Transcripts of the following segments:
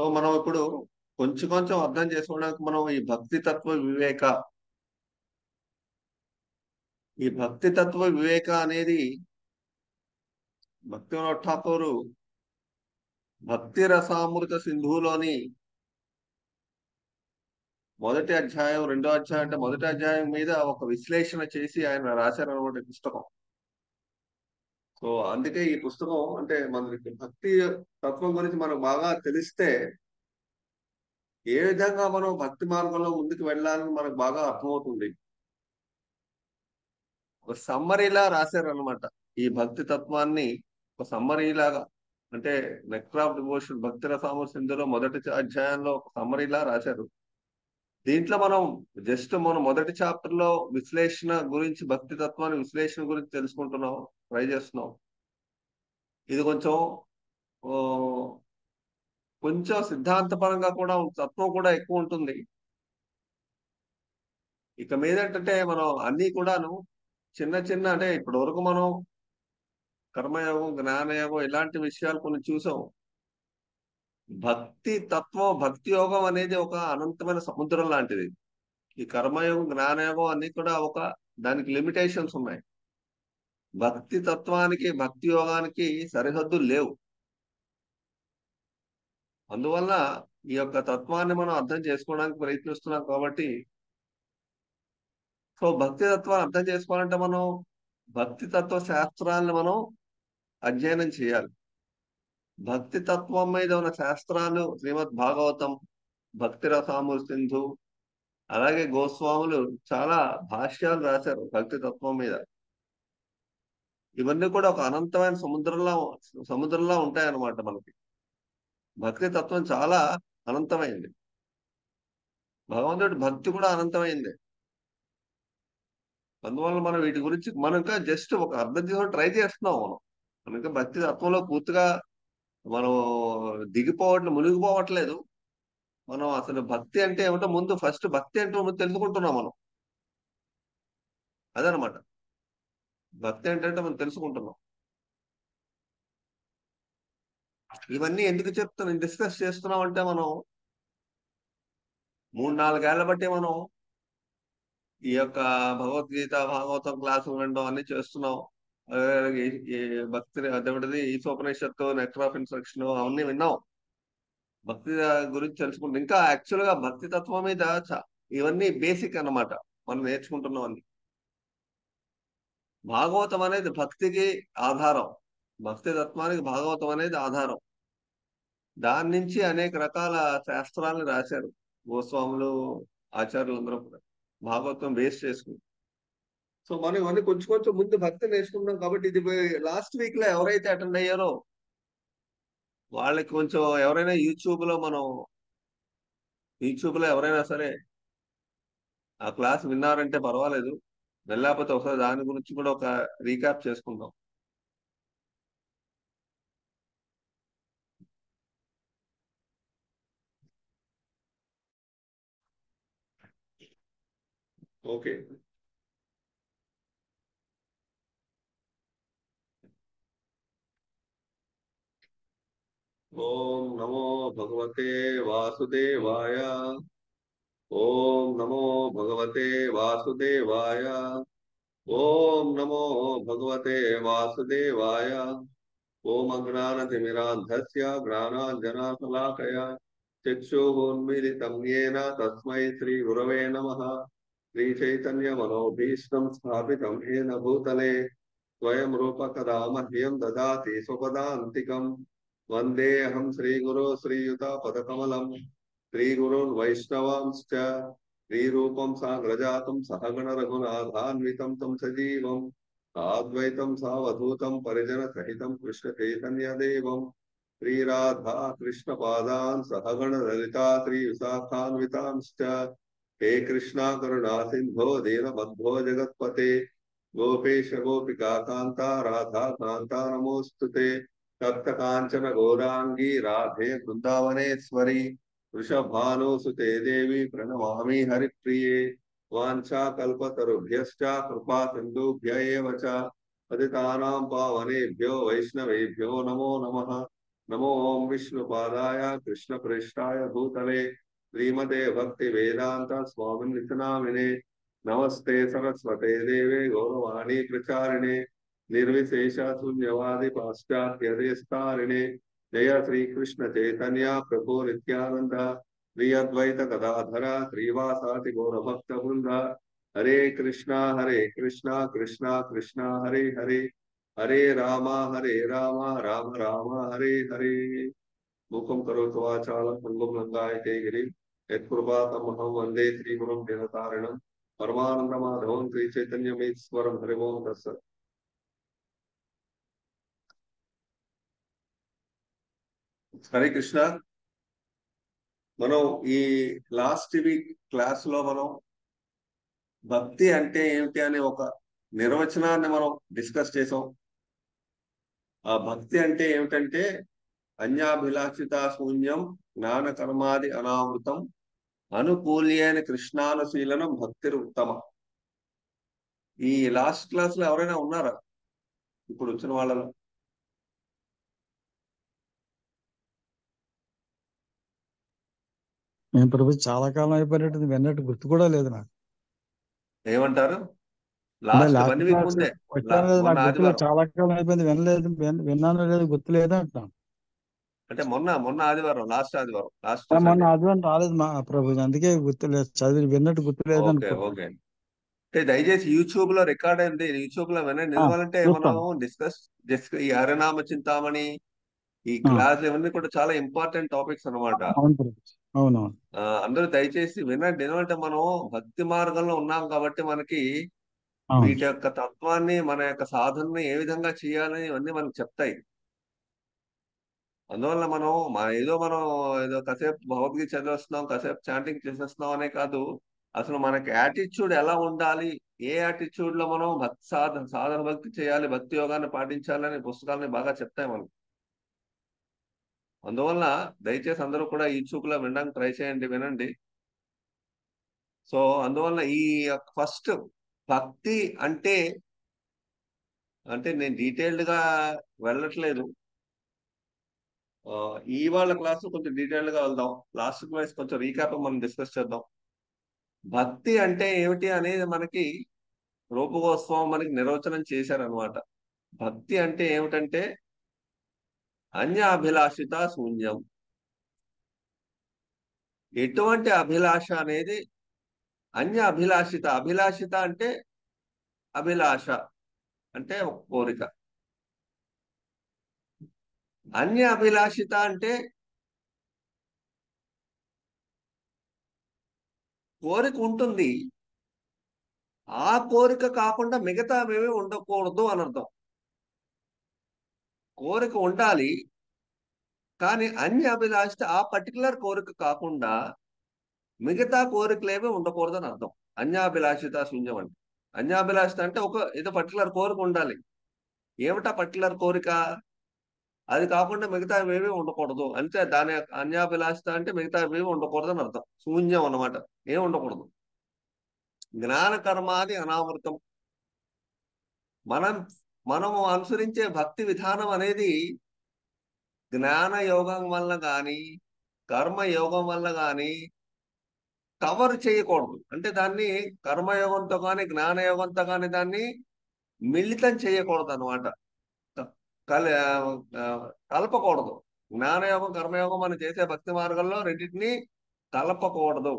So మనం ఇప్పుడు కొంచెం కొంచెం అర్థం చేసుకోవడానికి మనం ఈ భక్తి తత్వ వివేక ఈ భక్తి తత్వ వివేక అనేది భక్తి ఠాకూరు భక్తి రసామృత సింధులోని మొదటి అధ్యాయం రెండో అధ్యాయం అంటే మొదటి అధ్యాయం మీద ఒక విశ్లేషణ చేసి ఆయన రాశారన్నమాట పుస్తకం. సో అందుకే ఈ పుస్తకం అంటే మనకి భక్తి తత్వం గురించి మనకు బాగా తెలిస్తే ఏ విధంగా మనం భక్తి మార్గంలో ముందుకు వెళ్ళాలని మనకు బాగా అర్థమవుతుంది. ఒక సమ్మరీలా రాశారనమాట ఈ భక్తి తత్వాన్ని ఒక సమ్మరీలాగా అంటే నెక్టర్ ఆఫ్ డివోషన్ భక్తి రసాము సింధులో మొదటి అధ్యాయంలో ఒక సమ్మరీలా రాశారు. దీంట్లో మనం జస్ట్ మనం మొదటి చాప్టర్లో విశ్లేషణ గురించి భక్తి తత్వాన్ని విశ్లేషణ గురించి తెలుసుకుంటున్నాం. ట్రై చేస్తున్నాం ఇది కొంచెం కొంచెం సిద్ధాంతపరంగా కూడా తత్వం కూడా ఎక్కువ ఉంటుంది. ఇక మీద ఏంటంటే మనం అన్ని కూడాను చిన్న చిన్న అంటే ఇప్పటి వరకు మనం కర్మయోగం జ్ఞానయోగం ఇలాంటి విషయాలు కొన్ని చూసాం. భక్తి తత్వం భక్తి యోగం అనేది ఒక అనంతమైన సముద్రం లాంటిది. ఈ కర్మయోగం జ్ఞానయోగం అన్ని కూడా ఒక దానికి లిమిటేషన్స్ ఉన్నాయి. భక్తి తత్వానికి భక్తి యోగానికి సరిహద్దులు లేవు. అందువల్ల ఈ యొక్క తత్వాన్ని మనం అర్థం చేసుకోవడానికి ప్రయత్నిస్తున్నాం కాబట్టి సో భక్తి తత్వాన్ని అర్థం చేసుకోవాలంటే మనం భక్తి తత్వ శాస్త్రాలను మనం అధ్యయనం చేయాలి. భక్తి తత్వం మీద ఉన్న శాస్త్రాలు శ్రీమద్ భాగవతం భక్తి రసాముల సింధు అలాగే గోస్వాములు చాలా భాష్యాలు రాశారు భక్తి తత్వం మీద. ఇవన్నీ కూడా ఒక అనంతమైన సముద్రంలా సముద్రంలా ఉంటాయన్నమాట మనకి. భక్తి తత్వం చాలా అనంతమైంది. భగవంతుడి భక్తి కూడా అనంతమైంది. అందువల్ల మనం వీటి గురించి మనం ఇంకా జస్ట్ ఒక అర్థం చేసుకోవడం ట్రై చేస్తున్నాం మనం. మనం భక్తి తత్వంలో పూర్తిగా మనం దిగిపోవట్లేదు మునిగిపోవట్లేదు. మనం అసలు భక్తి అంటే ఏమిటో ముందు ఫస్ట్ భక్తి అంటే ముందు తెలుసుకుంటున్నాం మనం. అదనమాట భక్తి ఏంటంటే మనం తెలుసుకుంటున్నాం. ఇవన్నీ ఎందుకు చెప్తున్నాం డిస్కస్ చేస్తున్నాం అంటే మనం మూడు నాలుగేళ్ళ బట్టి మనం ఈ యొక్క భగవద్గీత భాగవతం క్లాసులు వినడం అన్ని చేస్తున్నాం. ఈ భక్తి అదేమిటిది ఈశోపనిషత్తు నెక్టర్ ఆఫ్ ఇన్స్ట్రక్షన్ అవన్నీ విన్నాం. భక్తి గురించి తెలుసుకుంటాం ఇంకా యాక్చువల్గా భక్తి తత్వం మీద ఇవన్నీ బేసిక్ అన్నమాట. మనం నేర్చుకుంటున్నాం అన్ని. భాగవతం అనేది భక్తికి ఆధారం. భక్తి తత్వానికి భాగవతం అనేది ఆధారం. దాని నుంచి అనేక రకాల శాస్త్రాలను రాశారు. గోస్వాములు ఆచార్యులు అందరూ కూడా. భాగవతం బేస్ చేసుకుని. సో మనం ఇవన్నీ కొంచెం కొంచెం ముందు భక్తి నేర్చుకుంటాం కాబట్టి ఇది లాస్ట్ వీక్లో ఎవరైతే అటెండ్ అయ్యారో వాళ్ళకి కొంచెం ఎవరైనా యూట్యూబ్లో మనం యూట్యూబ్లో ఎవరైనా సరే ఆ క్లాస్ విన్నారంటే పర్వాలేదు. వెళ్ళకపోతే ఒకసారి దాని గురించి కూడా ఒక రీక్యాప్ చేసుకుందాం. ఓకే. ఓం నమో భగవతే వాసుదేవాయ. ఓం నమో భగవతే వాసుదేవాయ ఓం నమో భగవతే వాసుదేవాయ ఓం అజ్ఞానతిమిరాంధస్య జ్ఞానాంజనాశలాకయ చక్షుర్మిలితం యేన తస్మై శ్రీ గురవే నమః శ్రీ చైతన్య మనోభీష్టం స్థాపితం ఏన భూతలే స్వయం రూపకదా మహ్యం దదాతి స్వపదాంతికం श्रीगुरुन् वैष्णवांश्च श्रीरूपं साग्रजातं सहगणरघुनाथान्वितं तं सजीवम् साद्वैतं सावधूतं कृष्ण चैतन्यदेव श्रीराधा ललिता श्री श्रीविशाखान्वितांश्च हे कृष्णा करुणा दीन दीनबद्धो जगत्पते, गोपेश गोपिका कांता राधा कांता नमोस्तुते तप्त कांचन गौराङ्गी राधे वृंदावनेश्वरी గోపేశ గోపికా కాంత రాధా కాంత నమోస్తుతే తప్త కాంచన గౌరాంగీ రాధే బృందావనేశ్వరి వృషభానుసుతే దేవి ప్రణమామి హరిప్రియే వాంఛా కల్పతరుభ్యశ్చ కృపా సింధుభ్య ఏవ చ పతితానాం పావనేభ్యో వైష్ణవేభ్యో నమో నమః నమో ఓం విష్ణుపాదాయ కృష్ణ ప్రేష్టాయ భూతలే శ్రీమతే భక్తి వేదాంత స్వామి నితనామినే నమస్తే సరస్వతే దేవే గౌరవాణి ప్రచారిణే నిర్విశేష శూన్యవాది పాశ్చాత్య దేస్తారిణే జయ శ్రీకృష్ణ చైతన్య ప్రభు నిత్యానంద శ్రీ అద్వైత గదాధర శ్రీవాసాతి గౌరభక్త బృంద హరే కృష్ణ హరే కృష్ణ కృష్ణ కృష్ణ హరే హరే హరే రామ హరే రామ రామ రామ హరే హరే ముఖం హరే కృష్ణ. మనం ఈ లాస్ట్ వీక్ క్లాస్లో మనం భక్తి అంటే ఏమిటి అనే ఒక నిర్వచనాన్ని మనం డిస్కస్ చేసాం. ఆ భక్తి అంటే ఏమిటంటే అన్యాభిలాషిత శూన్యం జ్ఞాన కర్మాది అనావృతం అనుకూల్యైన కృష్ణానుశీలనం భక్తి ఉత్తమ. ఈ లాస్ట్ క్లాస్లో ఎవరైనా ఉన్నారా? ఇప్పుడు వచ్చిన వాళ్ళలో. నేను ప్రభు చాలా కాలం అయిపోయినట్టు విన్నట్టు గుర్తు కూడా లేదు నాకు. ఏమంటారు? చాలా కాలం అయిపోయింది వినలేదు విన్- విన్నాను లేదు గుర్తు లేదు అంటున్నాను. అంటే మొన్న మొన్న ఆదివారం లాస్ట్ ఆదివారం లాస్ట్ మొన్న ఆదివారం రాలేదు మా ప్రభు అందుకే గుర్తు లేదు చదివి విన్నట్టు గుర్తు లేదు ఓకే అంటే దయచేసి యూట్యూబ్లో రికార్డ్ అయింది యూట్యూబ్లో వినండి ఎందుకంటే మనం డిస్కస్ డిస్క ఈ హరినామ చింతామణి ఈ క్లాస్ ఇవన్నీ కూడా చాలా ఇంపార్టెంట్ టాపిక్స్ ప్రభు. అవునవును. అందరూ దయచేసి వినండి. ఎందుకంటే మనం భక్తి మార్గంలో ఉన్నాం కాబట్టి మనకి వీటి యొక్క తత్వాన్ని మన యొక్క సాధనని ఏ విధంగా చేయాలని ఇవన్నీ మనకు చెప్తాయి. అందువల్ల మనం మా ఏదో మనం ఏదో కాసేపు భగవద్గీత చదివేస్తున్నాం కాసేపు చాంటింగ్ చేసేస్తున్నాం అనే కాదు. అసలు మనకి యాటిట్యూడ్ ఎలా ఉండాలి? ఏ యాటిట్యూడ్లో మనం భక్తి సాధన సాధన భక్తి చేయాలి భక్తి యోగాన్ని పాటించాలని పుస్తకాలని బాగా చెప్తాయి మనం అందువల్ల దయచేసి అందరూ కూడా ఈ చూపులో వినడానికి ట్రై చేయండి వినండి. సో అందువల్ల ఈ ఫస్ట్ భక్తి అంటే అంటే నేను డీటెయిల్డ్గా వెళ్ళట్లేదు ఇవాళ క్లాస్ కొంచెం డీటెయిల్డ్గా వెళ్దాం. లాస్ట్ వైస్ కొంచెం రీక్యాప్ మనం డిస్కస్ చేద్దాం. భక్తి అంటే ఏమిటి అనేది మనకి రూపగోస్వామి మనకి నిర్వచనం చేశారనమాట భక్తి అంటే ఏమిటంటే అన్య అభిలాషిత శూన్యం. ఎటువంటి అభిలాష అనేది అన్య అభిలాషిత అభిలాషిత అంటే అభిలాష అంటే ఒక కోరిక. అన్య అభిలాషిత అంటే కోరిక ఉంటుంది. ఆ కోరిక కాకుండా మిగతావేమీ ఉండకూడదు అని అర్థం కోరిక ఉండాలి. కానీ అన్య అభిలాషిత ఆ పర్టికులర్ కోరిక కాకుండా మిగతా కోరికలేమీ ఉండకూడదని అర్థం. అన్యాభిలాషిత శూన్యం అంటే. అన్యాభిలాషిత అంటే ఒక ఏదో పర్టికులర్ కోరిక ఉండాలి. ఏమిటా పర్టికులర్ కోరిక? అది కాకుండా మిగతా ఏమీ ఉండకూడదు. అంటే దాని అన్యాభిలాషిత అంటే మిగతా ఏమీ ఉండకూడదు అని అర్థం. శూన్యం అన్నమాట. ఏం ఉండకూడదు. జ్ఞాన కర్మాది అనామృతం మనం మనము అనుసరించే భక్తి విధానం అనేది జ్ఞాన యోగం వల్ల కానీ కర్మయోగం వల్ల కానీ కవర్ చేయకూడదు. అంటే దాన్ని కర్మయోగంతో కానీ జ్ఞానయోగంతో కానీ దాన్ని మిళితం చేయకూడదు అనమాట కల కలపకూడదు. జ్ఞానయోగం కర్మయోగం మనం చేసే భక్తి మార్గంలో రెండింటిని కలపకూడదు.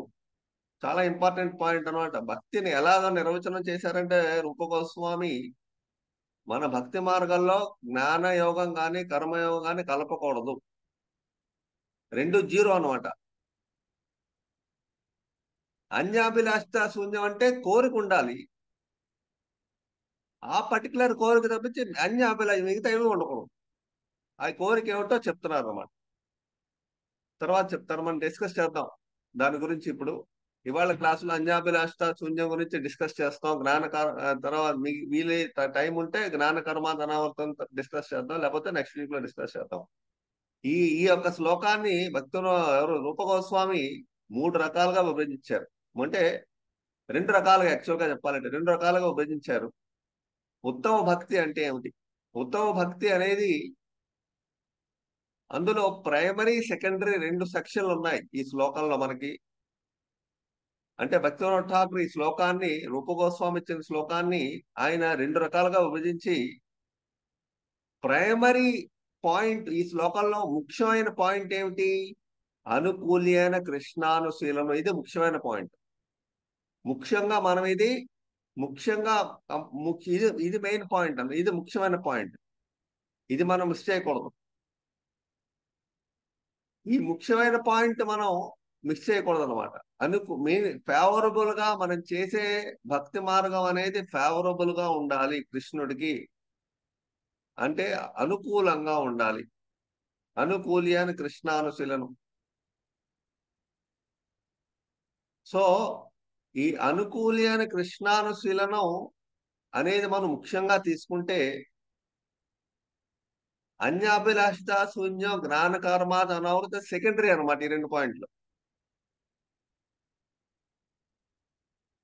చాలా ఇంపార్టెంట్ పాయింట్ అనమాట భక్తిని ఎలాగ నిర్వచనం చేశారంటే రూపగోస్వామి మన భక్తి మార్గంలో జ్ఞాన యోగం కానీ కర్మయోగం కానీ కలపకూడదు. రెండు జీరో అనమాట అన్యాభిలాషిత శూన్యం అంటే కోరిక ఉండాలి. ఆ పర్టికులర్ కోరిక తప్పించి అన్యాభిలాష మిగతా ఏమి ఉండకూడదు. ఆ కోరిక ఏమిటో చెప్తున్నారు అన్నమాట. తర్వాత చెప్తారు మనం డిస్కస్ చేద్దాం. దాని గురించి ఇప్పుడు ఇవాళ క్లాసులో అన్యాభిలాషిత శూన్యం గురించి డిస్కస్ చేస్తాం. జ్ఞాన తర్వాత మీ టైం ఉంటే జ్ఞాన కర్మాధనావర్తం డిస్కస్ చేద్దాం. లేకపోతే నెక్స్ట్ వీక్లో డిస్కస్ చేద్దాం. ఈ ఈ యొక్క శ్లోకాన్ని భక్తులు ఎవరు? రూపగోస్వామి మూడు రకాలుగా విభజించారు. అంటే రెండు రకాలుగా యాక్చువల్గా చెప్పాలంటే రెండు రకాలుగా విభజించారు. ఉత్తమ భక్తి అంటే ఏమిటి? ఉత్తమ భక్తి అనేది అందులో ప్రైమరీ సెకండరీ రెండు సెక్షన్లు ఉన్నాయి ఈ శ్లోకంలో మనకి. అంటే భక్తివరణ ఠాకూర్ ఈ శ్లోకాన్ని రూపగోస్వామి ఇచ్చిన శ్లోకాన్ని ఆయన రెండు రకాలుగా విభజించి ప్రైమరీ పాయింట్ ఈ శ్లోకంలో ముఖ్యమైన పాయింట్ ఏమిటి? అనుకూల్యైన కృష్ణానుశీలం ఇది ముఖ్యమైన పాయింట్. ముఖ్యంగా మనం ఇది ముఖ్యంగా ముఖ్య ఇది ఇది మెయిన్ పాయింట్ అన్న ఇది ముఖ్యమైన పాయింట్. ఇది మనం మిస్ చేయకూడదు. ఈ ముఖ్యమైన పాయింట్ మనం మిస్ చేయకూడదు అనమాట అనుకు మీ ఫేవరబుల్గా మనం చేసే భక్తి మార్గం అనేది ఫేవరబుల్గా ఉండాలి కృష్ణుడికి. అంటే అనుకూలంగా ఉండాలి. అనుకూల్యాన కృష్ణానుశీలనం. సో ఈ అనుకూల్యాన కృష్ణానుశీలనం అనేది మనం ముఖ్యంగా తీసుకుంటే అన్యాభిలాషిత శూన్యం జ్ఞాన కర్మాది అనవృత సెకండరీ అన్నమాట ఈ రెండు పాయింట్లు.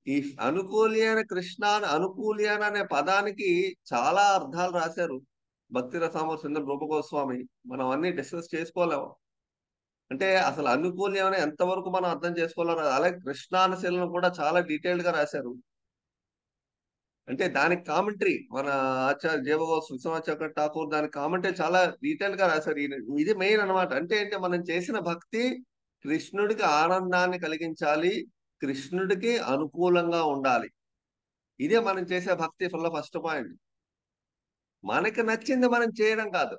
ఈ అనుకూల్యాన కృష్ణ అనుకూల్యన అనే పదానికి చాలా అర్థాలు రాశారు భక్తి రసామర్ సింధు రూపగోస్వామి. మనం అన్ని డిస్కస్ చేసుకోలేము. అంటే అసలు అనుకూల్యం అని ఎంతవరకు మనం అర్థం చేసుకోలేరు అలాగే కృష్ణానుశీలనం కూడా చాలా డీటెయిల్డ్గా రాశారు. అంటే దానికి కామెంటరీ మన ఆచార్య జీవగోస్ విశ్వనాథ్ ఠాకూర్ దానికి కామెంటరీ చాలా డీటెయిల్గా రాశారు ఇది మెయిన్ అన్నమాట. అంటే ఏంటి? మనం చేసిన భక్తి కృష్ణుడికి ఆనందాన్ని కలిగించాలి కృష్ణుడికి అనుకూలంగా ఉండాలి. ఇదే మనం చేసే భక్తి ఫస్ట్ పాయింట్. మనకి నచ్చింది మనం చేయడం కాదు.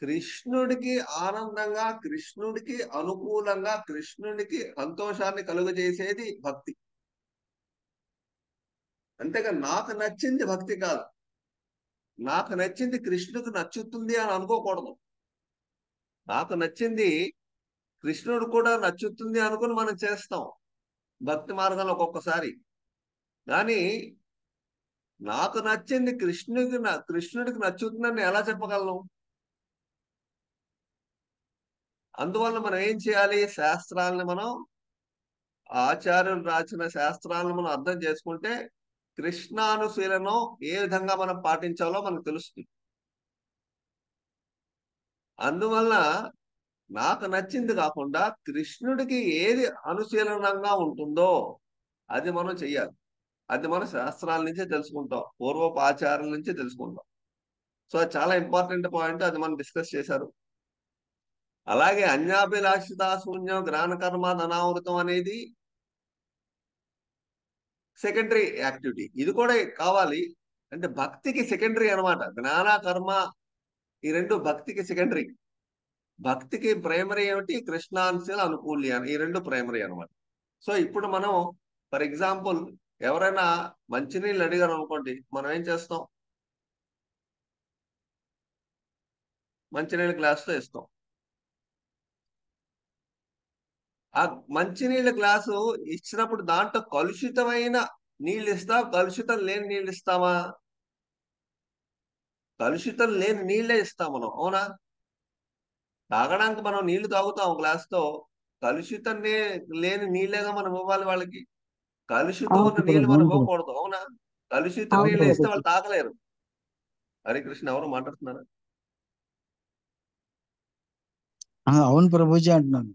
కృష్ణుడికి ఆనందంగా కృష్ణుడికి అనుకూలంగా కృష్ణుడికి సంతోషాన్ని కలుగజేసేది భక్తి. అంతేగా నాకు నచ్చింది భక్తి కాదు. నాకు నచ్చింది కృష్ణుడికి నచ్చుతుంది అని అనుకోకూడదు. నాకు నచ్చింది కృష్ణుడు కూడా నచ్చుతుంది అనుకుని మనం చేస్తాం. భక్తి మార్గంలో ఒక్కొక్కసారి. కానీ నాకు నచ్చింది కృష్ణుడికి కృష్ణుడికి నచ్చుతుందని ఎలా చెప్పగలను? అందువల్ల మనం ఏం చేయాలి? శాస్త్రాలను మనం ఆచార్యులు రాసిన శాస్త్రాలను మనం అర్థం చేసుకుంటే కృష్ణానుశీలనం ఏ విధంగా మనం పాటించాలో మనకు తెలుస్తుంది. అందువల్ల నాకు నచ్చింది కాకుండా కృష్ణుడికి ఏది అనుశీలనంగా ఉంటుందో అది మనం చెయ్యాలి. అది మనం శాస్త్రాల నుంచే తెలుసుకుంటాం పూర్వపు ఆచారాల నుంచే తెలుసుకుంటాం. సో అది చాలా ఇంపార్టెంట్ పాయింట్ అది మనం డిస్కస్ చేశారు. అలాగే అన్యాభిలాషితాశూన్యం జ్ఞానకర్మ ధనావృతం అనేది సెకండరీ యాక్టివిటీ. ఇది కూడా కావాలి. అంటే భక్తికి సెకండరీ అన్నమాట. జ్ఞాన కర్మ ఈ రెండు భక్తికి సెకండరీ. భక్తికి ప్రైమరీ ఏమిటి? కృష్ణాంశాలు అనుకూల్య ఈ రెండు ప్రైమరీ అనమాట సో ఇప్పుడు మనం ఫర్ ఎగ్జాంపుల్ ఎవరైనా మంచినీళ్ళు అడిగారు అనుకోండి మనం ఏం చేస్తాం? మంచినీళ్ళ గ్లాసులో ఇస్తాం ఆ మంచినీళ్ళ గ్లాసు ఇచ్చినప్పుడు దాంట్లో కలుషితమైన నీళ్ళు ఇస్తా కలుషితం లేని నీళ్ళు ఇస్తామా కలుషితం లేని నీళ్ళే ఇస్తాం మనం అవునా? తాగడానికి మనం నీళ్ళు తాగుతాం గ్లాస్తో. కలుషితం లేని నీళ్ళేగా మనం ఇవ్వాలి వాళ్ళకి. కలుషితం ఉన్న నీళ్ళు మనం. ఇవ్వకూడదు అవునా? కలుషితం నీళ్ళు ఇస్తే. వాళ్ళు తాగలేరు. హరే కృష్ణ ఎవరు మాట్లాడుతున్నారు? అవును ప్రభుజీ అంటున్నాను.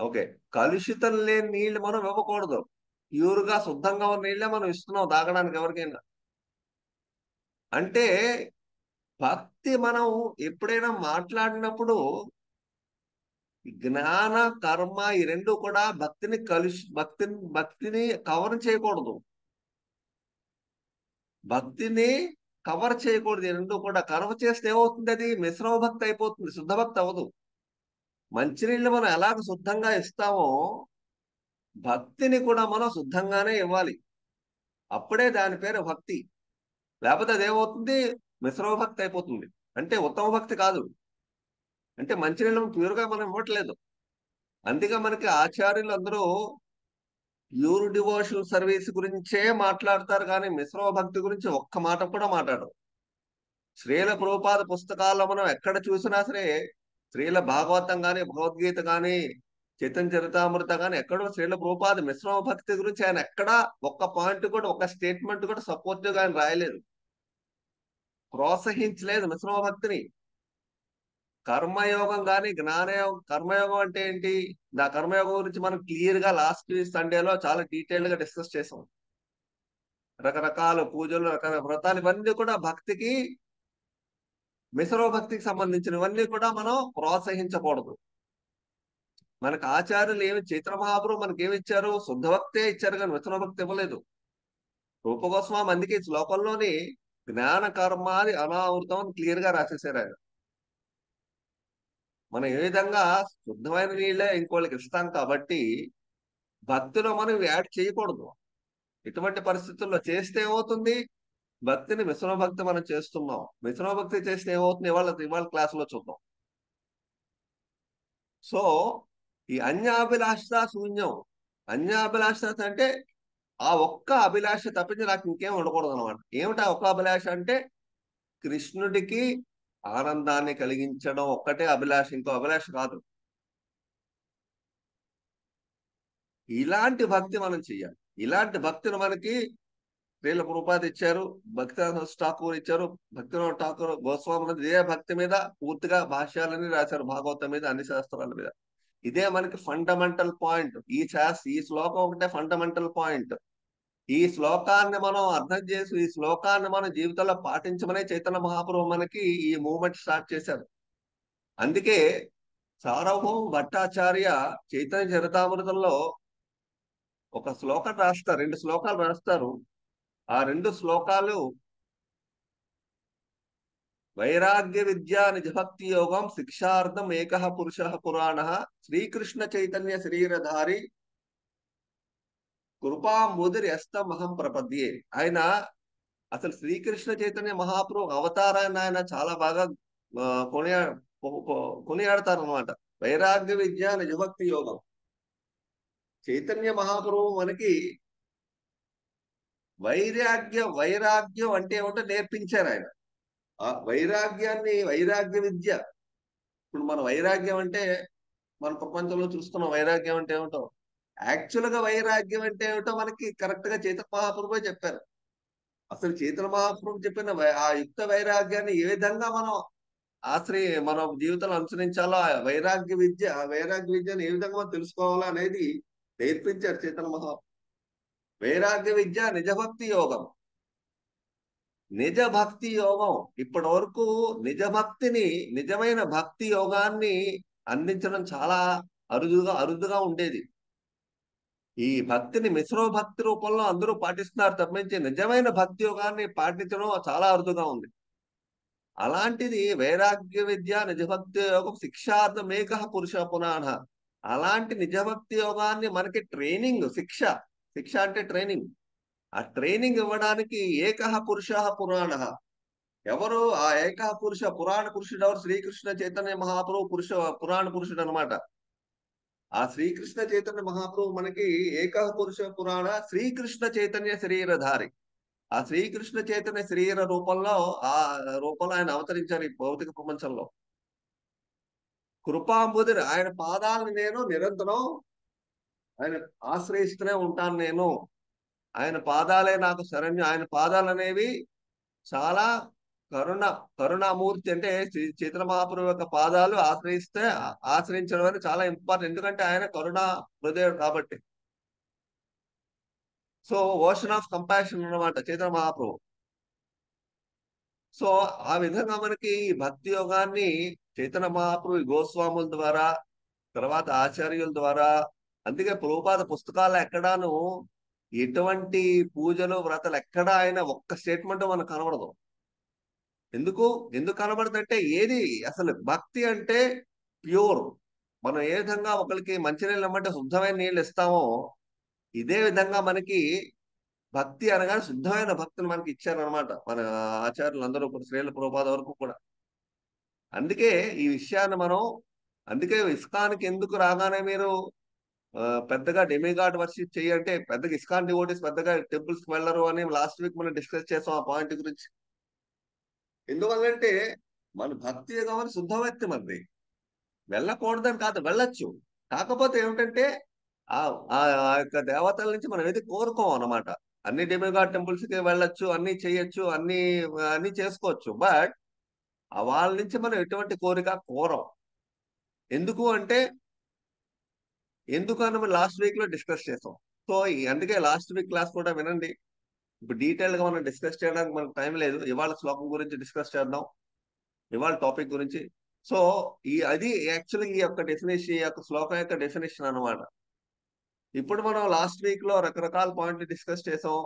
ఓకే. కలుషితం లేని నీళ్ళు మనం ఇవ్వకూడదు. ప్యూర్గా శుద్ధంగా ఉన్న నీళ్ళే మనం ఇస్తున్నాం తాగడానికి ఎవరికైనా. అంటే భక్తి మనం ఎప్పుడైనా మాట్లాడినప్పుడు జ్ఞాన కర్మ ఈ రెండు కూడా భక్తిని కలుషి భక్తిని భక్తిని కవర్ చేయకూడదు. భక్తిని కవర్ చేయకూడదు. ఈ రెండు కూడా కవర్ చేస్తే ఏమవుతుంది అది? మిశ్రమ భక్తి అయిపోతుంది. శుద్ధ భక్తి అవ్వదు. మంచినీళ్ళు మనం ఎలాగ శుద్ధంగా ఇస్తామో భక్తిని కూడా మనం శుద్ధంగానే ఇవ్వాలి. అప్పుడే దాని పేరు భక్తి. లేకపోతే అదేమవుతుంది? మిశ్రమ భక్తి అయిపోతుంది. అంటే ఉత్తమ భక్తి కాదు. అంటే మంచినీళ్ళు ప్యూర్గా మనం ఇవ్వట్లేదు. అందుకే మనకి ఆచార్యులు అందరూ ప్యూర్ డివోషనల్ సర్వీస్ గురించే మాట్లాడతారు కానీ మిశ్రమ భక్తి గురించి ఒక్క మాట కూడా మాట్లాడరు. స్త్రీల ప్రభుపాద పుస్తకాల్లో మనం ఎక్కడ చూసినా సరే స్త్రీల భాగవతం కానీ భగవద్గీత కానీ చైతన్య చరితామృత కానీ ఎక్కడో స్త్రీల ప్రభుపాద మిశ్రమ భక్తి గురించి ఆయన ఎక్కడా ఒక్క పాయింట్ కూడా ఒక స్టేట్మెంట్ కూడా సపోర్టివ్గా ఆయన రాయలేదు. ప్రోత్సహించలేదు మిశ్రమ భక్తిని. కర్మయోగం కానీ జ్ఞానయోగం కర్మయోగం అంటే ఏంటి? నా కర్మయోగం గురించి మనం క్లియర్గా లాస్ట్ సండేలో చాలా డీటెయిల్డ్గా డిస్కస్ చేసాం. రకరకాల పూజలు రకరకాల వ్రతాలు ఇవన్నీ కూడా భక్తికి మిశ్రమ భక్తికి సంబంధించినవన్నీ కూడా మనం ప్రోత్సహించకూడదు. మనకు ఆచార్యులు ఏమి చైత్ర మహాపురం మనకి ఏమి ఇచ్చారు? శుద్ధ భక్తే ఇచ్చారు కానీ మిశ్రమ భక్తి ఇవ్వలేదు. రూపగోస్వామి అందుకే ఈ శ్లోకంలోని జ్ఞాన కర్మాది అనావృతం అని క్లియర్గా రాసేసారు ఆయన. మనం ఏ విధంగా శుద్ధమైన నీళ్ళే ఇంకోళ్ళకి ఇస్తాం కాబట్టి భక్తిలో మనం యాడ్ చేయకూడదు. ఇటువంటి పరిస్థితుల్లో చేస్తే ఏమవుతుంది? భక్తిని మిశ్రమ భక్తి మనం చేస్తున్నాం. మిశ్రమ భక్తి చేస్తే ఏమవుతుంది? ఇవాళ ఇవాళ క్లాసులో చూద్దాం. సో ఈ అన్యాభిలాష శూన్యం. అన్యాభిలాష అంటే ఆ ఒక్క అభిలాష తప్పించి నాకు ఇంకేం ఉండకూడదు అనమాట ఏమిటా ఒక్క అభిలాష అంటే కృష్ణుడికి ఆనందాన్ని కలిగించడం ఒక్కటే అభిలాష ఇంకో అభిలాష కాదు. ఇలాంటి భక్తి మనం చెయ్యాలి. ఇలాంటి భక్తిని మనకి శ్రీల రూపాది ఇచ్చారు భక్తి ఠాకూర్ ఇచ్చారు భక్తి ఠాకూర్ గోస్వామి ఇదే భక్తి మీద పూర్తిగా భాష్యాలని రాశారు భాగవతం మీద అన్ని శాస్త్రాల మీద. ఇదే మనకి ఫండమెంటల్ పాయింట్ ఈ శాస్ ఈ శ్లోకం ఒకటే ఫండమెంటల్ పాయింట్ ఈ శ్లోకాన్ని మనం అర్థం చేసి ఈ శ్లోకాన్ని మన జీవితంలో పాటించమనే చైతన్య మహాప్రభు మనకి ఈ మూమెంట్ స్టార్ట్ చేశారు. అందుకే సార్వభౌమ భట్టాచార్య చైతన్య చరితామృతంలో ఒక శ్లోకం రాస్తారు రెండు శ్లోకాలు రాస్తారు. ఆ రెండు శ్లోకాలు వైరాగ్య విద్యా నిజభక్తి యోగం శిక్షార్థం ఏక పురుష పురాణ శ్రీకృష్ణ చైతన్య శరీరధారి కృపాంబుదిరి అస్తమహం ప్రపద్యే. ఆయన అసలు శ్రీకృష్ణ చైతన్య మహాప్రభు అవతారాన్ని ఆయన చాలా బాగా కొనియా కొనియాడతారనమాట వైరాగ్య విద్య యువక్తి యోగం. చైతన్య మహాప్రభు మనకి వైరాగ్య వైరాగ్యం అంటే ఏమిటో నేర్పించారు ఆయన. ఆ వైరాగ్యాన్ని వైరాగ్య విద్య. ఇప్పుడు మన వైరాగ్యం అంటే మన ప్రపంచంలో చూస్తున్న వైరాగ్యం అంటే ఏమిటో? యాక్చువల్గా వైరాగ్యం అంటే ఏమిటో మనకి కరెక్ట్గా చైతన్య మహాప్రభు చెప్పారు. అసలు చైతన్య మహాప్రభు చెప్పిన ఆ యుక్త వైరాగ్యాన్ని ఏ విధంగా మనం ఆశ్రయ మన జీవితంలో అనుసరించాలో ఆ వైరాగ్య విద్య ఆ వైరాగ్య విద్యను ఏ విధంగా మనం తెలుసుకోవాలో అనేది నేర్పించారు చైతన్య మహాప్రభు. వైరాగ్య విద్య నిజభక్తి యోగం. నిజ భక్తి యోగం ఇప్పటి వరకు నిజ భక్తిని నిజమైన భక్తి యోగాన్ని అందించడం చాలా అరుదుగా అరుదుగా ఉండేది. ఈ భక్తిని మిశ్రమ భక్తి రూపంలో అందరూ పాటిస్తున్నారు తప్పించి నిజమైన భక్తి యోగాన్ని పాటించడం చాలా అరుదుగా ఉంది. అలాంటిది వైరాగ్య విద్య నిజభక్తి యోగం శిక్షార్థం ఏక పురుష పురాణ అలాంటి నిజభక్తి యోగాన్ని మనకి ట్రైనింగ్ శిక్ష శిక్ష అంటే ట్రైనింగ్. ఆ ట్రైనింగ్ ఇవ్వడానికి ఏక పురుష పురాణ ఎవరు ఆ ఏక పురుష పురాణ పురుషుడు ఎవరు శ్రీకృష్ణ చైతన్య మహాప్రభు పురుష పురాణ పురుషుడు అనమాట ఆ శ్రీకృష్ణ చైతన్య మహాప్రభు మనకి ఏక పురుష పురాణ శ్రీకృష్ణ చైతన్య శరీరధారి. ఆ శ్రీకృష్ణ చైతన్య శరీర రూపంలో ఆ రూపంలో ఆయన అవతరించారు ఈ భౌతిక ప్రపంచంలో. కృపాంబుది ఆయన పాదాలను నేను నిరంతరం ఆయన ఆశ్రయిస్తూనే ఉంటాను నేను. ఆయన పాదాలే నాకు శరణ్యం. ఆయన పాదాలు అనేవి చాలా కరుణ కరుణామూర్తి అంటే చైత్ర మహాప్రభు యొక్క పాదాలు ఆశ్రయిస్తే ఆశ్రయించడం అనేది చాలా ఇంపార్టెంట్ ఎందుకంటే ఆయన కరుణా హృదయం కాబట్టి. సో ఓషన్ ఆఫ్ కంపాషన్ అనమాట చైతన్య మహాప్రభు. సో ఆ విధంగా మనకి భక్తి యోగాన్ని చైతన్య మహాప్రభు గోస్వాముల ద్వారా తర్వాత ఆచార్యుల ద్వారా అందుకే ప్రభుపాద పుస్తకాలు ఎక్కడాను ఎటువంటి పూజలు వ్రతలు ఎక్కడా ఆయన ఒక్క స్టేట్మెంట్ మనకు కనబడదు. ఎందుకు? ఎందుకు కనబడుతుంటే ఏది అసలు భక్తి అంటే ప్యూర్. మనం ఏ విధంగా ఒకరికి మంచినీళ్ళు ఇమ్మంటే శుద్ధమైన నీళ్ళు ఇస్తామో ఇదే విధంగా మనకి భక్తి అనగానే శుద్ధమైన భక్తులు మనకి ఇచ్చారనమాట మన ఆచార్యులు అందరూ కూడా శ్రేణుల ప్రోపాద వరకు కూడా. అందుకే ఈ విషయాన్ని మనం అందుకే ఇస్కాన్కి ఎందుకు రాగానే మీరు పెద్దగా డెమిగాడ్ వర్షిప్ చేయంటే పెద్దగా ఇస్కాన్ డివోటీస్ పెద్దగా టెంపుల్స్కి వెళ్ళరు అని లాస్ట్ వీక్ మనం డిస్కస్ చేసాం ఆ పాయింట్ గురించి. ఎందువల్లంటే మన భక్తి కావాలి శుద్ధ వ్యక్తి మనది. వెళ్ళకూడదని కాదు వెళ్ళొచ్చు. కాకపోతే ఏమిటంటే ఆ ఆ యొక్క దేవతల నుంచి మనం ఏది కోరుకోం అనమాట అన్ని డెమిగాడ్ టెంపుల్స్కి వెళ్ళొచ్చు అన్ని చేయొచ్చు అన్ని అన్ని చేసుకోవచ్చు. బట్ వాళ్ళ నుంచి మనం ఎటువంటి కోరిక కోరం. ఎందుకు అంటే ఎందుకు అని మనం లాస్ట్ వీక్లో డిస్కస్ చేసాం. సో ఈ- అందుకే లాస్ట్ వీక్ క్లాస్ కూడా వినండి. ఇప్పుడు డీటెయిల్గా మనం డిస్కస్ చేయడానికి మనకు టైం లేదు. ఇవాళ శ్లోకం గురించి డిస్కస్ చేద్దాం. ఇవాళ టాపిక్ గురించి. సో ఈ అది యాక్చువల్లీ ఈ యొక్క డెఫినేషన్ ఈ యొక్క శ్లోకం యొక్క డెఫినేషన్ అనమాట ఇప్పుడు మనం లాస్ట్ వీక్లో రకరకాల పాయింట్లు డిస్కస్ చేసాం.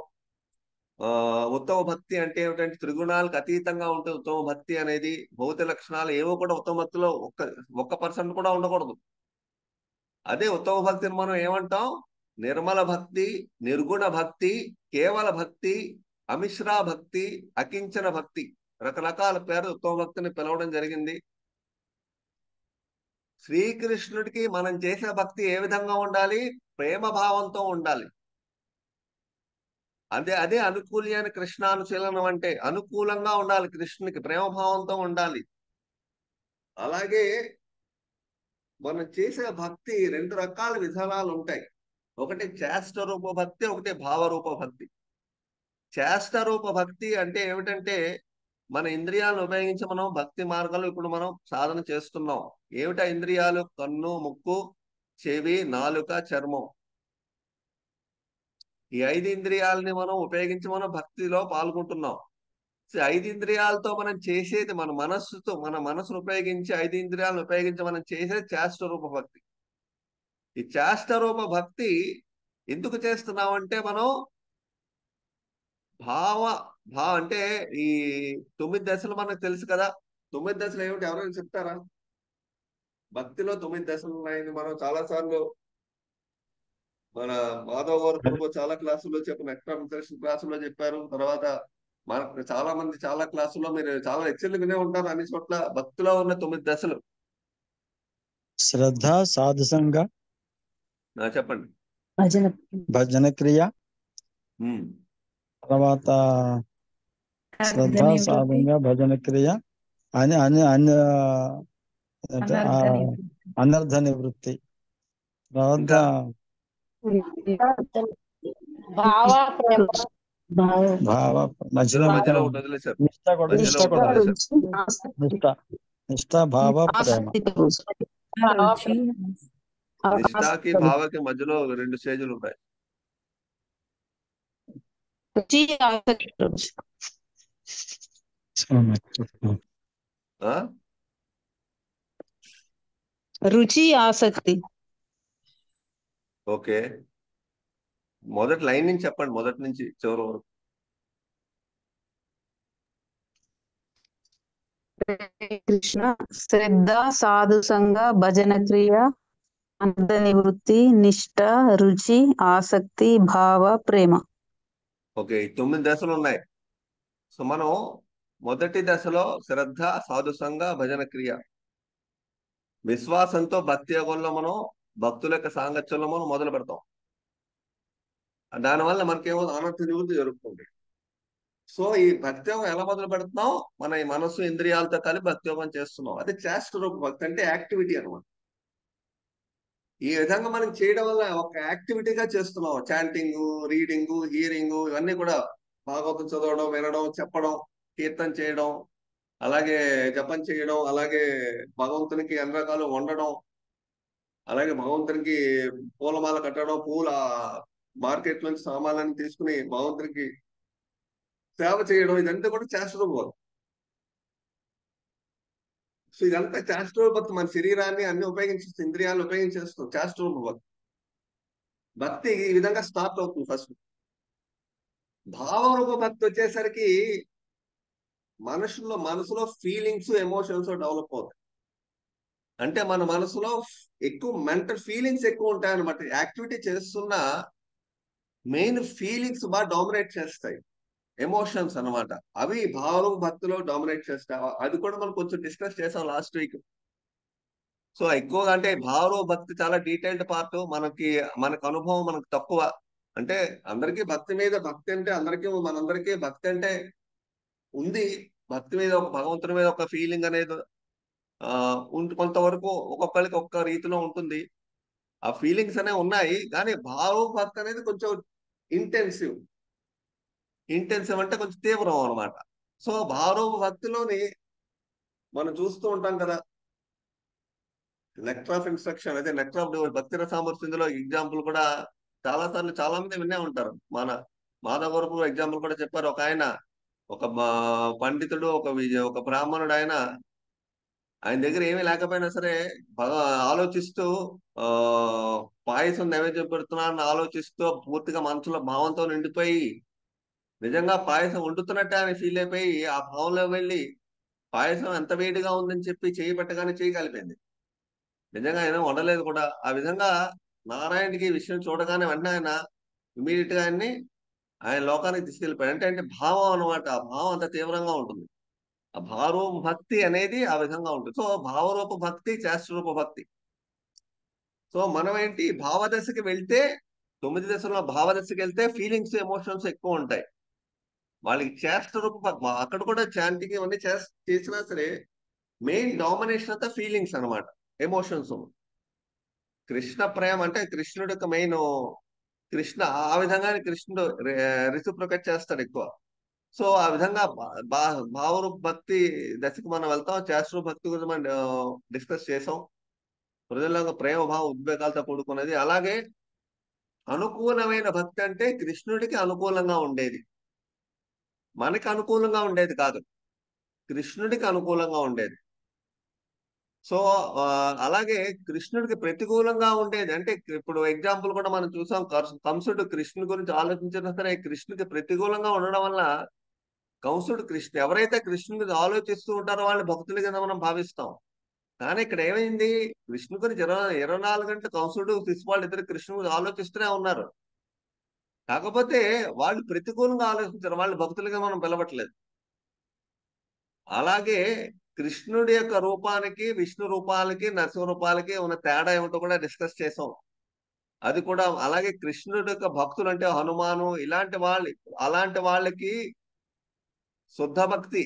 ఉత్తమ భక్తి అంటే ఏమిటంటే త్రిగుణాలకు అతీతంగా ఉంటే ఉత్తమ భక్తి అనేది భౌతిక లక్షణాలు ఏవో కూడా ఉత్తమ భక్తిలో ఒక్క ఒక్క పర్సెంట్ కూడా ఉండకూడదు. అదే ఉత్తమ భక్తిని మనం ఏమంటాం? నిర్మల భక్తి నిర్గుణ భక్తి కేవల భక్తి అమిశ్రా భక్తి అకించన భక్తి. రకరకాల పేరు ఉత్తమ భక్తిని పిలవడం జరిగింది. శ్రీకృష్ణుడికి మనం చేసే భక్తి ఏ విధంగా ఉండాలి? ప్రేమ భావంతో ఉండాలి. అదే అదే అనుకూల్యాన్ని కృష్ణానుశీలనం అంటే అనుకూలంగా ఉండాలి కృష్ణునికి ప్రేమ భావంతో ఉండాలి. అలాగే మనం చేసే భక్తి రెండు రకాల విధానాలు ఉంటాయి. ఒకటి చేష్ట రూప భక్తి ఒకటి భావరూప భక్తి. చేష్ట రూప భక్తి అంటే ఏమిటంటే మన ఇంద్రియాలను ఉపయోగించి మనం భక్తి మార్గంలో ఇప్పుడు మనం సాధన చేస్తున్నాం. ఏమిటా ఇంద్రియాలు? కన్ను ముక్కు చెవి నాలుక చర్మం. ఈ ఐదు ఇంద్రియాలని మనం ఉపయోగించి మనం భక్తిలో పాల్గొంటున్నాం. ఐదు ఇంద్రియాలతో మనం చేసేది మన మనస్సుతో మన మనసును ఉపయోగించి ఐదు ఇంద్రియాలను ఉపయోగించి మనం చేసేది చేష్ట రూప భక్తి. ఈ చేష్ట రూప భక్తి ఎందుకు చేస్తున్నామంటే మనం భావ భావ అంటే ఈ తొమ్మిది దశలు మనకు తెలుసు కదా. తొమ్మిది దశలు ఏమిటి? ఎవరైనా చెప్తారా? భక్తిలో తొమ్మిది దశలు ఉన్నాయని మనం చాలా సార్లు మన మాధవ్ గారు చాలా క్లాసుల్లో చెప్పిన ఎక్స్ట్రా క్లాసుల్లో చెప్పారు. తర్వాత మనకు చాలా మంది చాలా క్లాసుల్లో మీరు చాలా లెక్చర్లు వినే ఉంటారు అన్ని చోట్ల భక్తిలో ఉన్న తొమ్మిది దశలు. శ్రద్ధ సాధుసంగ చెప్పండి. భజన భజన క్రియ. తర్వాత శ్రద్ధ సాధంగా భజన క్రియ అని అని అనర్ధనివృత్తి. అనర్థ నివృత్తి. తర్వాత? భావ ప్రేమ భావ భావ మధ్యలో మధ్యలో నిష్ట కూడా నిష్ట కూడా నిష్ట. నిష్ట. భావ ప్రేమ. నిష్ఠాకి భావకి మధ్యలో రెండు స్టేజ్లు ఉంటాయి. రుచి ఆసక్తి. ఓకే. మొదటి లైన్ నుంచి చెప్పండి మొదటి నుంచి చివరి వరకు. కృష్ణ శ్రద్ధ సాధు సంగ భజన క్రియ అర్ధ నివృత్తి నిష్ట రుచి ఆసక్తి భావ ప్రేమ. ఓకే తొమ్మిది దశలు ఉన్నాయి. సో మనం మొదటి దశలో శ్రద్ధ సాధుసంగ భజన క్రియ. విశ్వాసంతో భక్తి యోగంలో మనం భక్తుల యొక్క సాంగత్యంలో మనం మొదలు పెడతాం. దానివల్ల మనకేమో అనర్థ నివృత్తి జరుగుతుంది. సో ఈ భక్తి యోగం ఎలా మొదలు పెడుతున్నాం? మన ఈ మనసు ఇంద్రియాలతో కలిపి భక్తి యోగం చేస్తున్నాం. అది చేష్ట రూప భక్తి అంటే యాక్టివిటీ అనమాట ఈ విధంగా మనం చేయడం వల్ల ఒక యాక్టివిటీగా చేస్తున్నాం. చాంటింగ్ రీడింగ్ హియరింగ్ ఇవన్నీ కూడా భాగవతం చదవడం వినడం చెప్పడం కీర్తన చేయడం అలాగే జపం చేయడం అలాగే భగవంతునికి అన్ని రకాలు వండడం అలాగే భగవంతునికి పూలమాల కట్టడం పూల మార్కెట్ నుంచి సామాన్లన్నీ తీసుకుని భగవంతునికి సేవ చేయడం ఇదంతా కూడా చేష్టరూపం సో ఇదంతా చేష్టరూపత్తి మన శరీరాన్ని అన్ని ఉపయోగించి ఇంద్రియాలను ఉపయోగించేస్తాం. చేష్టరూప భక్తి ఈ విధంగా స్టార్ట్ అవుతుంది ఫస్ట్ భావరూప భక్తి వచ్చేసరికి మనుషుల్లో మనసులో ఫీలింగ్స్ ఎమోషన్స్ డెవలప్ అవుతాయి. అంటే మన మనసులో ఎక్కువ మెంటల్ ఫీలింగ్స్ ఎక్కువ ఉంటాయి అనమాట యాక్టివిటీ చేస్తున్న మెయిన్ ఫీలింగ్స్ బాగా డామినేట్ చేస్తాయి. ఎమోషన్స్ అన్నమాట. అవి భావం భక్తిలో డామినేట్ చేస్తాయి. అది కూడా మనం కొంచెం డిస్కస్ చేసాం లాస్ట్ వీక్ సో ఎక్కువగా అంటే భావరూప భక్తి చాలా డీటెయిల్డ్ పార్ట్ మనకి మనకు అనుభవం మనకు తక్కువ. అంటే అందరికీ భక్తి మీద భక్తి అంటే అందరికీ మనందరికీ భక్తి అంటే ఉంది. భక్తి మీద ఒక భగవంతుని మీద ఒక ఫీలింగ్ అనేది ఆ కొంతవరకు ఒక్కొక్కరికి ఒక్క రీతిలో ఉంటుంది. ఆ ఫీలింగ్స్ అనేవి ఉన్నాయి. కానీ భావ భక్తి అనేది కొంచెం ఇంటెన్సివ్ ఇంటెన్సివ్ అంటే కొంచెం తీవ్రం అనమాట సో భావ భక్తిలోని మనం చూస్తూ ఉంటాం కదా. నెక్టర్ ఆఫ్ ఇన్స్ట్రక్షన్ అదే నెక్టర్ ఆఫ్ భక్తి సామర్థ్యంలో ఎగ్జాంపుల్ కూడా చాలా సార్లు చాలా మంది వినే ఉంటారు. మన మాధవ వరపు ఎగ్జాంపుల్ కూడా చెప్పారు. ఒక ఆయన ఒక మా- పండితుడు ఒక ఒక బ్రాహ్మణుడు ఆయన ఆయన దగ్గర ఏమీ లేకపోయినా సరే ఆలోచిస్తూ ఆ పాయసం నైవేద్యం పెడుతున్నానని ఆలోచిస్తూ పూర్తిగా మనసులో భావంతో నిండిపోయి నిజంగా పాయసం వండుతున్నట్టే అని ఫీల్ అయిపోయి ఆ భావంలో వెళ్ళి పాయసం ఎంత వేడిగా ఉందని చెప్పి చేయి పెట్టగానే చేయి కలిపింది నిజంగా ఆయన వండలేదు కూడా. ఆ విధంగా నారాయణకి విషయం చూడగానే వెంటనే ఆయన ఇమీడియట్గా ఆయన్ని ఆయన లోకానికి తీసుకెళ్ళిపోయాడు. అంటే అంటే భావం అన్నమాట. ఆ భావం అంత తీవ్రంగా ఉంటుంది. ఆ భావరూప భక్తి అనేది ఆ విధంగా ఉంటుంది. సో భావరూప భక్తి చేష్టరూప భక్తి. సో మనం ఏంటి? భావదశకి వెళ్తే తొమ్మిది దశలో భావదశకి వెళ్తే ఫీలింగ్స్ ఎమోషన్స్ ఎక్కువ ఉంటాయి. వాళ్ళకి చేష్ట రూప భక్తి అక్కడ కూడా చాంటింగ్ ఇవన్నీ చేస్- చేసినా సరే మెయిన్ డామినేషన్ అంతా ఫీలింగ్స్ అన్నమాట ఎమోషన్స్ కృష్ణ ప్రేమ అంటే కృష్ణుడు యొక్క మెయిన్ కృష్ణ ఆ విధంగానే కృష్ణుడు రిసిప్రొకేట్ చేస్తాడు ఎక్కువ. సో ఆ విధంగా భా- భావరూప భక్తి దశకు మనం వెళ్తాం చేష్ట భక్తి గురించి మనం డిస్కస్ చేసాం. ప్రజల్లో ప్రేమ భావ ఉద్వేగాలతో కూడుకున్నది. అలాగే అనుకూలమైన భక్తి అంటే కృష్ణుడికి అనుకూలంగా ఉండేది. మనకి అనుకూలంగా ఉండేది కాదు. కృష్ణుడికి అనుకూలంగా ఉండేది. సో అలాగే కృష్ణుడికి ప్రతికూలంగా ఉండేది. అంటే ఇప్పుడు ఎగ్జాంపుల్ కూడా మనం చూసాం. కంసుడు కృష్ణుడి గురించి ఆలోచించినా సరే కృష్ణుడికి ప్రతికూలంగా ఉండడం వల్ల కంసుడు కృష్ణ ఎవరైతే కృష్ణుడి గురించి ఆలోచిస్తూ ఉంటారో వాళ్ళని భక్తుల కింద మనం భావిస్తాం. కానీ ఇక్కడ ఏమైంది? కృష్ణు గురించి ఇరవై ఇరవై నాలుగు గంటలు కంసుడు శిశువాళ్ళు ఇద్దరు కృష్ణుడు గురించి ఆలోచిస్తూనే ఉన్నారు. కాకపోతే వాళ్ళు ప్రతికూలంగా ఆలోచించారు. వాళ్ళు భక్తులుగా మనం పిలవట్లేదు. అలాగే కృష్ణుడి యొక్క రూపానికి విష్ణు రూపాలకి నరసింహ రూపాలకి ఉన్న తేడా ఏమిటో కూడా డిస్కస్ చేసాం. అది కూడా అలాగే కృష్ణుడి యొక్క భక్తులు అంటే హనుమాను ఇలాంటి వాళ్ళు అలాంటి వాళ్ళకి శుద్ధ భక్తి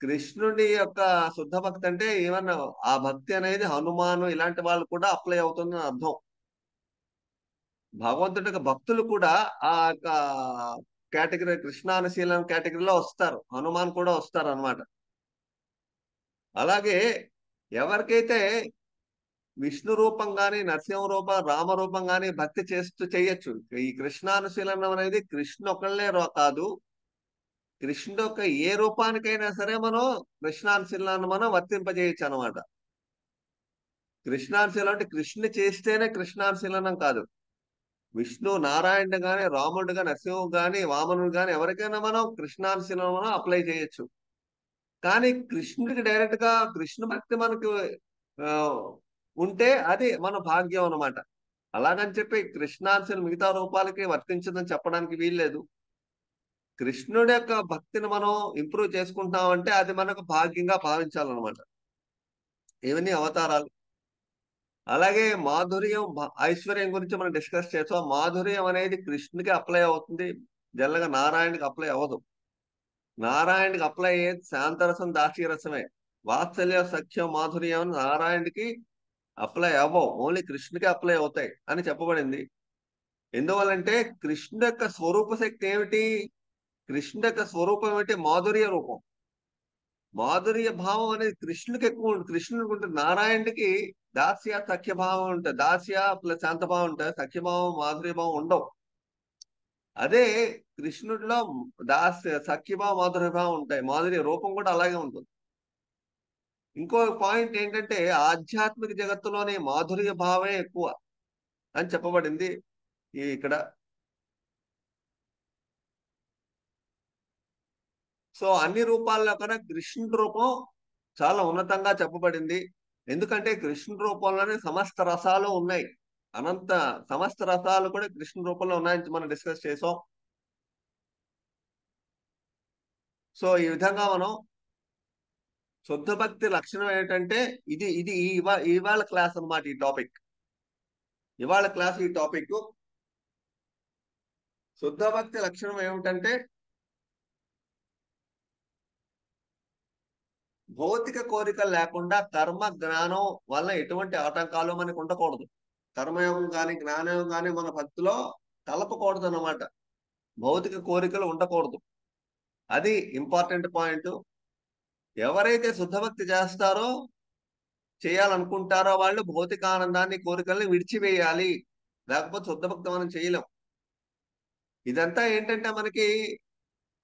కృష్ణుడి యొక్క శుద్ధ భక్తి అంటే ఏమన్నా ఆ భక్తి అనేది హనుమాను ఇలాంటి వాళ్ళు కూడా అప్లై అవుతుందని అర్థం. భగవంతుడి యొక్క భక్తులు కూడా ఆ యొక్క కేటగిరీ కృష్ణానుశీలం కేటగిరీలో వస్తారు. హనుమాన్ కూడా వస్తారు అన్నమాట అలాగే ఎవరికైతే విష్ణు రూపం కానీ నరసింహ రూపం రామ రూపం గాని భక్తి చేస్తూ చేయొచ్చు. ఈ కృష్ణానుశీలనం అనేది కృష్ణ ఒకళ్ళే కాదు. కృష్ణుడు యొక్క ఏ రూపానికైనా సరే మనం కృష్ణానుశీలనాన్ని మనం వర్తింపజేయచ్చు అనమాట కృష్ణానుశీలం అంటే కృష్ణుని చేస్తేనే కృష్ణానుశీలనం కాదు. విష్ణు నారాయణుడు గాని రాముడు గాని నరసింహుడు గాని వామనుడు గాని ఎవరికైనా మనం కృష్ణానుశీలనం మనం అప్లై చేయొచ్చు. కానీ కృష్ణుడికి డైరెక్ట్గా కృష్ణ భక్తి మనకు ఉంటే అది మన భాగ్యం అనమాట అలాగని చెప్పి కృష్ణాంశలు మిగతా రూపాలకి వర్తించదని చెప్పడానికి వీల్లేదు. కృష్ణుడి యొక్క భక్తిని మనం ఇంప్రూవ్ చేసుకుంటున్నామంటే అది మనకు భాగ్యంగా భావించాలన్నమాట. ఇవన్నీ అవతారాలు? అలాగే మాధుర్యం ఐశ్వర్యం గురించి మనం డిస్కస్ చేస్తాం మాధుర్యం అనేది కృష్ణుడికి అప్లై అవుతుంది. జనరల్గా నారాయణకి అప్లై అవ్వదు. నారాయణకి అప్లై అయ్యేది శాంతరసం దాక్షిరసమే వాత్సల్య సఖ్యం మాధుర్యం నారాయణకి అప్లై అవ్వవు. ఓన్లీ కృష్ణుకి అప్లై అవుతాయి అని చెప్పబడింది. ఎందువల్లంటే కృష్ణుడు యొక్క స్వరూప శక్తి ఏమిటి? కృష్ణుడు యొక్క స్వరూపం ఏమిటి? మాధుర్య రూపం. మాధుర్య భావం అనేది కృష్ణుడికి ఎక్కువ కృష్ణుడికి ఉంటుంది నారాయణుడికి దాస్య సఖ్య భావం ఉంటుంది దాస్య ప్లస్ శాంతభావం ఉంటుంది సఖ్యభావం మాధుర్యభావం ఉండవు. అదే కృష్ణుడిలో దాస్య సఖ్యభావం మాధుర్య భావం ఉంటాయి. మాధుర్య రూపం కూడా అలాగే ఉంటుంది. ఇంకో పాయింట్ ఏంటంటే ఆధ్యాత్మిక జగత్తులోనే మాధుర్య భావమే ఎక్కువ అని చెప్పబడింది ఇక్కడ. సో అన్ని రూపాల్లో కన్నా కృష్ణుడి రూపం చాలా ఉన్నతంగా చెప్పబడింది. ఎందుకంటే కృష్ణ రూపంలోనే సమస్త రసాలు ఉన్నాయి. అనంత సమస్త రసాలు కూడా కృష్ణ రూపంలో ఉన్నాయని మనం డిస్కస్ చేసాం సో ఈ విధంగా మనం శుద్ధ భక్తి లక్షణం ఏంటంటే ఇది ఇది ఇవాళ క్లాస్ అనమాట ఈ టాపిక్. ఇవాళ క్లాస్ ఈ టాపిక్. శుద్ధ భక్తి లక్షణం ఏమిటంటే భౌతిక కోరికలు లేకుండా కర్మ జ్ఞానం వల్ల ఎటువంటి ఆటంకాలు మనకు ఉండకూడదు. కర్మయోగం కానీ జ్ఞానయోగం కానీ మన భక్తిలో కలపకూడదు అన్నమాట. భౌతిక కోరికలు ఉండకూడదు. అది ఇంపార్టెంట్ పాయింట్. ఎవరైతే శుద్ధ భక్తి చేస్తారో చేయాలనుకుంటారో వాళ్ళు భౌతిక ఆనందాన్ని కోరికల్ని విడిచివేయాలి. లేకపోతే శుద్ధ భక్తి మనం చేయలేం. ఇదంతా ఏంటంటే మనకి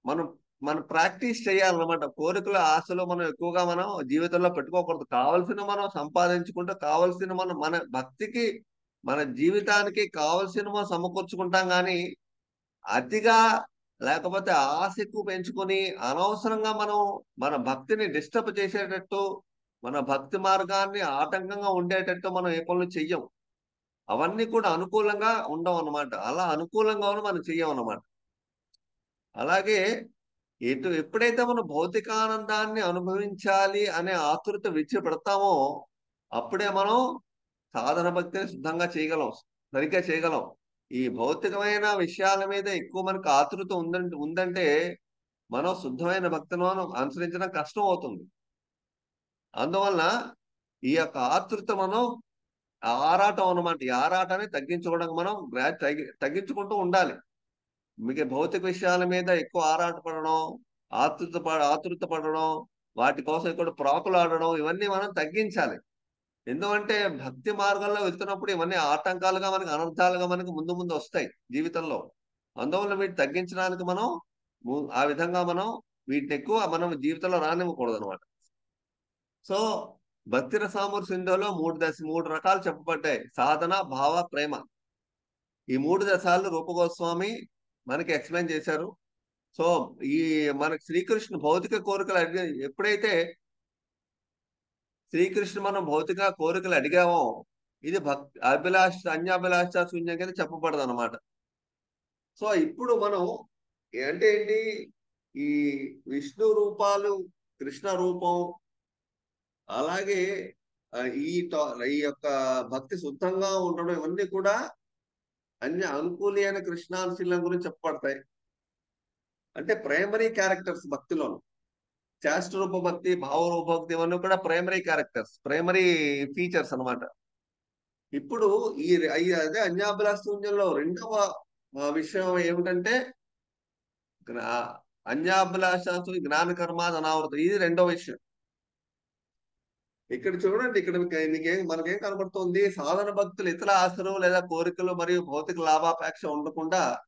మనం మనం ప్రాక్టీస్ చేయాలన్నమాట. కోరికలు ఆశలు మనం ఎక్కువగా మనం జీవితంలో పెట్టుకోకూడదు. కావలసిన మనం సంపాదించుకుంటూ కావలసిన మనం మన భక్తికి మన జీవితానికి కావలసిన మనం సమకూర్చుకుంటాం కానీ అతిగా లేకపోతే ఆశ ఎక్కువ పెంచుకొని అనవసరంగా మనం మన భక్తిని డిస్టర్బ్ చేసేటట్టు మన భక్తి మార్గాన్ని ఆటంకంగా ఉండేటట్టు మనం ఏ పనులు చెయ్యం. అవన్నీ కూడా అనుకూలంగా ఉండవు అనమాట అలా అనుకూలంగా మనం చెయ్యం అనమాట అలాగే ఎటు ఎప్పుడైతే మనం భౌతికానందాన్ని అనుభవించాలి అనే ఆతృత విడిచిపెడతామో అప్పుడే మనం సాధన భక్తిని శుద్ధంగా చేయగలం సరిగ్గా చేయగలం. ఈ భౌతికమైన విషయాల మీద ఎక్కువ మనకు ఆతృత ఉందంటే ఉందంటే మనం శుద్ధమైన భక్తిని మనం అనుసరించడం కష్టం అవుతుంది. అందువలన ఈ యొక్క ఆతృత మనం ఆరాటం అనమాట ఈ ఆరాటాన్ని తగ్గించుకోవడానికి మనం తగ్గించుకుంటూ ఉండాలి. మీకు భౌతిక విషయాల మీద ఎక్కువ ఆరాటపడడం ఆతృత ఆతృత పడడం వాటి కోసం ఇక్కడ ప్రాకులాడడం ఇవన్నీ మనం తగ్గించాలి. ఎందుకంటే భక్తి మార్గంలో వెళ్తున్నప్పుడు ఇవన్నీ ఆటంకాలుగా మనకి అనర్థాలుగా మనకి ముందు ముందు వస్తాయి జీవితంలో. అందువల్ల వీటిని తగ్గించడానికి మనం ఆ విధంగా మనం వీటిని ఎక్కువ మనం జీవితంలో రానివ్వకూడదు అనమాట సో భక్తి రసామూర్ సింధులో మూడు దశ మూడు రకాలు చెప్పబడ్డాయి. సాధన భావ ప్రేమ. ఈ మూడు దశాలు రూపగోస్వామి మనకి ఎక్స్ప్లెయిన్ చేశారు. సో ఈ మనకు శ్రీకృష్ణ భౌతిక కోరికలు అడిగి ఎప్పుడైతే శ్రీకృష్ణ మనం భౌతిక కోరికలు అడిగామో ఇది భక్ అభిలాష అన్యాభిలాష శూన్యం కింద చెప్పబడదు అనమాట సో ఇప్పుడు మనం అంటే ఏంటి? ఈ విష్ణు రూపాలు కృష్ణ రూపం అలాగే ఈ ఈ యొక్క భక్తి శుద్ధంగా ఉండడం ఇవన్నీ కూడా అన్ని అనుకూలమైన కృష్ణాంశీల గురించి చెప్పబడతాయి. అంటే ప్రైమరీ క్యారెక్టర్స్ భక్తిలోను శాస్త్ర భక్తి భావ భక్తి ఇవన్నీ కూడా ప్రైమరీ క్యారెక్టర్స్ ప్రైమరీ ఫీచర్స్ అన్నమాట. ఇప్పుడు ఈ అదే అన్యాభిలాష రెండవ విషయం ఏమిటంటే జ్ఞా- అన్యాభిలాష జ్ఞాన కర్మాది అనావృతం ఇది రెండవ విషయం. ఇక్కడ చూడండి ఇక్కడ మీకు- మనకేం కనబడుతుంది? సాధన భక్తులు ఇతర ఆశలు లేదా కోరికలు మరియు భౌతిక లాభాపేక్ష ఉండకుండా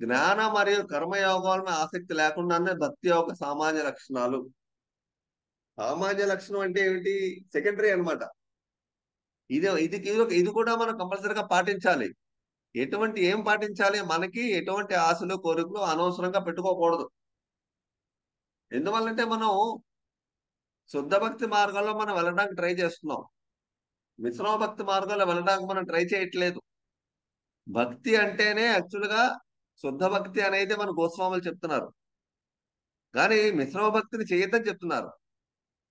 జ్ఞాన మరియు కర్మయోగాలను ఆసక్తి లేకుండానే భక్తి యొక్క సామాన్య లక్షణాలు. సామాన్య లక్షణం అంటే ఏమిటి? సెకండరీ అన్నమాట. ఇది ఇది ఇది- ఇది కూడా మనం కంపల్సరీగా పాటించాలి. ఎటువంటి ఏం పాటించాలి? మనకి ఎటువంటి ఆశలు కోరికలు అనవసరంగా పెట్టుకోకూడదు. ఎందువల్లంటే మనం శుద్ధ భక్తి మార్గంలో మనం వెళ్ళడానికి ట్రై చేస్తున్నాం. మిశ్రమ భక్తి మార్గంలో వెళ్ళడానికి మనం ట్రై చేయట్లేదు. భక్తి అంటేనే యాక్చువల్గా శుద్ధ భక్తి అనేది మన గోస్వాములు చెప్తున్నారు. కానీ మిశ్రమ భక్తిని చేయొద్దని చెప్తున్నారు.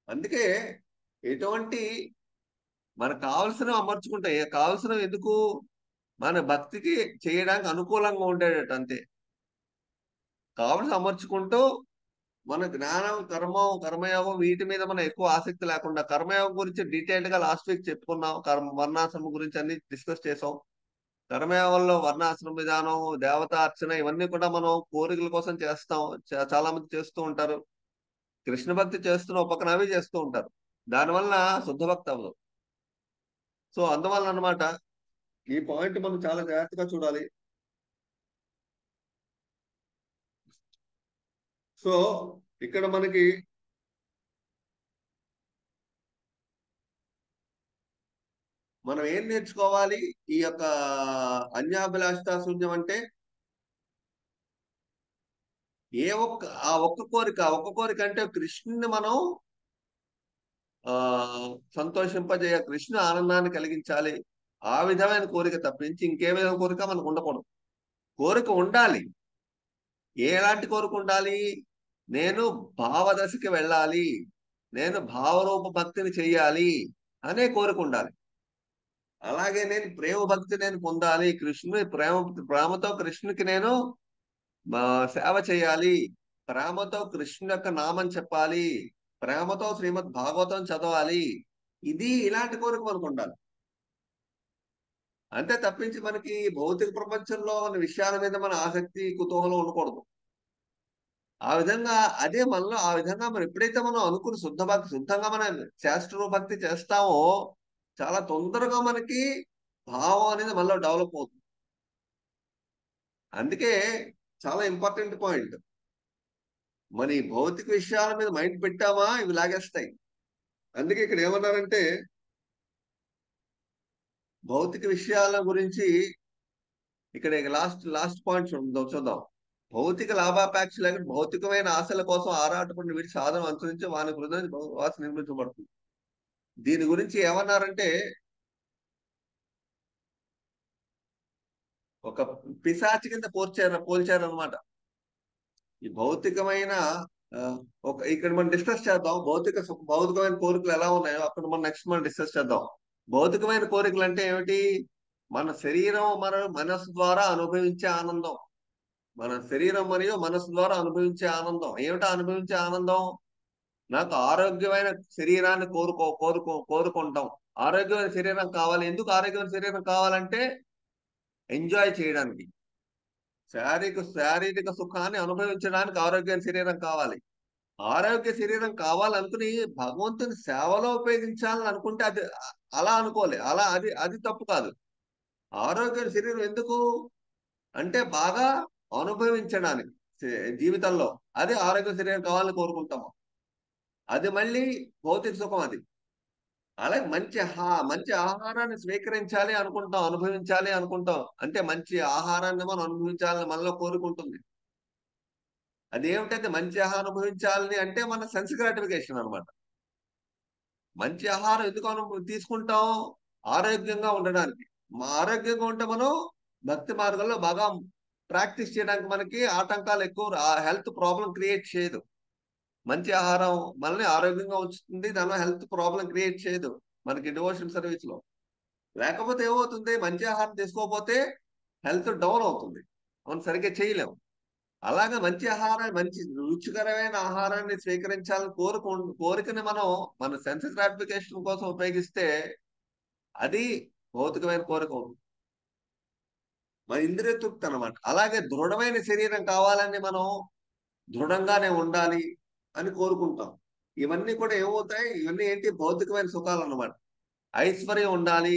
అందుకే ఎటువంటి మనకు కావలసినవి అమర్చుకుంటాయి. కావలసినవి ఎందుకు? మన భక్తికి చేయడానికి అనుకూలంగా ఉండేటట్టు అంతే. కావలసి అమర్చుకుంటూ మన జ్ఞానం కర్మం కర్మయోగం వీటి మీద మనం ఎక్కువ ఆసక్తి లేకుండా కర్మయోగం గురించి డీటెయిల్డ్గా లాస్ట్ వీక్ చెప్పుకున్నాం. కర్మ వర్ణాశ్రమం గురించి అన్ని డిస్కస్ చేసాం. కర్మయోగంలో వర్ణాశ్రమ విధానం దేవత అర్చన ఇవన్నీ కూడా మనం కోరికల కోసం చేస్తాం. చాలా మంది చేస్తూ ఉంటారు. కృష్ణ భక్తి చేస్తున్న ఒక పక్కన అవి చేస్తూ ఉంటారు. దానివల్ల శుద్ధ భక్తి అవ్వదు. సో అందువల్ల అన్నమాట ఈ పాయింట్ మనం చాలా జాగ్రత్తగా చూడాలి. సో ఇక్కడ మనకి మనం ఏం నేర్చుకోవాలి? ఈ యొక్క అన్యాభిలాషిత శూన్యం అంటే ఏ ఒక్క ఆ ఒక్క కోరిక ఒక్క కోరిక అంటే కృష్ణుని మనం ఆ సంతోషింపజేయ కృష్ణ ఆనందాన్ని కలిగించాలి. ఆ విధమైన కోరిక తప్పించి ఇంకే విధమైన కోరిక మనకు ఉండకూడదు. కోరిక ఉండాలి. ఎలాంటి కోరిక ఉండాలి? నేను భావదశకి వెళ్ళాలి నేను భావరూప భక్తిని చెయ్యాలి అనే కోరిక ఉండాలి. అలాగే నేను ప్రేమ భక్తి నేను పొందాలి కృష్ణుని ప్రేమ ప్రేమతో కృష్ణునికి నేను సేవ చేయాలి ప్రేమతో కృష్ణు యొక్క నామం చెప్పాలి ప్రేమతో శ్రీమద్ భాగవతం చదవాలి ఇది ఇలాంటి కోరిక మనకు ఉండాలి. అంతే తప్పించి మనకి భౌతిక ప్రపంచంలో ఉన్న విషయాల మీద మన ఆసక్తి కుతూహలం ఉండకూడదు. ఆ విధంగా అదే మనలో ఆ విధంగా మనం ఎప్పుడైతే మనం అనుకుని శుద్ధ భక్తి శుద్ధంగా మనం శాస్త్ర భక్తి చేస్తామో చాలా తొందరగా మనకి భావం అనేది మనలో డెవలప్ అవుతుంది. అందుకే చాలా ఇంపార్టెంట్ పాయింట్. మన ఈ భౌతిక విషయాల మీద మైండ్ పెట్టామా ఇవి లాగేస్తాయి. అందుకే ఇక్కడ ఏమన్నారంటే భౌతిక విషయాల గురించి ఇక్కడ లాస్ట్ లాస్ట్ పాయింట్ చూద్దాం చూద్దాం. భౌతిక లాభాపేక్ష లేకుండా భౌతికమైన ఆశల కోసం ఆరాటపడిన వీటి సాధన అనుసరించి వాని హృదయం వాస నిర్మించబడుతుంది దీని గురించి ఏమన్నారంటే ఒక పిశాచి కింద పోల్చారు పోల్చారనమాట ఈ భౌతికమైన ఒక ఇక్కడ మనం డిస్కస్ చేద్దాం భౌతిక భౌతికమైన కోరికలు ఎలా ఉన్నాయో అక్కడ మనం నెక్స్ట్ మనం డిస్కస్ చేద్దాం. భౌతికమైన కోరికలు అంటే ఏమిటి? మన శరీరం మన మనసు ద్వారా అనుభవించే ఆనందం. మన శరీరం మరియు మనసు ద్వారా అనుభవించే ఆనందం. ఏమిటా అనుభవించే ఆనందం? నాకు ఆరోగ్యమైన శరీరాన్ని కోరుకో కోరుకో కోరుకుంటాం. ఆరోగ్యమైన శరీరం కావాలి. ఎందుకు ఆరోగ్యమైన శరీరం కావాలంటే ఎంజాయ్ చేయడానికి. శారీరక శారీరక సుఖాన్ని అనుభవించడానికి ఆరోగ్య శరీరం కావాలి. ఆరోగ్య శరీరం కావాలనుకుని భగవంతుని సేవలో ఉపయోగించాలని అనుకుంటే అది అలా అనుకోలే. అలా అది అది తప్పు కాదు. ఆరోగ్య శరీరం ఎందుకు? అంటే బాగా అనుభవించడానికి జీవితంలో అదే ఆరోగ్య శరీరం కావాలని కోరుకుంటాము. అది మళ్ళీ భౌతిక సుఖం అది. అలాగే మంచి హా మంచి ఆహారాన్ని స్వీకరించాలి అనుకుంటాం అనుభవించాలి అనుకుంటాం. అంటే మంచి ఆహారాన్ని మనం అనుభవించాలని మనలో కోరుకుంటుంది. అది ఏమిటంటే మంచి ఆహారం అనుభవించాలని అంటే మన సెన్స్ గ్రాటిఫికేషన్ అన్నమాట. మంచి ఆహారం ఎందుకు తీసుకుంటాం? ఆరోగ్యంగా ఉండడానికి. మా ఆరోగ్యంగా ఉంటే మనం భక్తి మార్గంలో బాగా ప్రాక్టీస్ చేయడానికి మనకి ఆటంకాలు ఎక్కువ హెల్త్ ప్రాబ్లం క్రియేట్ చేయదు. మంచి ఆహారం మనల్ని ఆరోగ్యంగా ఉంచుతుంది దానిలో హెల్త్ ప్రాబ్లం క్రియేట్ చేయదు మనకి డివోషన్ సర్వీస్లో లేకపోతే ఏమవుతుంది? మంచి ఆహారం తీసుకోకపోతే హెల్త్ డౌన్ అవుతుంది. మనం సరిగ్గా చేయలేము. అలాగే మంచి ఆహారం మంచి రుచికరమైన ఆహారాన్ని స్వీకరించాలని కోరుకు కోరికని మనం మన సెన్సెస్ గ్రాటిఫికేషన్ కోసం ఉపయోగిస్తే అది భౌతికమైన కోరిక అవుతుంది. మన ఇంద్రియ తృప్తి అనమాట అలాగే దృఢమైన శరీరం కావాలని మనం దృఢంగానే ఉండాలి అని కోరుకుంటాం. ఇవన్నీ కూడా ఏమవుతాయి? ఇవన్నీ ఏంటి? భౌతికమైన సుఖాలు అనమాట ఐశ్వర్యం ఉండాలి.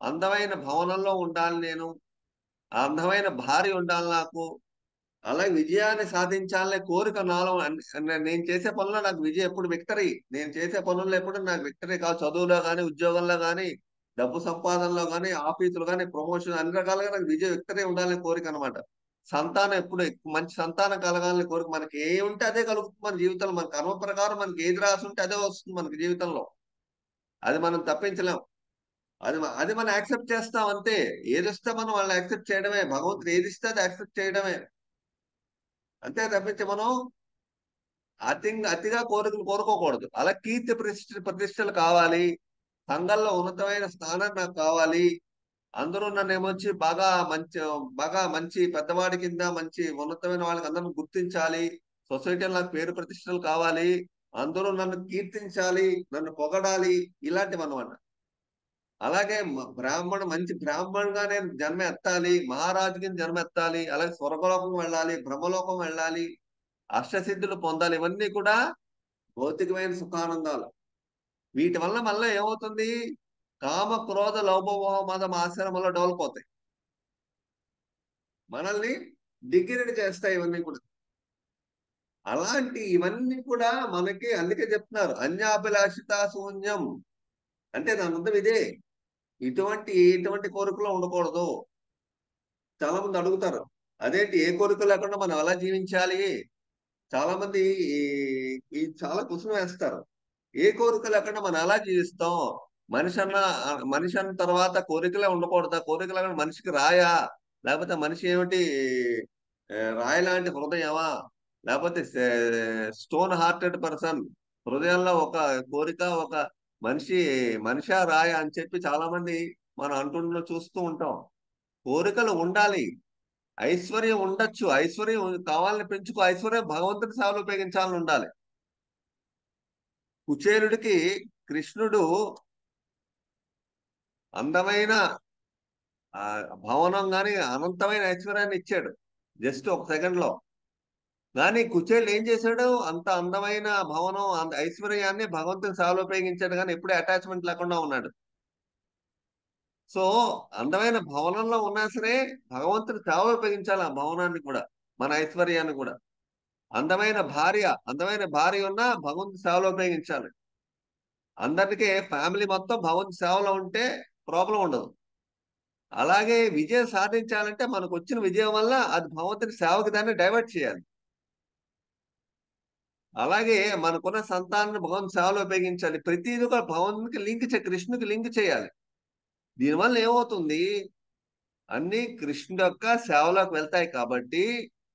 అందమైన భవనంలో ఉండాలి నేను. అందమైన భార్య ఉండాలి నాకు. అలాగే విజయాన్ని సాధించాలనే కోరిక నాలో నేను చేసే పనుల్లో నాకు విజయం ఎప్పుడు విక్టరీ నేను చేసే పనుల్లో ఎప్పుడు నాకు విక్టరీ కాదు చదువులో కానీ ఉద్యోగంలో కానీ డబ్బు సంపాదనలో కానీ ఆఫీసులు కానీ ప్రమోషన్ అన్ని రకాలుగా నాకు విజయ విక్టరీ ఉండాలని కోరిక అనమాట సంతానం ఎప్పుడు మంచి సంతానం కలగాలని కోరిక మనకి ఏ ఉంటే అదే కలుగుతుంది మన జీవితంలో. మన కర్మ ప్రకారం మనకి ఏది రాసి ఉంటే అదే వస్తుంది మనకి జీవితంలో. అది మనం తప్పించలేం. అది అది మనం యాక్సెప్ట్ చేస్తాం అంతే. ఏది ఇస్తే మనం వాళ్ళని యాక్సెప్ట్ చేయడమే. భగవంతుడు ఏది ఇస్తే అది యాక్సెప్ట్ చేయడమే. అంతే తప్పించి మనం అతి అతిగా కోరికలు కోరుకోకూడదు. అలా కీర్తి ప్రతిష్ట ప్రతిష్టలు కావాలి. సంఘంలో ఉన్నతమైన స్థానం నాకు కావాలి. అందరూ నన్ను ఏమొచ్చి బాగా మంచి బాగా మంచి పెద్దవాడి కింద మంచి ఉన్నతమైన వాళ్ళకి అందరిని గుర్తించాలి. సొసైటీలో నాకు పేరు ప్రతిష్టలు కావాలి. అందరూ నన్ను కీర్తించాలి నన్ను పొగడాలి ఇలాంటివి అనమాట అలాగే బ్రాహ్మణ మంచి బ్రాహ్మణుగా నేను జన్మ ఎత్తాలి. మహారాజు కింద జన్మ ఎత్తాలి. అలాగే స్వర్గలోకం వెళ్ళాలి బ్రహ్మలోకం వెళ్ళాలి. అష్టసిద్ధులు పొందాలి. ఇవన్నీ కూడా భౌతికమైన సుఖానందాలు. వీటి వల్ల మళ్ళీ ఏమవుతుంది? కామ క్రోధ లోభమోహ మదం ఆశ్రమంలో డెవలప్ అవుతాయి మనల్ని డిగ్రేడ్ చేస్తాయి ఇవన్నీ కూడా. అలాంటి ఇవన్నీ కూడా మనకి అందుకే చెప్తున్నారు. అన్యాభిలాషిత శూన్యం. అంటే దాని అర్థం ఇదే. ఇటువంటి ఇటువంటి కోరికలు ఉండకూడదు. చాలా మంది అడుగుతారు. అదేంటి? ఏ కోరిక లేకుండా మనం ఎలా జీవించాలి? చాలా మంది ఈ- చాలా కుసులు వేస్తారు. ఏ కోరిక లేకుండా మనం ఎలా జీవిస్తాం? మనిషి అన్న మనిషి అన్న తర్వాత కోరికలే ఉండకూడదా? కోరిక మనిషికి రాయా? లేకపోతే మనిషి ఏమిటి రాయలాంటి లాంటి హృదయమా? లేకపోతే స్టోన్ హార్టెడ్ పర్సన్ హృదయంలో ఒక కోరిక ఒక మనిషి మనిషా రాయ అని చెప్పి చాలా మంది మనం అంటుండ చూస్తూ ఉంటాం. కోరికలు ఉండాలి. ఐశ్వర్యం ఉండొచ్చు. ఐశ్వర్యం కావాలని పెంచుకో. ఐశ్వర్యం భగవంతుడి సేవలు ఉపయోగించాలని ఉండాలి. కుచేలుడికి కృష్ణుడు అందమైన భవనం కానీ అనంతమైన ఐశ్వర్యాన్ని ఇచ్చాడు. జస్ట్ ఒక సెకండ్లో కానీ కుచేలు ఏం చేశాడు? అంత అందమైన భవనం అంత ఐశ్వర్యాన్ని భగవంతుని సేవలో ఉపయోగించాడు. కానీ ఎప్పుడే అటాచ్మెంట్ లేకుండా ఉన్నాడు. సో అందమైన భవనంలో ఉన్నా సరే భగవంతుని సేవలో ఉపయోగించాలి ఆ భవనాన్ని కూడా మన ఐశ్వర్యాన్ని కూడా. అందమైన భార్య అందమైన భార్య ఉన్నా భగవంతు సేవలో ఉపయోగించాలి. అందరికీ ఫ్యామిలీ మొత్తం భగవంతు సేవలో ఉంటే ప్రాబ్లం ఉండదు. అలాగే విజయం సాధించాలంటే మనకు వచ్చిన విజయం వల్ల అది భగవంతుని సేవకి దాన్ని డైవర్ట్ చేయాలి. అలాగే మనకున్న సంతానాన్ని భగవంతు సేవలో ఉపయోగించాలి. ప్రతిదీ కూడా భగవంతునికి లింక్ చే కృష్ణుకి లింక్ చేయాలి. దీనివల్ల ఏమవుతుంది? అన్ని కృష్ణుడు యొక్క సేవలోకి వెళ్తాయి కాబట్టి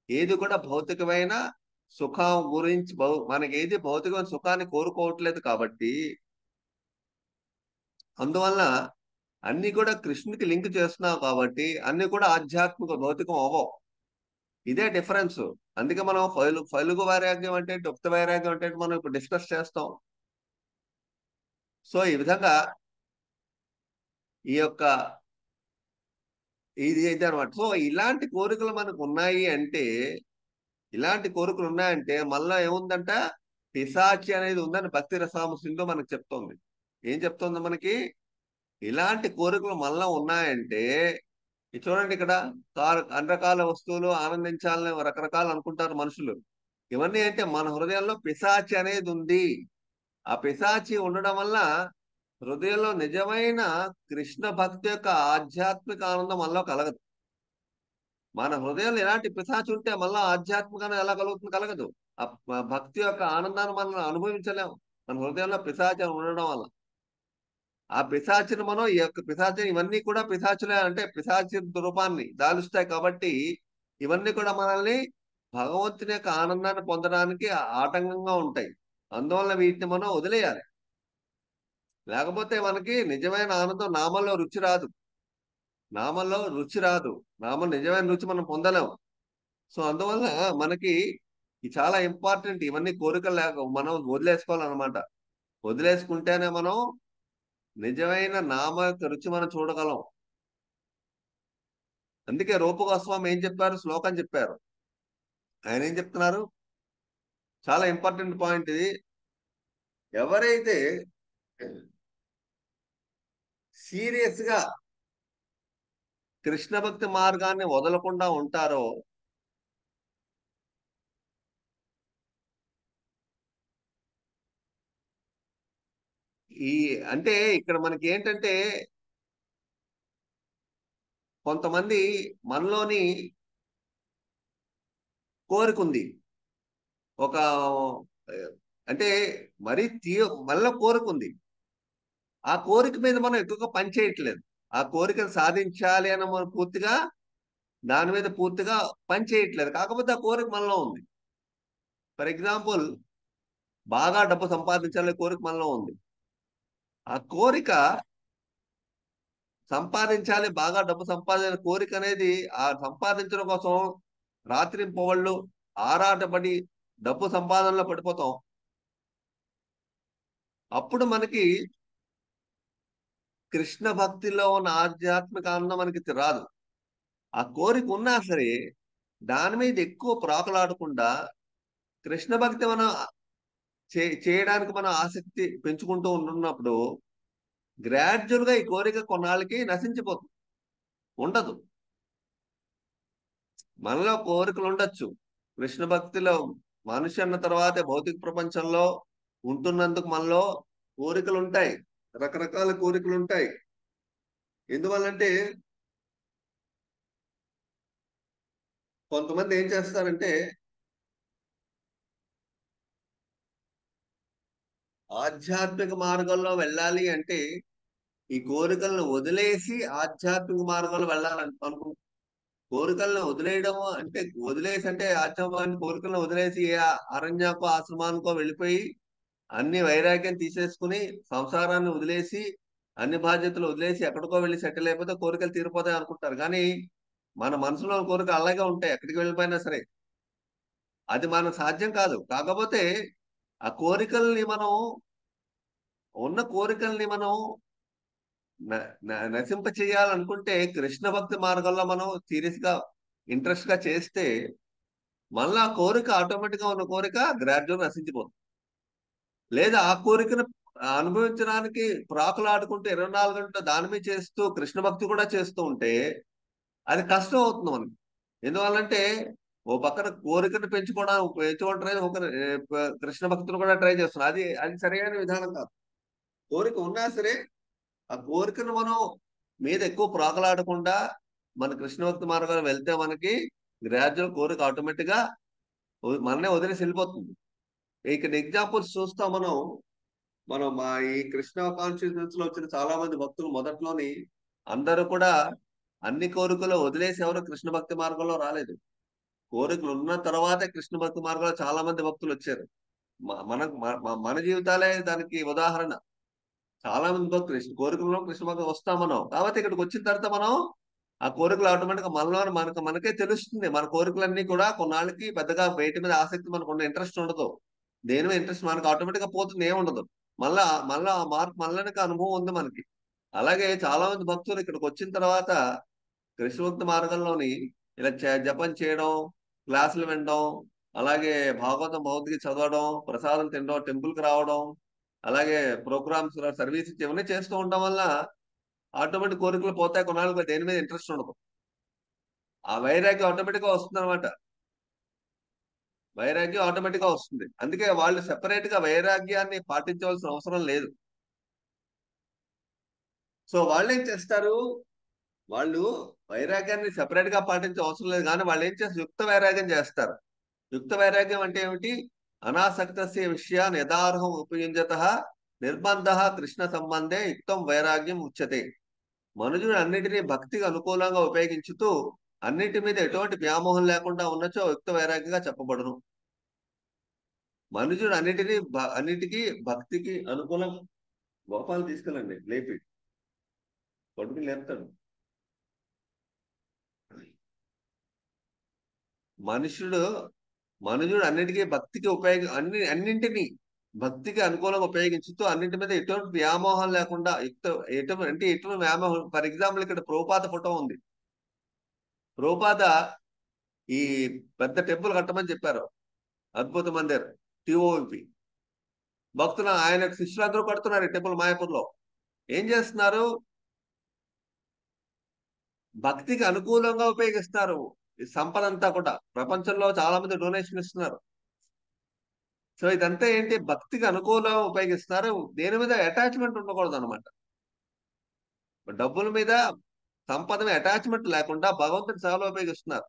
ఏది కూడా భౌతికమైన సుఖం గురించి మనకి ఏది భౌతికమైన సుఖాన్ని కోరుకోవట్లేదు కాబట్టి అందువల్ల అన్ని కూడా కృష్ణుడికి లింక్ చేస్తున్నావు కాబట్టి అన్ని కూడా ఆధ్యాత్మిక భౌతికం అవ్వవు. ఇదే డిఫరెన్స్. అందుకే మనం ఫైలు ఫైలుగు వైరాగ్యం అంటే దుక్త వైరాగ్యం అంటే మనం ఇప్పుడు డిస్కస్ చేస్తాం. సో ఈ విధంగా ఈ యొక్క ఇది అయితే అనమాట సో ఇలాంటి కోరికలు మనకు ఉన్నాయి అంటే ఇలాంటి కోరికలు ఉన్నాయంటే మళ్ళా ఏముందంట? పిశాచి అనేది ఉందని భక్తి రసామ మనకు చెప్తోంది. ఏం చెప్తోంది మనకి? ఇలాంటి కోరికలు మళ్ళా ఉన్నాయంటే చూడండి ఇక్కడ కారు అన్ని రకాల వస్తువులు ఆనందించాలని రకరకాలు అనుకుంటారు మనుషులు. ఇవన్నీ అంటే మన హృదయంలో పిశాచి అనేది ఉంది. ఆ పిశాచి ఉండడం వల్ల హృదయంలో నిజమైన కృష్ణ భక్తి యొక్క ఆధ్యాత్మిక ఆనందం మనలో కలగదు. మన హృదయంలో ఎలాంటి పిశాచి ఉంటే మళ్ళా ఆధ్యాత్మికంగా ఎలా కలుగుతుంది కలగదు. ఆ భక్తి యొక్క ఆనందాన్ని మనం అనుభవించలేము. మన హృదయంలో పిశాచి ఉండడం వల్ల. ఆ పిశాచిని మనం ఈ యొక్క పిశాచిని ఇవన్నీ కూడా పిశాచులే అంటే పిశాచి రూపాన్ని దాలుస్తాయి కాబట్టి ఇవన్నీ కూడా మనల్ని భగవంతుని యొక్క ఆనందాన్ని పొందడానికి ఆటంకంగా ఉంటాయి. అందువల్ల వీటిని మనం వదిలేయాలి. లేకపోతే మనకి నిజమైన ఆనందం నామంలో రుచి రాదు. నామంలో రుచి రాదు. నామం నిజమైన రుచి మనం పొందలేము సో అందువల్ల మనకి చాలా ఇంపార్టెంట్ ఇవన్నీ కోరికలు లేక మనం వదిలేసుకోవాలన్నమాట. వదిలేసుకుంటేనే మనం నిజమైన నామ యొక్క రుచి మనం చూడగలం. అందుకే రూపగోస్వామి ఏం చెప్పారు? శ్లోకం చెప్పారు. ఆయన ఏం చెప్తున్నారు? చాలా ఇంపార్టెంట్ పాయింట్ ఇది. ఎవరైతే సీరియస్గా కృష్ణ భక్తి మార్గాన్ని వదలకుండా ఉంటారో ఈ అంటే ఇక్కడ మనకి ఏంటంటే కొంతమంది మనలోని కోరుకుంది. ఒక అంటే మరీ తీ మళ్ళీ కోరుకుంది. ఆ కోరిక మీద మనం ఎక్కువగా పని చేయట్లేదు. ఆ కోరికను సాధించాలి అని మనం పూర్తిగా దాని మీద పూర్తిగా పని చేయట్లేదు. కాకపోతే ఆ కోరిక మనలో ఉంది. ఫర్ ఎగ్జాంపుల్ బాగా డబ్బు సంపాదించాలనే కోరిక మనలో ఉంది. ఆ కోరిక సంపాదించాలి బాగా డబ్బు సంపాదించిన కోరిక అనేది ఆ సంపాదించడం కోసం రాత్రి పొగళ్ళు ఆరాటపడి డబ్బు సంపాదనలో పడిపోతాం. అప్పుడు మనకి కృష్ణ భక్తిలో ఉన్న ఆధ్యాత్మిక ఆనందం మనకి రాదు. ఆ కోరిక ఉన్నా సరే దాని మీద ఎక్కువ ప్రాకులాడకుండా కృష్ణ భక్తి మనం చే చేయడానికి మనం ఆసక్తి పెంచుకుంటూ ఉంటున్నప్పుడు గ్రాడ్యువల్గా ఈ కోరిక కొన్నాళ్ళకి నశించిపోతుంది. ఉండదు. మనలో కోరికలు ఉండొచ్చు. కృష్ణ భక్తిలో మనిషి అన్న తర్వాతే భౌతిక ప్రపంచంలో ఉంటున్నందుకు మనలో కోరికలు ఉంటాయి. రకరకాల కోరికలు ఉంటాయి ఎందువల్లంటే కొంతమంది ఏం చేస్తారంటే ఆధ్యాత్మిక మార్గంలో వెళ్ళాలి అంటే ఈ కోరికలను వదిలేసి ఆధ్యాత్మిక మార్గంలో వెళ్ళాలని అనుకు కోరికలను వదిలేయడం అంటే వదిలేసి అంటే ఆధ్యాత్మిక కోరికలను వదిలేసి ఏ అరణ్యకో ఆశ్రమానికో వెళ్ళిపోయి అన్ని వైరాగ్యం తీసేసుకుని సంసారాన్ని వదిలేసి అన్ని బాధ్యతలు వదిలేసి ఎక్కడికో వెళ్ళి సెటిల్ అయిపోతే కోరికలు తీరిపోతాయి అనుకుంటారు. కానీ మన మనసులో కోరిక అలాగే ఉంటాయి. ఎక్కడికి వెళ్ళిపోయినా సరే. అది మన సాధ్యం కాదు. కాకపోతే ఆ కోరికల్ని మనం ఉన్న కోరికల్ని మనం నశింప చేయాలనుకుంటే కృష్ణ భక్తి మార్గంలో మనం సీరియస్గా ఇంట్రెస్ట్గా చేస్తే మళ్ళీ ఆ కోరిక ఆటోమేటిక్గా ఉన్న కోరిక గ్రాడ్యువల్ నశించిపోతుంది. లేదా ఆ కోరికను అనుభవించడానికి ప్రాకులాడుకుంటూ ఇరవై నాలుగు గంటలు దాని మీద చేస్తూ కృష్ణ భక్తి కూడా చేస్తూ ఉంటే అది కష్టం అవుతుంది మనకి. ఎందువల్లంటే ఓ పక్కన కోరికను పెంచుకోవడానికి పెంచుకుంటారని ఒక కృష్ణ భక్తులు కూడా ట్రై చేస్తున్నారు. అది అది సరైన విధానం కాదు. కోరిక ఉన్నా సరే ఆ కోరికను మనం మీద ఎక్కువ ప్రాకలాడకుండా మన కృష్ణ భక్తి మార్గాలు వెళ్తే మనకి గ్రాడ్యువల్ కోరిక ఆటోమేటిక్గా మననే వదిలేసి వెళ్ళిపోతుంది. ఇక్కడ ఎగ్జాంపుల్స్ చూస్తాం మనం. మనం మా ఈ కృష్ణ కాన్షియస్నెస్లో వచ్చిన చాలా మంది భక్తులు మొదట్లోని అందరూ కూడా అన్ని కోరికలు వదిలేసి ఎవరు కృష్ణ భక్తి మార్గంలో రాలేదు. కోరికలు ఉన్న తర్వాతే కృష్ణ భక్తి మార్గంలో చాలా మంది భక్తులు వచ్చారు. మన మన జీవితాలే దానికి ఉదాహరణ. చాలా మంది భక్తులు కృష్ణ కృష్ణ భక్తి వస్తాం మనం. కాబట్టి ఇక్కడికి వచ్చిన తర్వాత మనం ఆ కోరికలు ఆటోమేటిక్ మనలో మనకు మనకే తెలుస్తుంది. మన కోరికలన్నీ కూడా కొన్నాళ్ళకి పెద్దగా బయట మీద ఆసక్తి మనకు ఉన్న ఇంట్రెస్ట్ ఉండదు. దేని మీద ఇంట్రెస్ట్ మనకు ఆటోమేటిక్గా పోతుంది ఏముండదు మళ్ళా మళ్ళా ఆ మార్పు మళ్ళీ అనుభవం ఉంది మనకి. అలాగే చాలా మంది భక్తులు ఇక్కడికి వచ్చిన తర్వాత కృష్ణభక్తి మార్గంలోని ఇలా చే- జపం చేయడం క్లాసులు వినడం అలాగే భాగవతం భౌతిక చదవడం ప్రసాదం తినడం టెంపుల్కి రావడం అలాగే ప్రోగ్రామ్స్ సర్వీస్ ఇవన్నీ చేస్తూ ఉండడం వల్ల ఆటోమేటిక్ కోరికలు పోతాయి కొన్నాళ్ళకి దేని మీద ఇంట్రెస్ట్ ఉండదు. ఆ వైరాగ్యం ఆటోమేటిక్గా వస్తుంది అనమాట వైరాగ్యం ఆటోమేటిక్గా వస్తుంది. అందుకే వాళ్ళు సెపరేట్గా వైరాగ్యాన్ని పాటించవలసిన అవసరం లేదు. సో వాళ్ళు ఏం చేస్తారు? వాళ్ళు వైరాగ్యాన్ని సెపరేట్గా పాటించే అవసరం లేదు. కానీ వాళ్ళు ఏం చేస్తారు? యుక్త వైరాగ్యం చేస్తారు. యుక్త వైరాగ్యం అంటే ఏమిటి? అనాసక్త విషయాన్ని యథార్హం ఉపయుంజత నిర్బంధ కృష్ణ సంబంధే యుక్తం వైరాగ్యం ఉచ్యతే. మనుజుడు అన్నిటినీ భక్తికి అనుకూలంగా ఉపయోగించుతూ అన్నిటి మీద ఎటువంటి వ్యామోహం లేకుండా ఉన్నచో యుక్త వైరాగ్యంగా చెప్పబడును. మనుషుడు అన్నిటినీ భ- అన్నిటికీ భక్తికి అనుకూలం గోపాలు తీసుకెళ్ళండి లేపి. కొడుకుని లేపుతాడు. మనుషుడు మనుషుడు అన్నిటికీ భక్తికి ఉపయోగ అన్ని అన్నింటినీ భక్తికి అనుకూలంగా ఉపయోగించుతూ అన్నింటి మీద ఎటువంటి వ్యామోహం లేకుండా యుక్త ఎటువంటి అంటే ఎటువంటి వ్యామోహం ఫర్ ఎగ్జాంపుల్ ఇక్కడ ప్రోపాత ఫోటో ఉంది. ప్రోపాత ఈ పెద్ద టెంపుల్ కట్టమని చెప్పారు. అద్భుత మందిర్ టిఓపి భక్తులు ఆయన శిష్యులందరూ కడుతున్నారు ఈ టెంపుల్ మాయాపూర్లో. ఏం చేస్తున్నారు? భక్తికి అనుకూలంగా ఉపయోగిస్తారు. ఈ సంపద అంతా కూడా. ప్రపంచంలో చాలా మంది డొనేషన్ ఇస్తున్నారు. సో ఇదంతా ఏంటి? భక్తికి అనుకూలంగా ఉపయోగిస్తున్నారు దేని మీద? అటాచ్మెంట్ ఉండకూడదు అనమాట డబ్బుల మీద సంపదను అటాచ్మెంట్ లేకుండా భగవంతుని సేవలో ఉపయోగిస్తున్నారు.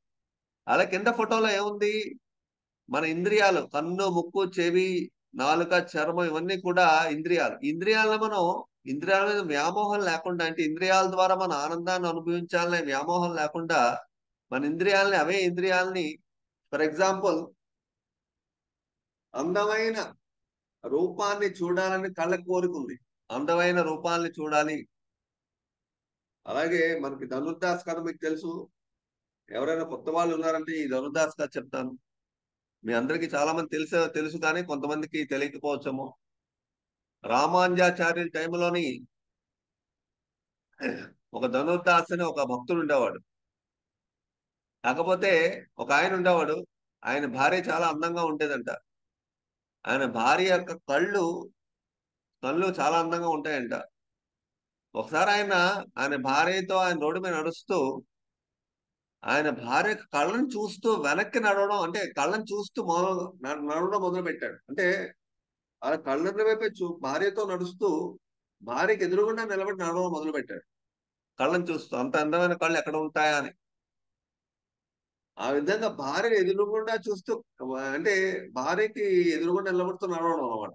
అలా కింద ఫోటోలో ఏముంది? మన ఇంద్రియాలు కన్ను ముక్కు చెవి నాలుక చర్మం ఇవన్నీ కూడా ఇంద్రియాలు. ఇంద్రియాలను మనం ఇంద్రియాల మీద వ్యామోహం లేకుండా అంటే ఇంద్రియాల ద్వారా మన ఆనందాన్ని అనుభవించాలనే వ్యామోహం లేకుండా మన ఇంద్రియాలని అవే ఇంద్రియాలని ఫర్ ఎగ్జాంపుల్ అందమైన రూపాన్ని చూడాలని కళ్ళకు కోరుకుంది అందమైన రూపాన్ని చూడాలి అలాగే మనకి ధనుర్దాస్ కథ మీకు తెలుసు. ఎవరైనా కొత్త వాళ్ళు ఉన్నారంటే ఈ ధనుర్దాస్ కథ చెప్తాను. మీ అందరికీ చాలా మంది తెలుసు తెలుసు కానీ కొంతమందికి తెలియకపోవచ్చేమో. రామాంజాచార్యుల టైంలోని ఒక ధనుర్దాస్ అని ఒక భక్తుడు ఉండేవాడు. కాకపోతే ఒక ఆయన ఉండేవాడు. ఆయన భార్య చాలా అందంగా ఉండేదంట. ఆయన భార్య యొక్క కళ్ళు కళ్ళు చాలా అందంగా ఉంటాయంట. ఒకసారి ఆయన ఆయన భార్యతో ఆయన రోడ్డు మీద నడుస్తూ ఆయన భార్య కళ్ళను చూస్తూ వెనక్కి నడవడం అంటే కళ్ళను చూస్తూ మొదలు నడవడం మొదలు పెట్టాడు అంటే ఆయన కళ్ళ వైపే చూ భార్యతో నడుస్తూ భార్యకి ఎదురుగుండా నిలబడి నడవడం మొదలు పెట్టాడు కళ్ళను చూస్తూ అంత అందమైన కళ్ళు ఎక్కడ ఉంటాయా? అని. ఆ విధంగా భార్య ఎదురుగుండా చూస్తూ అంటే భార్యకి ఎదురుగుండా నిలబడుతూ నడవడం అనమాట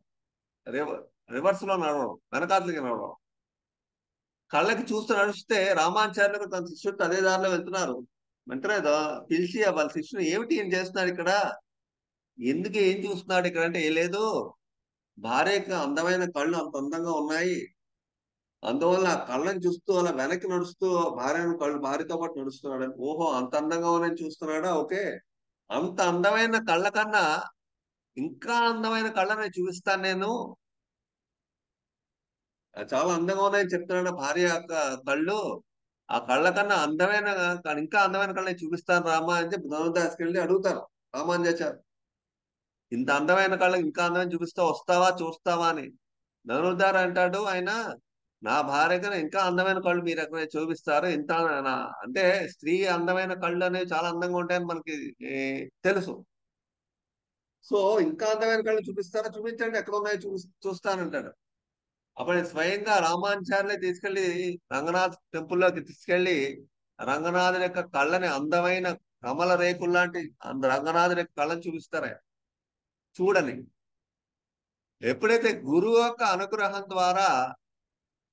రివర్ రివర్స్లో నడవడం వెనకాతలకి నడవడం. కళ్ళకి చూస్తూ నడిస్తే రామాచార్యులకు తన శిష్యుడు అదే దారిలో వెళ్తున్నారు. వెంటనే పిలిచి వాళ్ళ శిష్యుడు ఏమిటి ఏం చేస్తున్నాడు ఇక్కడ? ఎందుకు ఏం చూస్తున్నాడు ఇక్కడ అంటే ఏ లేదు. భార్యకు అందమైన కళ్ళు అంత అందంగా ఉన్నాయి. అందువల్ల ఆ కళ్ళని చూస్తూ అలా వెనక్కి నడుస్తూ భార్యను కళ్ళు భార్యతో పాటు నడుస్తున్నాడు. ఓహో అంత అందంగా ఉన్నాయని చూస్తున్నాడా? ఓకే. అంత అందమైన కళ్ళ కన్నా ఇంకా అందమైన కళ్ళని చూపిస్తాను నేను. చాలా అందంగా ఉన్నాయని చెప్తున్నాడు భార్య యొక్క కళ్ళు. ఆ కళ్ళ కన్నా అందమైన ఇంకా అందమైన కళ్ళని చూపిస్తాను రామా అని చెప్పి ధనుదాస్కి వెళ్ళి అడుగుతారు. రామానుజాచార్య ఇంత అందమైన కళ్ళు ఇంకా అందమైన చూపిస్తా వస్తావా చూస్తావా అని. ధనుర్ధార అంటాడు ఆయన నా భార్య ఇంకా అందమైన కళ్ళు మీరు ఎక్కడ చూపిస్తారు. ఇంత నా అంటే స్త్రీ అందమైన కళ్ళు అనేవి చాలా అందంగా ఉంటాయని మనకి తెలుసు. సో ఇంకా అందమైన కళ్ళు చూపిస్తారా? చూపించండి. ఎక్కడ ఉన్నాయో చూ చూస్తానంటాడు. అప్పుడు స్వయంగా రామాచార్యులే తీసుకెళ్ళి రంగనాథ్ టెంపుల్లోకి తీసుకెళ్ళి రంగనాథుని యొక్క కళ్ళని అందమైన కమల రేకుల్లాంటి అంద- రంగనాథుని యొక్క కళ్ళని చూపిస్తారా చూడని. ఎప్పుడైతే గురువు యొక్క అనుగ్రహం ద్వారా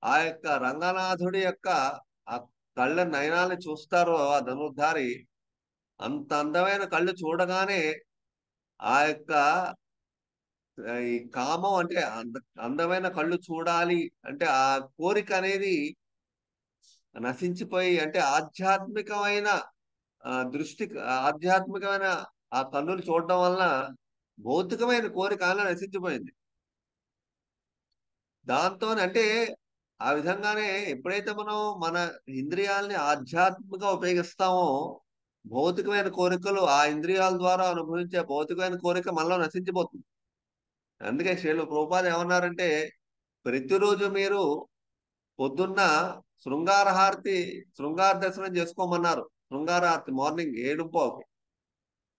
ఆ యొక్క రంగనాథుడి యొక్క ఆ కళ్ళ నయనాన్ని చూస్తారో ఆ ధనుర్ధారి అంత అందమైన కళ్ళు చూడగానే ఆ యొక్క ఈ కామం అంటే అంద అందమైన కళ్ళు చూడాలి అంటే ఆ కోరిక అనేది నశించిపోయి అంటే ఆధ్యాత్మికమైన ఆ, దృష్టి ఆధ్యాత్మికమైన ఆ కన్నులు చూడడం వలన భౌతికమైన కోరిక నశించిపోయింది. దాంతో అంటే ఆ విధంగానే ఎప్పుడైతే మనం మన ఇంద్రియాలని ఆధ్యాత్మికంగా ఉపయోగిస్తామో భౌతికమైన కోరికలు ఆ ఇంద్రియాల ద్వారా అనుభవించే భౌతికమైన కోరిక మనలో నశించిపోతుంది. అందుకే శ్రీలు ప్రభుపాద ఏమన్నారంటే ప్రతిరోజు మీరు పొద్దున్న శృంగార హారతి శృంగార దర్శనం చేసుకోమన్నారు. శృంగార హారతి మార్నింగ్ ఏడుంపోకి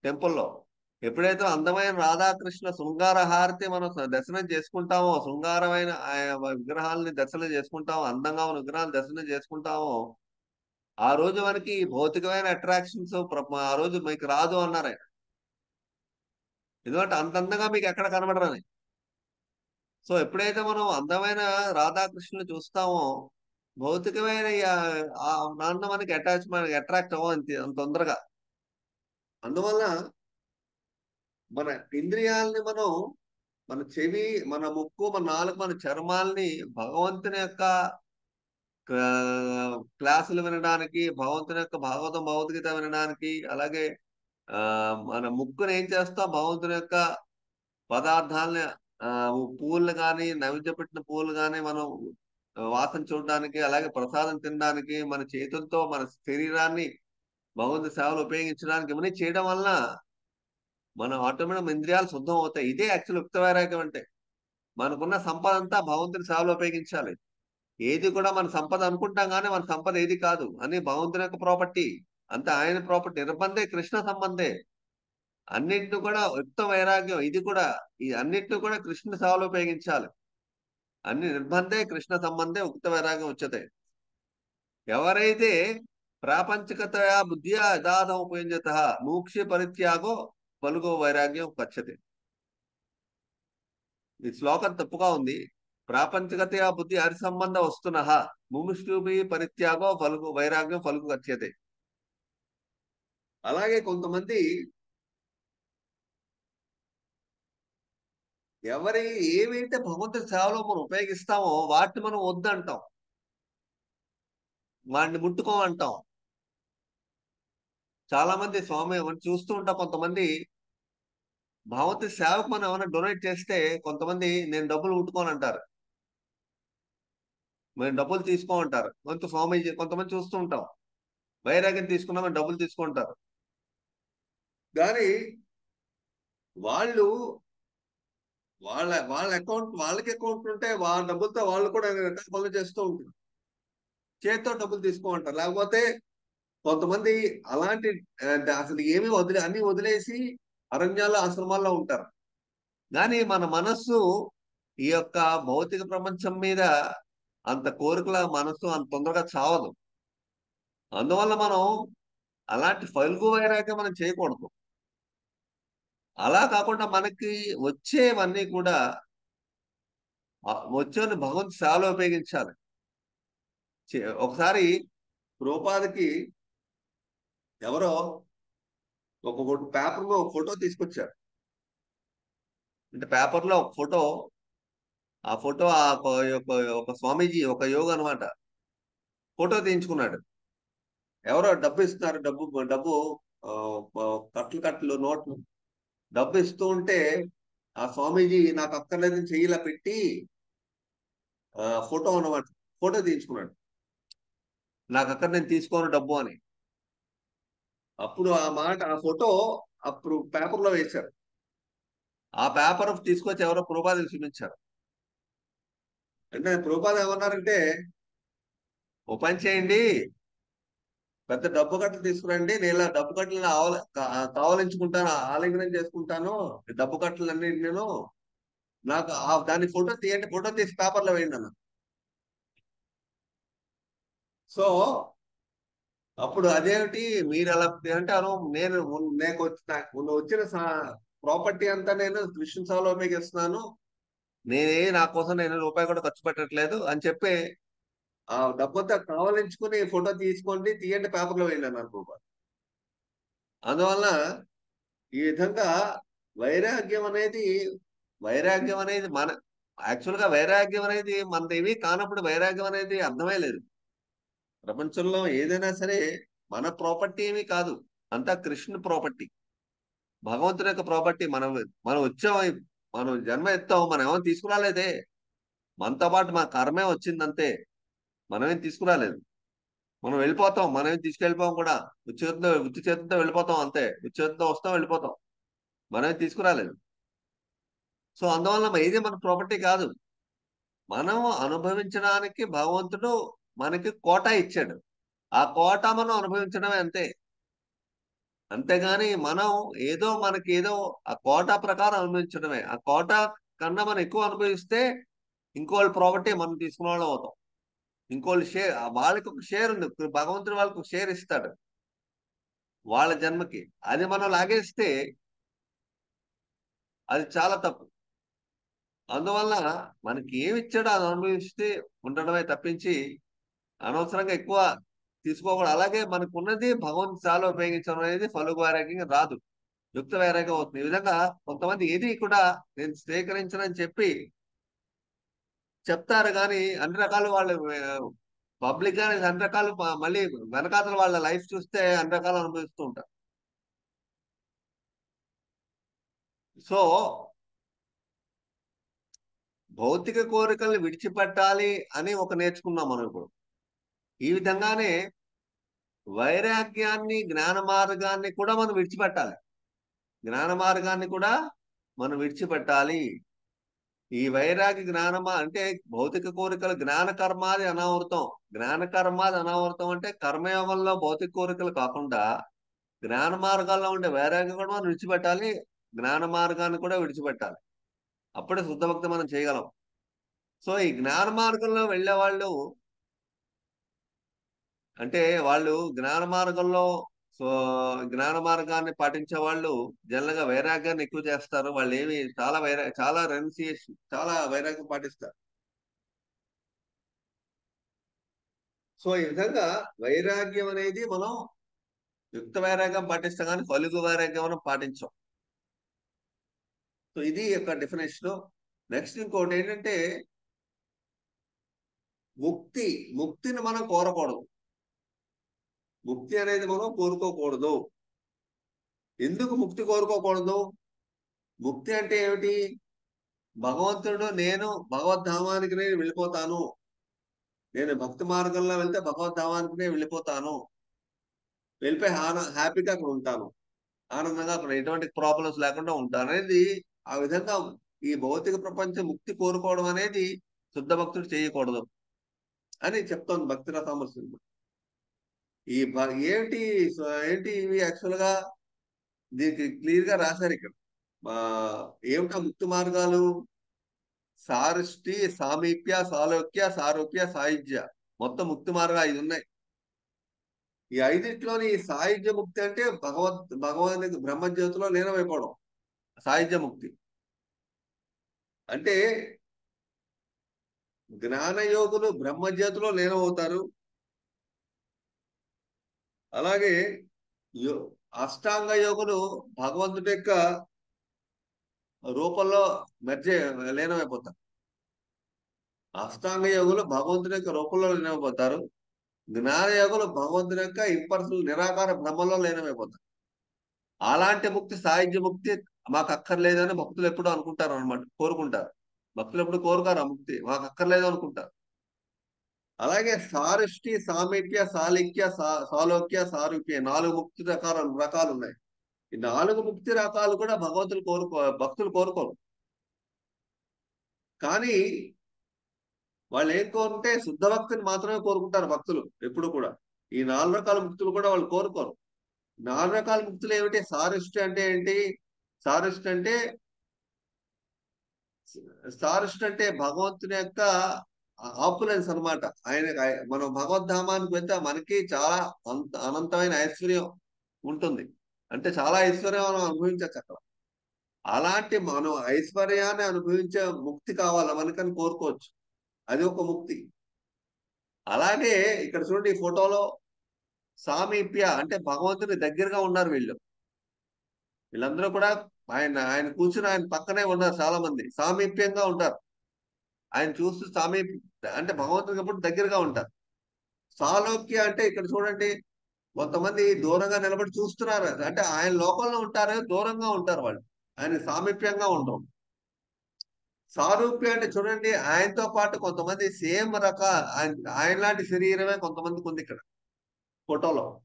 టెంపుల్లో. ఎప్పుడైతే అందమైన రాధాకృష్ణ శృంగార హారతి మనం దర్శనం చేసుకుంటామో శృంగారమైన విగ్రహాలని దర్శనం చేసుకుంటామో అందంగా ఉన్న విగ్రహాలు దర్శనం చేసుకుంటామో ఆ రోజు మనకి భౌతికమైన అట్రాక్షన్స్ ఆ రోజు మీకు రాదు అన్నారు ఆయన ఎందుకంటే అంత అందంగా మీకు ఎక్కడ కనబడరని. సో ఎప్పుడైతే మనం అందమైన రాధాకృష్ణుని చూస్తామో భౌతికమైన ఆ- నాన్న మనకి అటాచ్ మనకి అట్రాక్ట్ అవ్వం అంత తొందరగా. అందువల్ల మన ఇంద్రియాలని మనం మన చెవి మన ముక్కు మన నాలుగు మన చర్మాల్ని భగవంతుని యొక్క క్లాసులు వినడానికి భగవంతుని యొక్క భాగవతం భగవద్గీత వినడానికి అలాగే మన ముక్కును ఏం చేస్తాం? భగవంతుని యొక్క పదార్థాలని ఆ కానీ నైవేద్య పెట్టిన పూలు కానీ మనం వాసన చూడడానికి అలాగే ప్రసాదం తినడానికి మన చేతులతో మన శరీరాన్ని భగవంతు సేవలు ఉపయోగించడానికి ఇవన్నీ చేయడం వలన మన ఆటోమేటిక్ ఇంద్రియాలు శుద్ధం అవుతాయి. ఇదే యాక్చువల్ యుక్త వైరాగ్యం అంటే. మనకున్న సంపద అంతా భగవంతుని సేవలో ఉపయోగించాలి. ఏది కూడా మన సంపద అనుకుంటాం కానీ మన సంపద ఏది కాదు. అని భగవంతుని యొక్క ప్రాపర్టీ. అంతే ఆయన ప్రాపర్టీ నిర్బంధే కృష్ణ సంబంధే. అన్నింటిని కూడా యుక్త వైరాగ్యం ఇది కూడా ఈ అన్నింటిని కూడా కృష్ణ సేవలో ఉపయోగించాలి. అన్ని నిర్బంధే కృష్ణ సంబంధే ఉక్త వైరాగ్యం వచ్చతే ఎవరైతే ప్రాపంచికతయా బుద్ధియా యథార్థం ఉపయోగించత మూక్ష పరిత్యాగో పలుగో వైరాగ్యం వచ్చతే ఈ శ్లోకం తప్పుగా ఉంది. ప్రాపంచికతయా బుద్ధి హరి సంబంధ వస్తున్న ముముష్టి పరిత్యాగో ఫలుగు వైరాగ్యం ఫలుగు గచ్చతే అలాగే కొంతమంది ఎవరి ఏవైతే భగవంతుడి సేవలో మనం ఉపయోగిస్తామో వాటిని మనం వద్దంటాం. వాడిని ముట్టుకోమంటాం. చాలా మంది స్వామి మనం చూస్తూ ఉంటాం కొంతమంది భగవంతుడి సేవకు మనం ఏమైనా డొనేట్ చేస్తే కొంతమంది నేను డబ్బులు ముట్టుకోని అంటారు మేము డబ్బులు తీసుకోమంటారు. కొంత స్వామి కొంతమంది చూస్తూ ఉంటాం. వైరాగ్యం తీసుకున్నామని డబ్బులు తీసుకుంటారు కానీ వాళ్ళు వాళ్ళ వాళ్ళ అకౌంట్ వాళ్ళకి అకౌంట్ ఉంటే వాళ్ళ డబ్బులతో వాళ్ళు కూడా రకాల పనులు చేస్తూ ఉంటారు. చేతితో డబ్బులు తీసుకోమంటారు. లేకపోతే కొంతమంది అలాంటి అసలు ఏమి వదిలే అన్ని వదిలేసి అరణ్యాల్లో ఆశ్రమాల్లో ఉంటారు. కానీ మన మనస్సు ఈ యొక్క భౌతిక ప్రపంచం మీద అంత కోరికల మనస్సు అంత తొందరగా చావదు. అందువల్ల మనం అలాంటి ఫల్గు వైరాగ్యం మనం చేయకూడదు. అలా కాకుండా మనకి వచ్చేవన్నీ కూడా ఆ వచ్చేవన్నీ భగవంతు సేవలో ఉపయోగించాలి. చే- ఒకసారి రూపాదికి ఎవరో ఒక పేపర్లో ఒక ఫోటో తీసుకొచ్చారు. అంటే పేపర్లో ఒక ఫోటో ఆ ఫోటో ఆ ఒక ఒక స్వామీజీ ఒక యోగ అనమాట ఫోటో తీయించుకున్నాడు. ఎవరో డబ్బు ఇస్తున్నారు డబ్బు డబ్బు కట్లు కట్లు నోట్లు. డబ్బు ఇస్తూ ఉంటే ఆ స్వామీజీ నాకు అక్కర్లేదని చెయ్యిలా పెట్టి ఫోటో అన్నమాట ఫోటో తీయించుకున్నాడు. నాకు అక్కడ నేను తీసుకోను డబ్బు అని. అప్పుడు ఆ మాట ఆ ఫోటో అప్పుడు పేపర్లో వేశారు. ఆ పేపర్ తీసుకొచ్చి ఎవరో ప్రభుపాదికి చూపించారు అంటే ప్రభుపాద ఏమన్నారంటే ఓ పని చేయండి పెద్ద డబ్బు కట్టలు తీసుకురండి. నేను డబ్బు కట్టలను ఆవల కావలించుకుంటాను ఆలింగనం చేసుకుంటాను. డబ్బు కట్టలు అన్ని నేను నాకు దాని ఫోటో తీయండి. ఫోటో తీసి పేపర్లో వేయండి అన్న. సో అప్పుడు అదేమిటి? మీరు అలా అంటారు నేను నేను వచ్చిన నాకు వచ్చిన ప్రాపర్టీ అంతా నేను విష్ణు సభలో మీకు ఇస్తున్నాను. నేనే నా కోసం నేను రూపాయి కూడా ఖర్చు పెట్టట్లేదు అని చెప్పి ఆ డబ్బంతా కావాలించుకుని ఫోటో తీసుకోండి తీయండి పేపర్లో వేయండి అన్నారు అందువల్ల ఈ విధంగా వైరాగ్యం అనేది వైరాగ్యం అనేది మన యాక్చువల్గా వైరాగ్యం అనేది మనదేవి కానప్పుడు వైరాగ్యం అనేది అర్థమే లేదు. ప్రపంచంలో ఏదైనా సరే మన ప్రాపర్టీ ఏమీ కాదు. అంతా కృష్ణ ప్రాపర్టీ. భగవంతుని యొక్క ప్రాపర్టీ మనం మనం వచ్చాం మనం జన్మ ఎత్తాం మనం ఏమో తీసుకురాలేదే. మనతో పాటు మన కర్మే వచ్చిందంతే. మనమేం తీసుకురాలేదు. మనం వెళ్ళిపోతాం మనమేం తీసుకెళ్ళిపోం కూడా. ఉచ్చేతంతో ఉత్తి చేతంతో వెళ్ళిపోతాం అంతే. ఉచ్చేతంతో వస్తాం వెళ్ళిపోతాం. మనమేం తీసుకురాలేదు. సో అందువల్ల ఏది మన ప్రాపర్టీ కాదు. మనం అనుభవించడానికి భగవంతుడు మనకి కోట ఇచ్చాడు. ఆ కోట మనం అనుభవించడమే అంతే. అంతేగాని మనం ఏదో మనకి ఏదో ఆ కోట ప్రకారం అనుభవించడమే. ఆ కోట కన్నా మనం ఎక్కువ అనుభవిస్తే ఇంకోళ్ళ ప్రాపర్టీ మనం తీసుకున్న వాళ్ళం అవుతాం. ఇంకోళ్ళు షేర్ వాళ్ళకి ఒక షేర్ ఉంది. భగవంతుడు వాళ్ళకి ఒక షేర్ ఇస్తాడు. వాళ్ళ జన్మకి. అది మనం లాగేస్తే అది చాలా తప్పు. అందువల్ల మనకి ఏమి ఇచ్చాడో అది అనుభవిస్తే ఉండడమే తప్పించి అనవసరంగా ఎక్కువ తీసుకోకూడదు. అలాగే మనకు ఉన్నది భగవంతు చాలా ఉపయోగించడం అనేది ఫలుగు వైరాగ్యంగా రాదు. యుక్త వైరాగ్యం అవుతుంది. ఈ విధంగా కొంతమంది ఏది కూడా నేను స్వీకరించనని చెప్పి చెప్తారు కానీ అన్ని రకాలు వాళ్ళు పబ్లిక్ కానీ అన్ని రకాలు మళ్ళీ వెనకాతల వాళ్ళ లైఫ్ చూస్తే అన్ని రకాలు అనుభవిస్తూ ఉంటారు. సో భౌతిక కోరికల్ని విడిచిపెట్టాలి అని ఒక నేర్చుకున్నాం మనం ఇప్పుడు. ఈ విధంగానే వైరాగ్యాన్ని జ్ఞాన మార్గాన్ని కూడా మనం విడిచిపెట్టాలి. జ్ఞాన మార్గాన్ని కూడా మనం విడిచిపెట్టాలి. ఈ వైరాగ్య జ్ఞానమా అంటే భౌతిక కోరికలు జ్ఞాన కర్మాది అనావృతం. జ్ఞాన కర్మాది అనావృతం అంటే కర్మయోగంలో భౌతిక కోరికలు కాకుండా జ్ఞాన మార్గాల్లో ఉండే వైరాగ్యం కూడా మనం విడిచిపెట్టాలి జ్ఞాన మార్గాన్ని కూడా విడిచిపెట్టాలి. అప్పుడే శుద్ధ భక్తి మనం చేయగలం. సో ఈ జ్ఞాన మార్గంలో వెళ్ళే వాళ్ళు అంటే వాళ్ళు జ్ఞాన మార్గంలో సో జ్ఞాన మార్గాన్ని పాటించే వాళ్ళు జనరల్గా వైరాగ్యాన్ని ఎక్కువ చేస్తారు. వాళ్ళు ఏమి చాలా వైరా చాలా రెన్సియేషన్ చాలా వైరాగ్యం పాటిస్తారు. సో ఈ విధంగా వైరాగ్యం అనేది మనం యుక్త వైరాగ్యం పాటిస్తాం కానీ కలుగు వైరాగ్యం మనం పాటించాం. సో ఇది యొక్క డెఫినేషన్ నెక్స్ట్ ఇంకోటి ఏంటంటే ముక్తి ముక్తిని మనం కోరకూడదు. ముక్తి అనేది మనం కోరుకోకూడదు. ఎందుకు ముక్తి కోరుకోకూడదు? ముక్తి అంటే ఏమిటి? భగవంతుడు నేను భగవద్ధామానికి నేను వెళ్ళిపోతాను. నేను భక్తి మార్గంలో వెళ్తే భగవద్ధామానికి నేను వెళ్ళిపోతాను. వెళ్ళిపోయి హ్యాపీగా అక్కడ ఉంటాను. ఆనందంగా అక్కడ ఎటువంటి ప్రాబ్లమ్స్ లేకుండా ఉంటాను అనేది ఆ విధంగా ఈ భౌతిక ప్రపంచం ముక్తి కోరుకోవడం అనేది శుద్ధ భక్తుడు చేయకూడదు అని చెప్తోంది భక్తి రథామర్ సినిమా ఈ ఏంటి ఏంటి ఇవి యాక్చువల్గా దీనికి క్లియర్గా రాశారు ఇక్కడ. ఏమిటా ముక్తి మార్గాలు? సారిష్టి సామీప్య సాలోక్య సారూప్య సాయుధ్య మొత్తం ముక్తి మార్గాలు ఐదు ఉన్నాయి. ఈ ఐదిట్లోని సాయుధ్య ముక్తి అంటే భగవద్ భగవాన్ బ్రహ్మజ్యోతిలో లీనమైపోవడం. సాయుధ్య ముక్తి. అంటే జ్ఞానయోగులు బ్రహ్మజ్యోతిలో లీనమవుతారు. అలాగే అష్టాంగ యోగులు భగవంతుడి యొక్క రూపంలో మెర్జే లీనమైపోతారు. అష్టాంగ యోగులు భగవంతుడి యొక్క రూపంలో లీనమైపోతారు. జ్ఞాన యోగులు భగవంతుడి యొక్క ఇంపర్సనల్ నిరాకార బ్రహ్మలో లీనమైపోతారు. అలాంటి ముక్తి సాహిత్య ముక్తి మాకు అక్కర్లేదని భక్తులు ఎప్పుడూ అనుకుంటారు అనమాట కోరుకుంటారు. భక్తులు ఎప్పుడు కోరుకారు ఆ ముక్తి మాకు అక్కర్లేదు అనుకుంటారు. అలాగే సారుష్టి సామీప్య సాలిక్య సాలోక్య సారూప్య నాలుగు ముక్తి రకాలు రకాలు ఉన్నాయి ఈ నాలుగు ముక్తి రకాలు కూడా భగవంతులు కోరుకో భక్తులు కోరుకోరు. కానీ వాళ్ళు ఏం కోరుకుంటే శుద్ధ భక్తిని మాత్రమే కోరుకుంటారు భక్తులు ఎప్పుడు కూడా. ఈ నాలుగు రకాల ముక్తులు కూడా వాళ్ళు కోరుకోరు. నాలుగు రకాల ముక్తులు ఏమిటి? సారిష్టి అంటే ఏంటి? సారుష్టి అంటే సారుష్టి అంటే భగవంతుని యొక్క ఆపులెన్స్ అనమాట ఆయన మనం భగవద్ధామానికి వెళ్తే మనకి చాలా అంత అనంతమైన ఐశ్వర్యం ఉంటుంది. అంటే చాలా ఐశ్వర్యం మనం అనుభవించచ్చు అక్కడ. అలాంటి మనం ఐశ్వర్యాన్ని అనుభవించే ముక్తి కావాలా మనకని కోరుకోవచ్చు. అది ఒక ముక్తి. అలాగే ఇక్కడ చూడండి ఈ ఫోటోలో సామీప్య అంటే భగవంతుని దగ్గరగా ఉన్నారు వీళ్ళు. వీళ్ళందరూ కూడా ఆయన ఆయన కూర్చుని ఆయన పక్కనే ఉన్నారు చాలా మంది సామీప్యంగా ఉంటారు. ఆయన చూస్తూ స్వామి అంటే భగవంతుడికి ఎప్పుడు దగ్గరగా ఉంటారు. సాలోక్య అంటే ఇక్కడ చూడండి కొంతమంది దూరంగా నిలబడి చూస్తున్నారు. అంటే ఆయన లోకంలో ఉంటారు దూరంగా ఉంటారు వాళ్ళు. ఆయన సామీప్యంగా ఉండరు. సారూప్య అంటే చూడండి ఆయనతో పాటు కొంతమంది సేమ్ రక ఆయన ఆయన లాంటి శరీరమే కొంతమందికి ఉంది ఇక్కడ ఫోటోలో.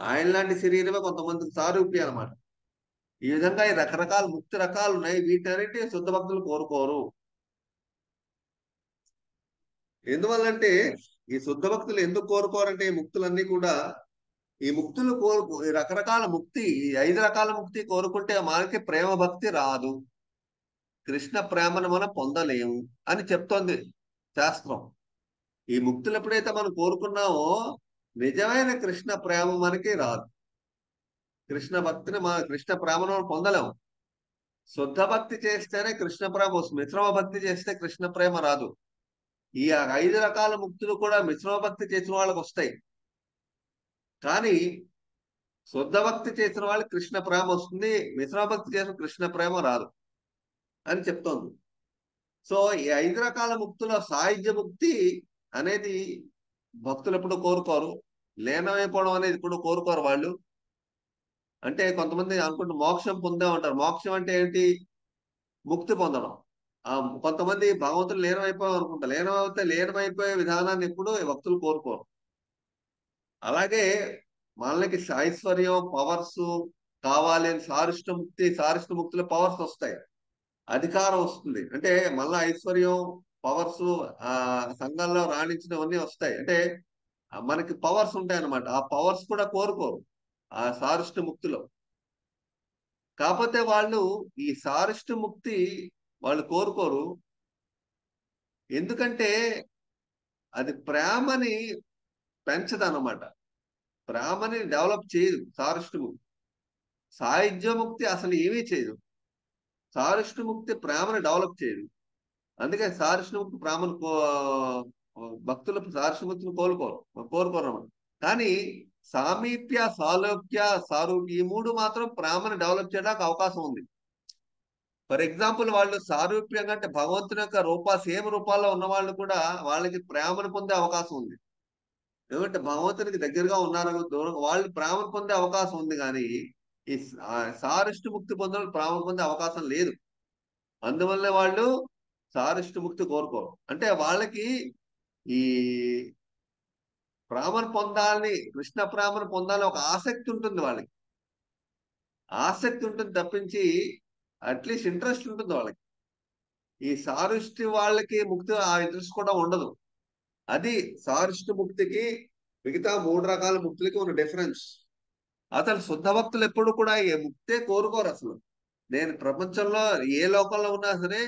ఆయన లాంటి శరీరమే కొంతమందికి సారూప్య అన్నమాట. ఈ విధంగా ఈ రకరకాల ముక్తి రకాలు ఉన్నాయి. వీటన్నిటి శుద్ధ భక్తులు కోరుకోరు. ఎందువల్లంటే ఈ శుద్ధ భక్తులు ఎందుకు కోరుకోరంటే ఈ ముక్తులన్నీ కూడా ఈ ముక్తులు కోరుకు ఈ రకరకాల ముక్తి ఈ ఐదు రకాల ముక్తి కోరుకుంటే మనకి ప్రేమ భక్తి రాదు. కృష్ణ ప్రేమను మనం పొందలేము అని చెప్తోంది శాస్త్రం. ఈ ముక్తులు ఎప్పుడైతే మనం కోరుకున్నామో నిజమైన కృష్ణ ప్రేమ మనకి రాదు. కృష్ణ భక్తిని మన కృష్ణ ప్రేమను మనం పొందలేము. శుద్ధ భక్తి చేస్తేనే కృష్ణ ప్రేమ వస్తుంది. మిశ్రమ భక్తి చేస్తే కృష్ణ ప్రేమ రాదు. ఈ ఐదు రకాల ముక్తులు కూడా మిశ్రమ భక్తి చేసిన వాళ్ళకి వస్తాయి. కానీ శుద్ధ భక్తి చేసిన వాళ్ళకి కృష్ణ ప్రేమ వస్తుంది మిశ్రమ భక్తి చేసిన కృష్ణ ప్రేమ రాదు అని చెప్తోంది. సో ఈ ఐదు రకాల ముక్తుల సాహిత్య ముక్తి అనేది భక్తులు ఎప్పుడు కోరుకోరు లీనమైపోవడం అనేది ఇప్పుడు కోరుకోరు వాళ్ళు. అంటే కొంతమంది అనుకుంటే మోక్షం పొందే ఉంటారు మోక్షం అంటే ఏంటి? ముక్తి పొందడం. ఆ కొంతమంది భగవంతుడు లీనమైపోయాం అనుకుంటారు లీనమైతే లీనమైపోయే విధానాన్ని ఎప్పుడు భక్తులు కోరుకోరు అలాగే మనకి ఐశ్వర్యం పవర్స్ కావాలి అని సారిష్ట ముక్తి సారిష్ట ముక్తిలో పవర్స్ వస్తాయి. అధికారం వస్తుంది. అంటే మళ్ళా ఐశ్వర్యం పవర్స్ ఆ సంఘంలో రాణించినవన్నీ వస్తాయి. అంటే మనకి పవర్స్ ఉంటాయి అన్నమాట ఆ పవర్స్ కూడా కోరుకోరు ఆ సారిష్ట ముక్తిలో కాకపోతే వాళ్ళు ఈ సారిష్ట ముక్తి వాళ్ళు కోరుకోరు. ఎందుకంటే అది ప్రేమని పెంచదన్నమాట. ప్రేమని డెవలప్ చేయదు సారుష్ణుము సాహిత్యముక్తి అసలు ఏమీ చేయదు. సారుష్ణుముక్తి ప్రేమను డెవలప్ చేయదు. అందుకే సారుష్ణుముక్తి ప్రేమను కో భక్తులు సారిష్ట కోరుకోరు కోరుకోరు అన్నమాట కానీ సామీప్య సాలోక్య సారూప్య ఈ మూడు మాత్రం ప్రేమను డెవలప్ చేయడానికి అవకాశం ఉంది. ఫర్ ఎగ్జాంపుల్ వాళ్ళు సారూప్యంగా అంటే భగవంతుని యొక్క రూప సేమ్ రూపాల్లో ఉన్న వాళ్ళు కూడా వాళ్ళకి ప్రేమను పొందే అవకాశం ఉంది. ఎందుకంటే భగవంతునికి దగ్గరగా ఉన్నారు దూరం వాళ్ళు ప్రేమను పొందే అవకాశం ఉంది కానీ ఈ సారిష్టి ముక్తి పొందడం ప్రేమ పొందే అవకాశం లేదు. అందువల్లే వాళ్ళు సారిష్టి ముక్తి కోరుకోరు. అంటే వాళ్ళకి ఈ ప్రేమను పొందాలని కృష్ణ ప్రేమను పొందాలని ఒక ఆసక్తి ఉంటుంది వాళ్ళకి. ఆసక్తి ఉంటుంది తప్పించి అట్లీస్ట్ ఇంట్రెస్ట్ ఉంటుంది వాళ్ళకి. ఈ సారుష్టి వాళ్ళకి ముక్తి ఆ ఇంట్రెస్ట్ కూడా ఉండదు. అది సారుష్టి ముక్తికి మిగతా మూడు రకాల ముక్తులకి ఉన్న డిఫరెన్స్. అసలు శుద్ధ భక్తులు ఎప్పుడు కూడా ఏ ముక్తే కోరుకోరు అసలు. నేను ప్రపంచంలో ఏ లోకంలో ఉన్నా సరే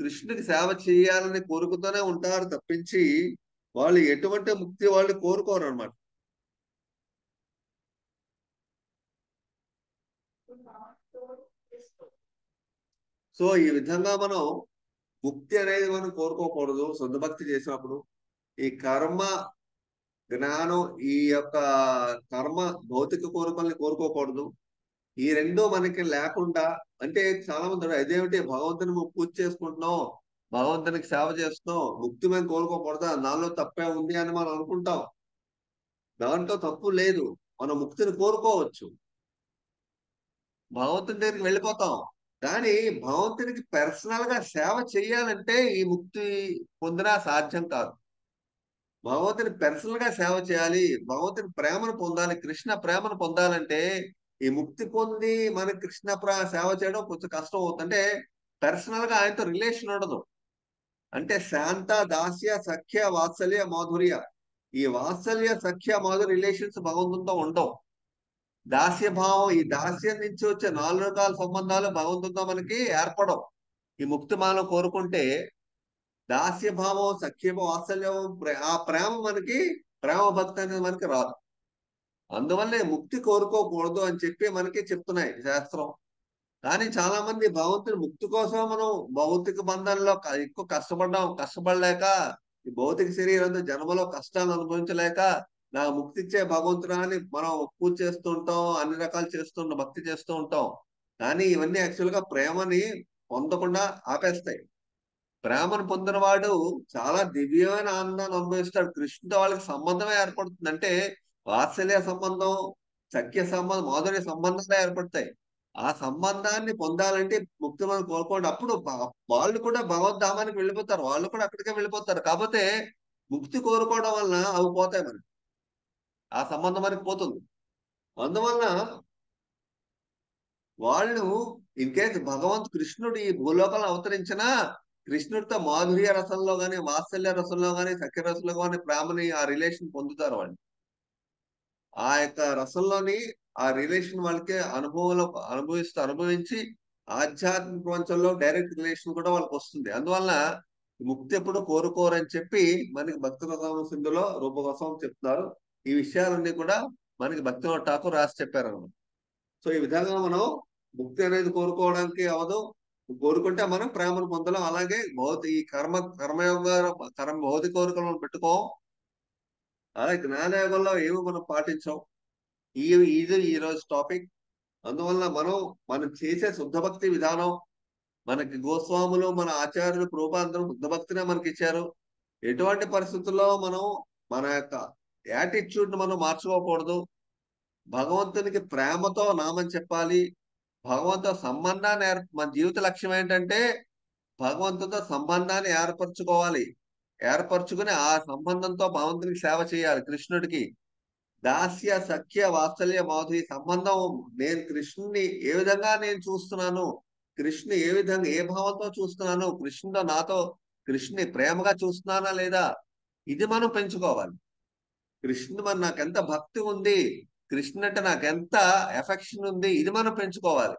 కృష్ణుడికి సేవ చేయాలని కోరుకుతూనే ఉంటారు తప్పించి వాళ్ళు ఎటువంటి ముక్తి వాళ్ళు కోరుకోరు అనమాట సో ఈ విధంగా మనం ముక్తి అనేది మనం కోరుకోకూడదు. సొంత భక్తి చేసినప్పుడు ఈ కర్మ జ్ఞానం ఈ యొక్క కర్మ భౌతిక కోరికల్ని కోరుకోకూడదు. ఈ రెండు మనకి లేకుండా అంటే చాలా మంది అదేమిటి భగవంతుని పూజ చేసుకుంటున్నాం భగవంతునికి సేవ చేస్తున్నాం ముక్తి మేము కోరుకోకూడదా? నాలో తప్పే ఉంది అని మనం అనుకుంటాం. దాంట్లో తప్పు లేదు. మనం ముక్తిని కోరుకోవచ్చు. భగవంతుని దగ్గరికి వెళ్ళిపోతాం. కానీ భగవంతునికి పర్సనల్గా సేవ చేయాలంటే ఈ ముక్తి పొందినా సాధ్యం కాదు. భగవంతుని పర్సనల్గా సేవ చేయాలి భగవంతుని ప్రేమను పొందాలి కృష్ణ ప్రేమను పొందాలంటే ఈ ముక్తి పొంది మన కృష్ణ సేవ చేయడం కొంచెం కష్టం అవుతుంది. అంటే పర్సనల్గా ఆయనతో రిలేషన్ ఉండదు. అంటే శాంత దాస్య సఖ్య వాత్సల్య మాధుర్య. ఈ వాత్సల్య సఖ్య మాధుర్య రిలేషన్స్ భగవంతునితో ఉండవు. దాస్య భావం ఈ దాస్యం నుంచి వచ్చే నాలుగు రకాల సంబంధాలు భగవంతునితో మనకి ఏర్పడవు. ఈ ముక్తి మనం కోరుకుంటే దాస్య భావం వాత్సల్యం ఆ ప్రేమ మనకి ప్రేమ భక్తి అనేది మనకి రాదు. అందువల్లే ముక్తి కోరుకోకూడదు అని చెప్పి మనకి చెప్తున్నాయి శాస్త్రం. కానీ చాలా మంది భగవంతుని ముక్తి కోసం మనం భౌతిక బంధంలో ఎక్కువ కష్టపడ్డాం. కష్టపడలేక ఈ భౌతిక శరీరంతో జన్మలో కష్టాలు అనుభవించలేక నాకు ముక్తి ఇచ్చే భగవంతుడా అని మనం పూజ చేస్తూ ఉంటాం అన్ని రకాలు చేస్తుంటాం భక్తి చేస్తూ ఉంటాం. కానీ ఇవన్నీ యాక్చువల్గా ప్రేమని పొందకుండా ఆపేస్తాయి. ప్రేమను పొందినవాడు చాలా దివ్యమైన ఆనందాన్ని అనుభవిస్తాడు. కృష్ణుతో వాళ్ళకి సంబంధమే ఏర్పడుతుంది. అంటే వాత్సల్య సంబంధం సఖ్య సంబంధం మాధుర్య సంబంధాలే ఏర్పడతాయి. ఆ సంబంధాన్ని పొందాలంటే ముక్తి మనం కోరుకోండి అప్పుడు వాళ్ళు కూడా భగవద్ధామానికి వెళ్ళిపోతారు. వాళ్ళు కూడా అక్కడికే వెళ్ళిపోతారు. కాకపోతే ముక్తి కోరుకోవడం వలన అవి పోతాయి మనకి. ఆ సంబంధం అనేది పోతుంది. అందువలన వాళ్ళు ఇన్ కేస్ భగవంత్ కృష్ణుడు ఈ భూలోకంలో అవతరించినా కృష్ణుడితో మాధుర్య రసంలో గాని వాత్సల్య రసంలో గాని సఖ్య రసంలో గాని ప్రేమని ఆ రిలేషన్ పొందుతారు వాళ్ళు. ఆ యొక్క రసంలోని ఆ రిలేషన్ వాళ్ళకి అనుభవంలో అనుభవిస్తూ అనుభవించి ఆధ్యాత్మిక ప్రపంచంలో డైరెక్ట్ రిలేషన్ కూడా వాళ్ళకి వస్తుంది. అందువల్ల ముక్తి ఎప్పుడు కోరుకోరని చెప్పి మనకి భక్తి రసం సింధులో రూపకోసం చెప్తున్నారు. ఈ విషయాలన్నీ కూడా మనకి భక్తి ఠాకూర్ రాసి చెప్పారు సో ఈ విధంగా మనం ముక్తి అనేది కోరుకోవడానికి అవదు. కోరుకుంటే మనం ప్రేమను పొందలేం. అలాగే భౌతి ఈ కర్మ కర్మయోగ కర్మ భౌతిక కోరికలు మనం పెట్టుకోం. అలాగే జ్ఞానయోగంలో ఏమి మనం పాటించాం. ఈ ఇది ఈ రోజు టాపిక్. అందువల్ల మనం మనం చేసే శుద్ధ భక్తి విధానం మనకి గోస్వాములు మన ఆచార్యులు రూపాంతరం శుద్ధ భక్తినే మనకి ఇచ్చారు ఎటువంటి పరిస్థితుల్లో మనం మన యొక్క యాటిట్యూడ్ మనం మార్చుకోకూడదు. భగవంతునికి ప్రేమతో నామం చెప్పాలి. భగవంతుతో సంబంధాన్ని ఏర్ మన జీవిత లక్ష్యం ఏంటంటే భగవంతుతో సంబంధాన్ని ఏర్పరచుకోవాలి. ఏర్పరచుకుని ఆ సంబంధంతో భగవంతునికి సేవ చేయాలి కృష్ణుడికి. దాస్య సఖ్య వాత్సల్య మాధురి సంబంధం నేను కృష్ణుని ఏ విధంగా నేను చూస్తున్నాను? కృష్ణుని ఏ విధంగా ఏ భావంతో చూస్తున్నాను? కృష్ణుడు నాతో కృష్ణుని ప్రేమగా చూస్తున్నానా లేదా? ఇది మనం పెంచుకోవాలి. కృష్ణుడు మరి నాకు ఎంత భక్తి ఉంది? కృష్ణ అంటే నాకు ఎంత ఎఫెక్షన్ ఉంది? ఇది మనం పెంచుకోవాలి.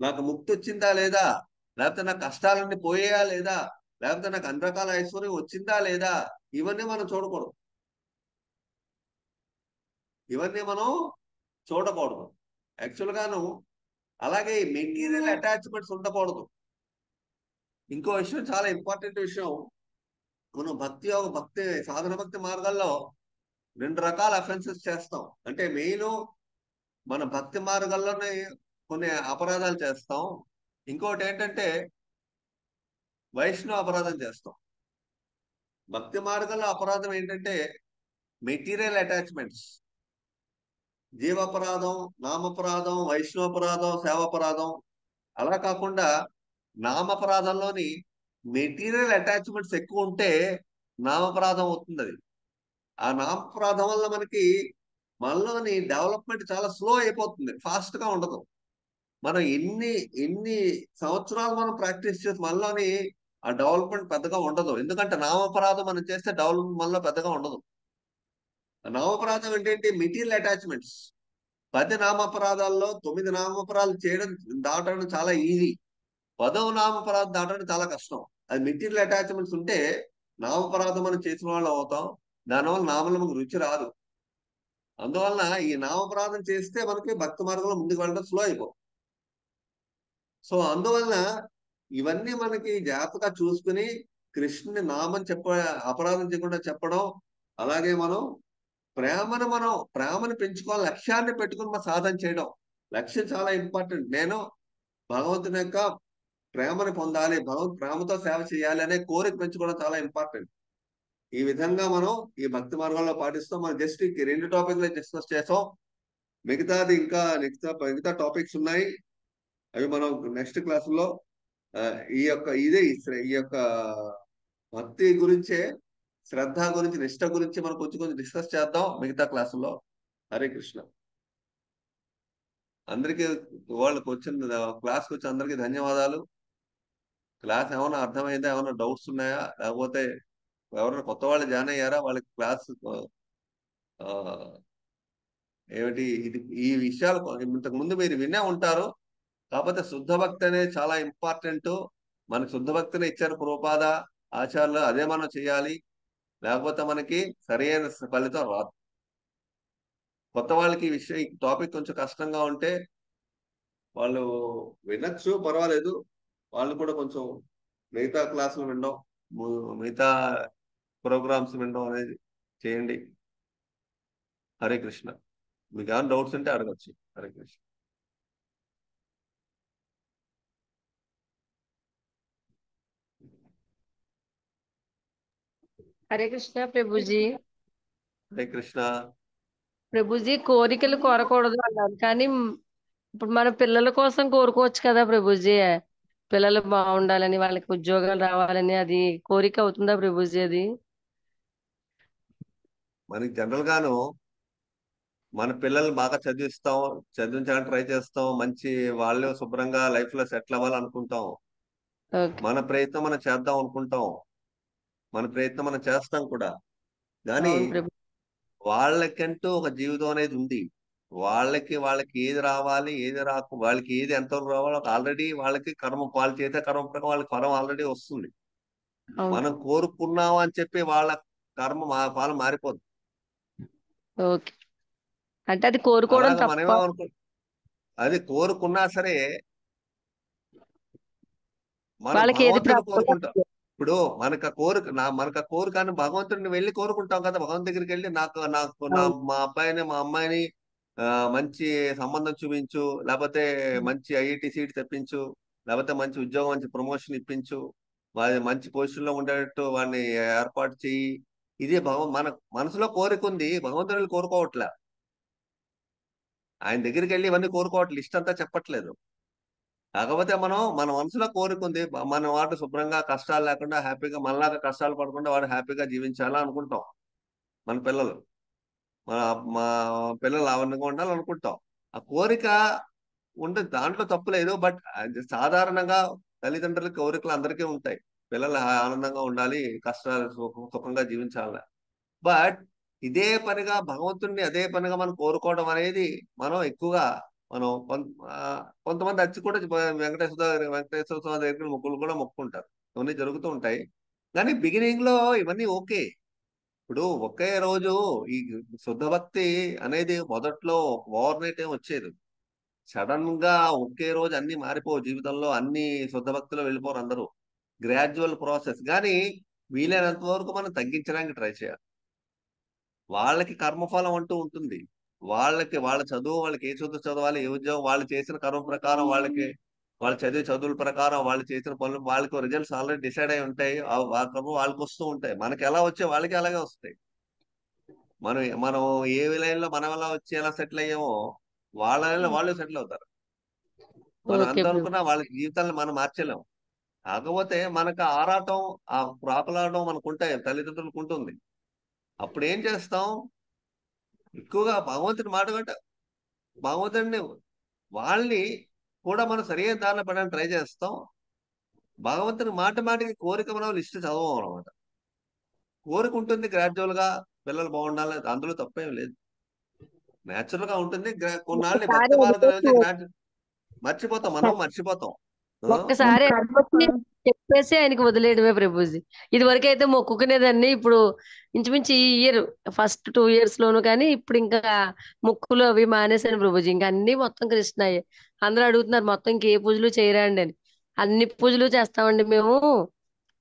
నాకు ముక్తి వచ్చిందా లేదా? లేకపోతే నా కష్టాలన్నీ పోయేయా లేదా? లేకపోతే నాకు అన్ని రకాల ఐశ్వర్యం వచ్చిందా లేదా? ఇవన్నీ మనం చూడకూడదు. ఇవన్నీ మనం చూడకూడదు. యాక్చువల్ గాను అలాగే మెటీరియల్ అటాచ్మెంట్స్ ఉండకూడదు. ఇంకో విషయం చాలా ఇంపార్టెంట్ విషయం. మనం భక్తి యోగ భక్తి సాధన భక్తి మార్గాల్లో రెండు రకాల అఫెన్సెస్ చేస్తాం. అంటే మెయిన్ మన భక్తి మార్గాల్లోనే కొన్ని అపరాధాలు చేస్తాం. ఇంకోటి ఏంటంటే వైష్ణవ అపరాధం చేస్తాం. భక్తి మార్గంలో అపరాధం ఏంటంటే మెటీరియల్ అటాచ్మెంట్స్ జీవాపరాధం నామపరాధం వైష్ణవపరాధం సేవాపరాధం. అలా కాకుండా నామపరాధంలోని మెటీరియల్ అటాచ్మెంట్స్ ఎక్కువ ఉంటే నామపరాధం అవుతుంది అది ఆ నామపరాధం వల్ల మనకి మనలోని డెవలప్మెంట్ చాలా స్లో అయిపోతుంది ఫాస్ట్గా ఉండదు. మనం ఎన్ని ఎన్ని సంవత్సరాలు మనం ప్రాక్టీస్ చేసి మనలోని ఆ డెవలప్మెంట్ పెద్దగా ఉండదు. ఎందుకంటే నామపరాధం మనం చేస్తే డెవలప్మెంట్ మనలో పెద్దగా ఉండదు. నామపరాధం ఏంటంటే మెటీరియల్ అటాచ్మెంట్స్ పది నామపరాధాల్లో తొమ్మిది నామపరాధాలు చేయడం దాటడం చాలా ఈజీ పదవ నామపరాధం దాటడం చాలా కష్టం. అది మెటీరియల్ అటాచ్మెంట్స్ ఉంటే నామపరాధం మనం చేసిన వాళ్ళు అవుతాం. దానివల్ల నామలో మనకు రుచి రాదు. అందువలన ఈ నామపరాధం చేస్తే మనకి భక్తి మార్గంలో ముందుకు వెళ్ళడం స్లో అయిపోతుంది. సో అందువలన ఇవన్నీ మనకి జాగ్రత్తగా చూసుకుని కృష్ణుని నామం చెప్ప అపరాధం చేయకుండా చెప్పడం అలాగే మనం ప్రేమను మనం ప్రేమను పెంచుకోవాలి లక్ష్యాన్ని పెట్టుకుని మనం సాధన చేయడం లక్ష్యం చాలా ఇంపార్టెంట్ నేను భగవంతుని యొక్క ప్రేమను పొందాలి భగవంతు ప్రేమతో సేవ చేయాలి అనే కోరిక పెంచుకోవడం చాలా ఇంపార్టెంట్ ఈ విధంగా మనం ఈ భక్తి మార్గంలో పాటిస్తాం మనం జస్ట్ ఈ రెండు టాపిక్లు డిస్కస్ చేసాం. మిగతాది ఇంకా నెక్స్ట్ మిగతా టాపిక్స్ ఉన్నాయి. అవి మనం నెక్స్ట్ క్లాసులో ఈ యొక్క ఇదే ఈ యొక్క భక్తి గురించే శ్రద్ధ గురించి నిష్ట గురించి మనం కొంచెం కొంచెం డిస్కస్ చేద్దాం మిగతా క్లాసులో హరే కృష్ణ. అందరికీ వాళ్ళకి వచ్చిన క్లాస్కి వచ్చి అందరికీ ధన్యవాదాలు. క్లాస్ ఏమైనా అర్థమైందా? ఏమైనా డౌట్స్ ఉన్నాయా? లేకపోతే ఎవరైనా కొత్త వాళ్ళు జాయిన్ అయ్యారా? వాళ్ళకి క్లాస్ ఏమిటి? ఇది ఈ విషయాలు ఇంతకు ముందు మీరు వినే ఉంటారు. కాకపోతే శుద్ధ భక్తి అనేది చాలా ఇంపార్టెంట్. మనకి శుద్ధ భక్తిని ఇచ్చారు పురోపాద ఆచార్యులు అదే మనం చేయాలి. లేకపోతే మనకి సరైన ఫలితం రాదు. కొత్త వాళ్ళకి ఈ విషయం ఈ టాపిక్ కొంచెం కష్టంగా ఉంటే వాళ్ళు వినొచ్చు పర్వాలేదు. వాళ్ళు కూడా కొంచెం మిగతా క్లాసులు వినడం మిగతా ప్రోగ్రామ్స్ వినడం అనేది చేయండి. హరే కృష్ణ. మీకు ఏమైనా డౌట్స్ ఉంటే అడగచ్చు. హరే కృష్ణ. హరే కృష్ణ ప్రభుజీ. హరే కృష్ణ. ప్రభుజీ కోరికలు కోరకూడదు అన్నారు కానీ ఇప్పుడు మన పిల్లల కోసం కోరుకోవచ్చు కదా ప్రభుజీ. పిల్లలు బాగుండాలని వాళ్ళకి ఉద్యోగాలు రావాలని అది కోరిక అవుతుందా ప్రభుజీ అది? మనకి జనరల్ గాను మన పిల్లల్ని బాగా చదివిస్తాం చదివించడానికి ట్రై చేస్తాం మంచి వాళ్ళు శుభ్రంగా లైఫ్లో సెటిల్ అవ్వాలనుకుంటాం. మన ప్రయత్నం మనం చేద్దాం అనుకుంటాం. మన ప్రయత్నం మనం చేస్తాం కూడా. కానీ వాళ్ళకంటూ ఒక జీవితం అనేది ఉంది. వాళ్ళకి వాళ్ళకి ఏది రావాలి ఏది రాకు వాళ్ళకి ఏది ఎంతవరకు రావాలో ఆల్రెడీ వాళ్ళకి కర్మ వాళ్ళు చేసే కర్మ ప్రకారం వాళ్ళకి ఫలం ఆల్రెడీ వస్తుంది. మనం కోరుకున్నాం అని చెప్పి వాళ్ళ కర్మ మా ఫలం మారిపోదు. ఓకే. అంటే అది కోరుకోవడం అలాగా తప్ప మనమేమనుకు అది కోరుకున్నా సరే మనం వాళ్ళకి ఏది భగవంతుని ప్రాప్తం కోరుకుంటాం. ఇప్పుడు మనకు ఆ కోరిక నా మనకు ఆ కోరిక అని భగవంతుడిని వెళ్ళి కోరుకుంటాం కదా భగవంతు దగ్గరికి వెళ్ళి నాకు నాకు నా అవును. మా అబ్బాయిని మా అమ్మాయిని ఆ, మంచి సంబంధం చూపించు లేకపోతే మంచి ఐఐటి సీట్ తెప్పించు లేకపోతే మంచి ఉద్యోగం మంచి ప్రమోషన్ ఇప్పించు వాడి మంచి పొజిషన్లో ఉండేటట్టు వాడిని ఏర్పాటు చెయ్యి ఇది భగవ మన మనసులో కోరిక ఉంది భగవంతుని కోరుకోవట్లే. ఆయన దగ్గరికి వెళ్ళి ఇవన్నీ కోరుకోవట్లేదు లిస్ట్ అంతా చెప్పట్లేదు. కాకపోతే మనం మన మనసులో కోరిక ఉంది మన వాడు శుభ్రంగా కష్టాలు లేకుండా హ్యాపీగా మనలాగా కష్టాలు పడకుండా వాడు హ్యాపీగా జీవించాలా అనుకుంటాం. మన పిల్లలు. మన మా పిల్లలు ఆనందంగా ఉండాలనుకుంటాం. ఆ కోరిక ఉంటే దాంట్లో తప్పు లేదు బట్ సాధారణంగా తల్లిదండ్రుల కోరికలు అందరికీ ఉంటాయి. పిల్లలు ఆనందంగా ఉండాలి కష్టాలు సుఖంగా జీవించాలి. బట్ ఇదే పనిగా భగవంతుణ్ణి అదే పనిగా మనం కోరుకోవడం అనేది మనం ఎక్కువగా మనం కొంతమంది వచ్చి కూడా వెంకటేశ్వర వెంకటేశ్వర స్వామి దగ్గర మొక్కులు కూడా మొక్కుంటారు. ఇవన్నీ జరుగుతూ ఉంటాయి. కానీ బిగినింగ్లో ఇవన్నీ ఓకే. ఇప్పుడు ఒకే రోజు ఈ శుద్ధ భక్తి అనేది మొదట్లో ఓవర్ నైట్ ఏం వచ్చేది సడన్గా ఒకే రోజు అన్ని మారిపోవు జీవితంలో అన్ని శుద్ధ భక్తిలో వెళ్ళిపోరు అందరూ. గ్రాడ్యువల్ ప్రాసెస్ కానీ వీలైనంత వరకు మనం తగ్గించడానికి ట్రై చేయాలి. వాళ్ళకి కర్మఫలం అంటూ ఉంటుంది. వాళ్ళకి వాళ్ళ చదువు వాళ్ళకి ఏ చదువు చదవాలి ఏ ఉద్యోగం వాళ్ళు చేసిన కర్మ ప్రకారం వాళ్ళకి వాళ్ళు చదివే చదువుల ప్రకారం వాళ్ళు చేసిన పనులు వాళ్ళకి రిజల్ట్స్ ఆల్రెడీ డిసైడ్ అయి ఉంటాయి. ఆ కర్మ వాళ్ళకి వస్తూ ఉంటాయి. మనకి ఎలా వచ్చే వాళ్ళకి అలాగే వస్తాయి. మనం మనం ఏ లైన్లో మనం ఎలా వచ్చి ఎలా సెటిల్ అయ్యామో వాళ్ళ లైన్లో వాళ్ళు సెటిల్ అవుతారు. మనం ఎంత ప్రభు అనుకున్నా వాళ్ళ జీవితాలను మనం మార్చలేము కాకపోతే మనకు ఆరాటం ఆ ప్రాకులాడడం మనకు ఉంటాయి తల్లిదండ్రులకు ఉంటుంది అప్పుడు ఏం చేస్తాం? ఎక్కువగా భగవంతుని మాట కంట భగవంతుడిని వాళ్ళని కూడా మనం సరైన దారిలో పడడానికి ట్రై చేస్తాం. భగవంతుని మాట మాటికి కోరిక మనం లిస్ట్ చదవం అనమాట కోరిక ఉంటుంది గ్రాడ్యువల్గా పిల్లలు బాగుండాలి అందులో తప్పేం లేదు. నేచురల్గా ఉంటుంది కొన్నాళ్ళు భక్తి గ్రాడ్యు మర్చిపోతాం మనం మర్చిపోతాం? ఒక్కసారి చెప్పేసి ఆయనకి వదిలేయడమే ప్రభుజీ. ఇది వరకు అయితే మొక్కుకునేదాన్ని ఇప్పుడు ఇంచుమించు ఈ ఇయర్ ఫస్ట్ టూ ఇయర్స్ లోను కానీ ఇప్పుడు ఇంకా మొక్కులు అవి మానేశాను ప్రభుజీ. ఇంకా అన్ని మొత్తం కృష్ణయ్య. అందరూ అడుగుతున్నారు మొత్తం ఇంకే పూజలు చేయరా అండి అని. అన్ని పూజలు చేస్తామండి మేము.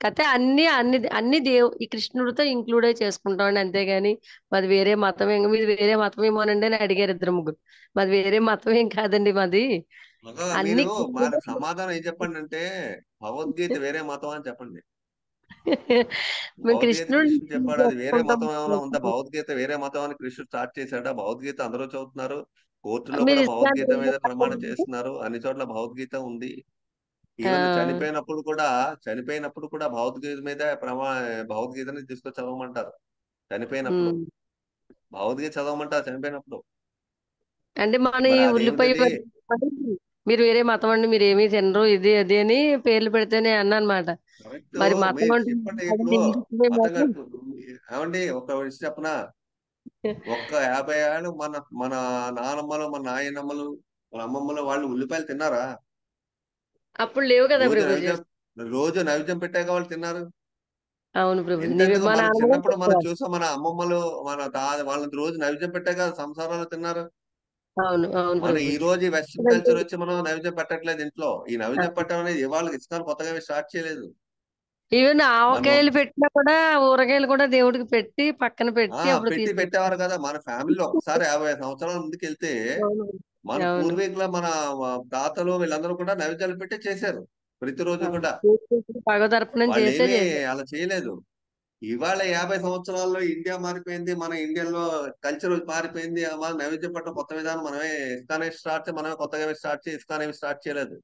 కతే అన్ని అన్ని అన్ని దేవు ఈ కృష్ణుడితో ఇంక్లూడ్ అయి చేసుకుంటామండి అంతేగాని. మాది వేరే మతం ఏం మీది వేరే మతం ఏమోనండి అని అడిగారు ఇద్దరు ముగ్గురు. మాది వేరే మతం ఏం కాదండి మాది. మీరు సమాధానం ఏం చెప్పండి అంటే భగవద్గీత వేరే మతం అని చెప్పండి. కృష్ణుడు చెప్పాడు అది వేరే మతం ఏమైనా ఉందా. భగవద్గీత వేరే మతం అని కృష్ణుడు స్టార్ట్ చేశాడా? భగవద్గీత అందరూ చదువుతున్నారు. కోర్టులో కూడా భగవద్గీత మీద ప్రమాణం. చేస్తున్నారు. అన్ని చోట్ల భగవద్గీత ఉంది. ఈవెన్. చనిపోయినప్పుడు కూడా చనిపోయినప్పుడు కూడా భగవద్గీత మీద ప్రమా భగవద్గీతని తీసుకొని చదవమంటారు. చనిపోయినప్పుడు. భగవద్గీత చదవమంటారు చనిపోయినప్పుడు. అంటే మన ఉల్లిపాయ మీరు వేరే మతం అండి మీరు ఏమీ తినరు ఇది అది అని పేర్లు పెడితేనే అన్నా అనమాట మరి మతం అంటే ఏమండి ఒక విషయం చెప్పనా? ఒక్క యాభై ఏళ్ళు మన మన నానమ్మలు మన నాయనమ్మలు మన అమ్మమ్మలు వాళ్ళు ఉల్లిపాయలు తిన్నారా? అప్పుడు లేవు కదా రోజు నైవేద్యం పెట్టాక వాళ్ళు తిన్నారు? అవును నాన్నమ్మ చిన్నప్పుడు మనం చూసాం మన అమ్మమ్మలు మన తా వాళ్ళని రోజు నైవేద్యం పెట్టాక సంసారాలు తిన్నారు? అవును అవును. మన ఈ ప్రభుజీ రోజు ఈ వెస్ట్రన్ కల్చర్ వచ్చి మనం నైవేద్యం పెట్టట్లేదు ఇంట్లో. ఈ నైవేద్యం పెట్టడం అనేది ఇవాళ ఇస్కాన్ కొత్తగా స్టార్ట్ చేయలేదు. ఈవెన్ మనం ఆవకాయలు పెట్టినా కూడా ఊరగాయలు కూడా దేవుడికి పెట్టి పక్కన ఆ పెట్టి అప్పుడు పెట్టి తీసుకొచ్చి పెట్టేవారు కదా మన ఫ్యామిలీలో. ఒక్కసారి యాభై సంవత్సరాల ముందుకు వెళ్తే అవును మన అవును. పూర్వీకుల మన తాతలు వీళ్ళందరూ కూడా నైవేద్యాలు పెట్టి చేశారు. ప్రతిరోజు అవును. కూడా. భగవదర్పణం వాళ్ళు చేసే ఏమీ చేశారు అలా చేయలేదు. ఇవాళ యాభై సంవత్సరాల్లో ఇండియా మారిపోయింది మన ఇండియన్లో కల్చర్ మారిపోయింది మన నైవేద్యం పట్ల కొత్త విధానం మనమే ఇస్కాన్ స్టార్ట్ మనమే కొత్తగా స్టార్ట్ చేసి ఇస్కాన్ ఏమి స్టార్ట్ చేయలేదు.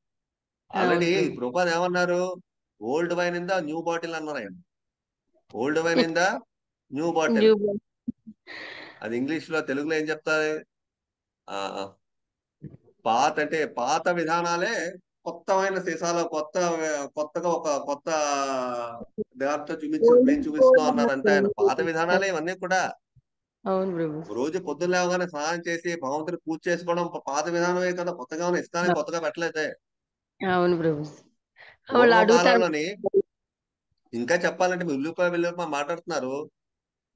ఆల్రెడీ ప్రభుపాద్ ఏమన్నారు? Old wine in the new bottle అన్నారు ఆయన. Old wine in the new bottle అది ఇంగ్లీష్లో తెలుగులో ఏం చెప్తారు? ఆ పాత అంటే పాత విధానాలే కొత్తమైన సీసాలో కొత్త కొత్తగా ఒక కొత్త దాంతో చూపించు మేము చూపిస్తున్నాం అన్నారు అంటే ఆయన పాత విధానాలే ఇవన్నీ కూడా. రోజు పొద్దున్న లేవగానే స్నానం చేసి భగవంతుని పూజ చేసుకోవడం పాత విధానమే కదా కొత్తగా ఉన్న ఇస్తానే కొత్తగా పెట్టలేదే. అవును ప్రభు ఇంకా చెప్పాలంటే ఉల్లిపాయ వెల్లుల్లిపాయ మాట్లాడుతున్నారు.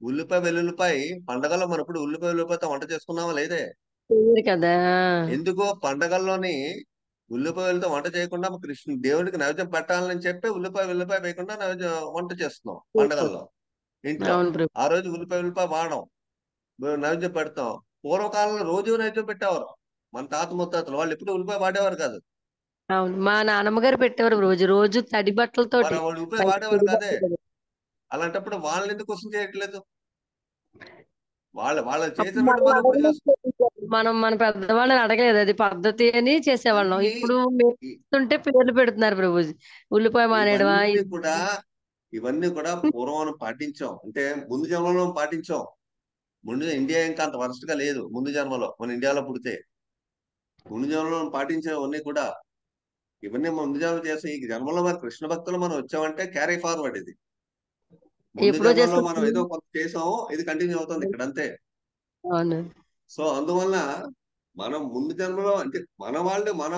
ఉల్లిపాయ వెల్లుల్లిపాయ పండగల్లో మనం ఇప్పుడు ఉల్లిపాయ వెల్లుల్లిపాయతో వంట చేసుకున్నామా లేదే కదా. ఎందుకు పండగల్లోని ఉల్లిపాయ వెల్లుతో వంట చేయకుండా కృష్ణ దేవుడికి నైవేద్యం పెట్టాలని చెప్పి ఉల్లిపాయ వెల్లుల్లిపాయ వేయకుండా నైవేద్యం వంట చేస్తున్నాం పండగల్లో. ఇంట్లో ఆ రోజు ఉల్లిపాయ వెల్లుల్లిపాయ వాడం మేము నైవేద్యం పెడతాం. పూర్వకాలంలో రోజు నైవేద్యం పెట్టేవారు. మన తాత ముత్తాతలు వాళ్ళు ఎప్పుడు ఉల్లిపాయ వాడేవారు కాదు. అవును మా నాన్నమ్మ గారు పెట్టేవారు రోజు రోజు తడి వాళ్ళు ఉల్లిపాయ వాడేవారు కాదే. అలాంటప్పుడు వాళ్ళని ఎందుకు క్వశ్చన్ చేయట్లేదు? వాళ్ళ వాళ్ళు మనం మనం పెద్దవాళ్ళని అడగలేదు. అది పద్ధతి అని చేసేవాళ్ళం. ఇప్పుడు చూస్తుంటే పేర్లు పెడుతున్నారు ప్రభుజీ. ఉల్లిపాయ మానేయడమా? కూడా ఇవన్నీ కూడా పూర్వం పాటించాం. అంటే ముందు జన్మలో పాటించాం. ముందు ఇండియా ఇంకా అంత వరస్ట్గా లేదు. ముందు జన్మలో మన ఇండియాలో పుడితే. ముందు జన్మలో పాటించేవన్నీ కూడా ఇవన్నీ ముందు జన్మ చేసాం ఈ జన్మలో మరి కృష్ణ భక్తులు మనం వచ్చామంటే క్యారీ ఫార్వర్డ్ ఇది. ఎప్పుడో మనం ఏదో కొంత చేసాము ఇది కంటిన్యూ అవుతుంది ఇక్కడ అంతే. సో అందువల్ల మనం ముందు జన్మలో అంటే మన వాళ్ళు మన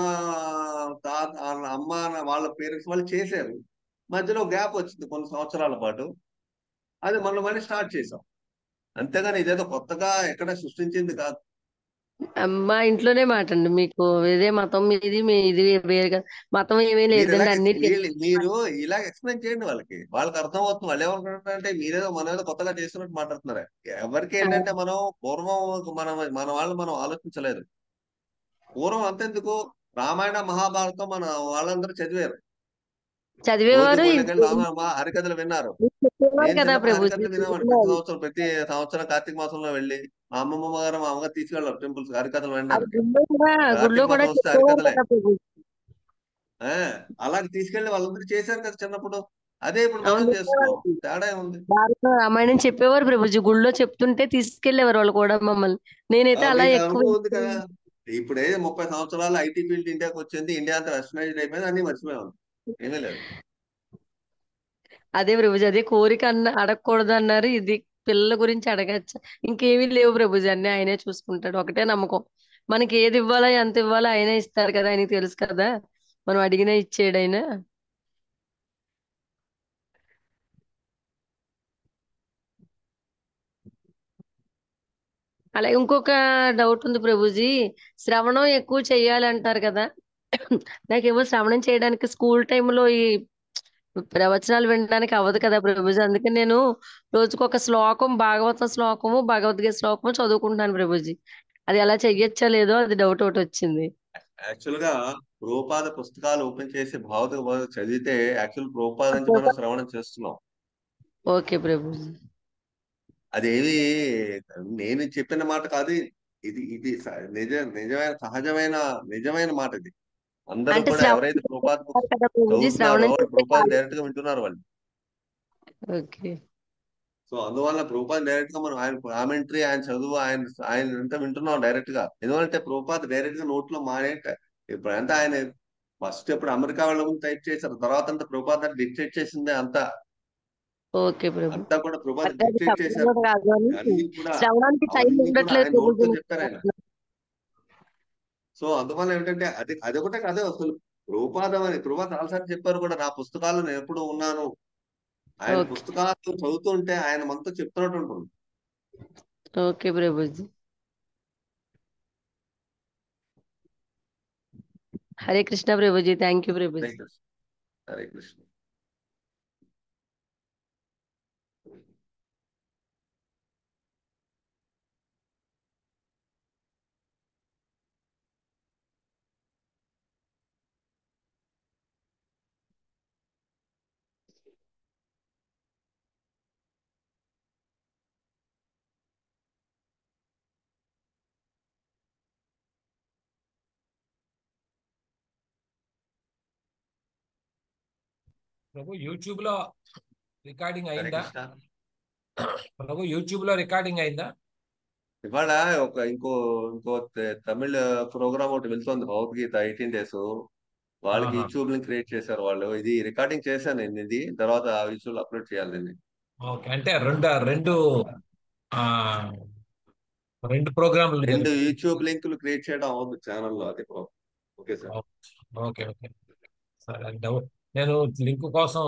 తాత అమ్మ వాళ్ళ పేరెంట్స్ వాళ్ళు చేశారు. మధ్యలో గ్యాప్ వచ్చింది కొన్ని సంవత్సరాల పాటు. అది మనం మళ్ళీ స్టార్ట్ చేసాం. అంతేగాని ఇదేదో కొత్తగా ఎక్కడ సృష్టించింది కాదు. మా ఇంట్లోనే మాట అండి మీకు ఇదే మతం మీది మీ ఇది వేరు కదా. మతం ఏమీ మీరు ఇలా లేదండి అన్ని వీళ్ళు మీరు ఇలా ఎక్స్ప్లెయిన్ చేయండి వాళ్ళకి. వాళ్ళకి అర్థం అవుతుంది వాళ్ళు ఏమనుకుంటారంటే మీరేదో మన ఏదో కొత్తగా చేస్తున్నట్టు మాట్లాడుతున్నారు. ఎవరికి ఏంటంటే మనం పూర్వం మన మన వాళ్ళు మనం ఆలోచించలేదు. పూర్వం అంతెందుకు? రామాయణ మహాభారతం మన వాళ్ళందరూ చదివారు. చదివేవారు హరికథలు విన్నారు. హరికథలు సంవత్సరం ప్రతి సంవత్సరం కార్తీక మాసంలో వెళ్ళి మా అమ్మమ్మ గారు మా అమ్మగారు తీసుకెళ్ళారు టెంపుల్స్ హరికథలు హరికథలే అలాగే తీసుకెళ్ళి వాళ్ళందరూ చేశారు కదా చిన్నప్పుడు. అదే ఇప్పుడు. తేడా ఉంది రామాయణం చెప్పేవారు ప్రభుజీ గుళ్ళో చెప్తుంటే తీసుకెళ్ళేవారు వాళ్ళు కూడా మమ్మల్ని. నేనైతే అలా ఎక్కువ ఉంది కదా. ఇప్పుడు ఏదో ముప్పై సంవత్సరాలు ఐటీ ఫీల్డ్ ఇండియాకి వచ్చింది ఇండియా అంతా వెస్టర్నైజ్డ్ అయిపోయింది అన్ని మర్చిపోయాం. ఏమీ లేదు అదే ప్రభుజీ అదే కోరిక అన్న అడగకూడదు అన్నారు ఇది పిల్లల గురించి అడగచ్చా ఇంకేమీ లేవు ప్రభుజీ. అన్ని ఆయనే చూసుకుంటాడు. ఒకటే నమ్మకం. మనకి ఏది ఇవ్వాలా ఎంత ఇవ్వాలా ఆయనే ఇస్తారు కదా ఆయనకి తెలుసు కదా. మనం అడిగినా ఇచ్చేడు ఆయన అలాగే ఇంకొక డౌట్ ఉంది ప్రభుజీ. శ్రవణం ఎక్కువ చెయ్యాలంటారు కదా. నాకేమో శ్రవణం చేయడానికి స్కూల్ టైంలో ఈ ప్రవచనాలు వినడానికి అవ్వదు కదా ప్రభుజీ. అందుకని నేను రోజుకొక శ్లోకం భాగవత శ్లోకము భగవద్గీత శ్లోకము చదువుకుంటున్నాను ప్రభుజీ. అది ఎలా చెయ్యొచ్చా లేదో అది డౌట్ ఒకటి వచ్చింది. యాక్చువల్గా ప్రోపాద పుస్తకాలు ఓపెన్ చేసి భౌతిక బోధన చదివితే యాక్చువల్ ప్రోపాద నుంచి మనం శ్రవణం చేస్తున్నాం. ఓకే ప్రభుజీ. అదేవి నేను చెప్పిన మాట కాదు ఇది ఇది నిజ నిజమైన సహజమైన నిజమైన మాట ఇది. అందరూ అంటే కూడా శ్రవణం ఎవరైతే ప్రోపాద పుస్తకం కదా ప్రభుజీ చదువుతున్నారో శ్రవణం వాళ్ళు చేస్తే ప్రోపాద చాలు. డైరెక్ట్గా వింటున్నారు వాళ్ళు. ఓకే. సో అందువల్ల ప్రభుపాద్ డైరెక్ట్గా మనం ఆయన కామెంటరీ ఆయన చదువు ఆయన ఆయన అంతా వింటున్నాం డైరెక్ట్గా. ఎందుకంటే ప్రభుపాద్ డైరెక్ట్గా నోట్లో మానే ఇప్పుడంతా ఆయన ఫస్ట్ ఇప్పుడు అమెరికా వాళ్ళ ముందు టైప్ చేశారు. తర్వాత అంతా ప్రభుపాద్ డిక్టేట్ చేసిందే అంతా. ఓకే ప్రభు. అంతా కూడా ప్రభుపాద్ అంటే అది డిక్టేట్ చేశారు. కాదు అని అన్ని కూడా శ్రవణానికి టైం అవన్నీ కూడా ఉండట్లేదు ఆయన నోట్తో ప్రభుజీ చెప్పారు ఆయన. సో అందువల్ల ఏమిటంటే అది అది ఒకటే కాదు అసలు. రూపాదం అని ప్రభుపాద్ చాలాసార్లు చెప్పారు కూడా నా పుస్తకాలు నేను ఎప్పుడు ఉన్నాను. ఆయన ఓకే. పుస్తకాలు చదువుతుంటే ఆయన మనతో చెప్తున్నట్టు ఉంటుంది. Okay Prabhuji. Hare Krishna Prabhuji thank you Hare Prabhuji Krishna Hare Krishna. ప్రభు యూట్యూబ్లో రికార్డింగ్ అయిందా? ప్రభు యూట్యూబ్లో రికార్డింగ్ అయిందా? ఇవాళ ఒక ఇంకో ఇంకో తమిళ ప్రోగ్రామ్ ఒకటి వెళ్తుంది భగవద్గీత ఎయిటీన్ డేస్. వాళ్ళకి. యూట్యూబ్ లింక్ క్రియేట్ చేశారు వాళ్ళు. ఇది రికార్డింగ్ చేశాను నేను ఇది. తర్వాత విజువల్ అప్లోడ్ చేయాలి దీన్ని ఓకే. అంటే రెండు రెండు రెండు ప్రోగ్రాంలు రెండు యూట్యూబ్ లింకులు క్రియేట్ చేయడం అవుతుంది ఛానల్లో అది. Okay sir. Okay okay. సరే డౌట్ నేను లింక్ కోసం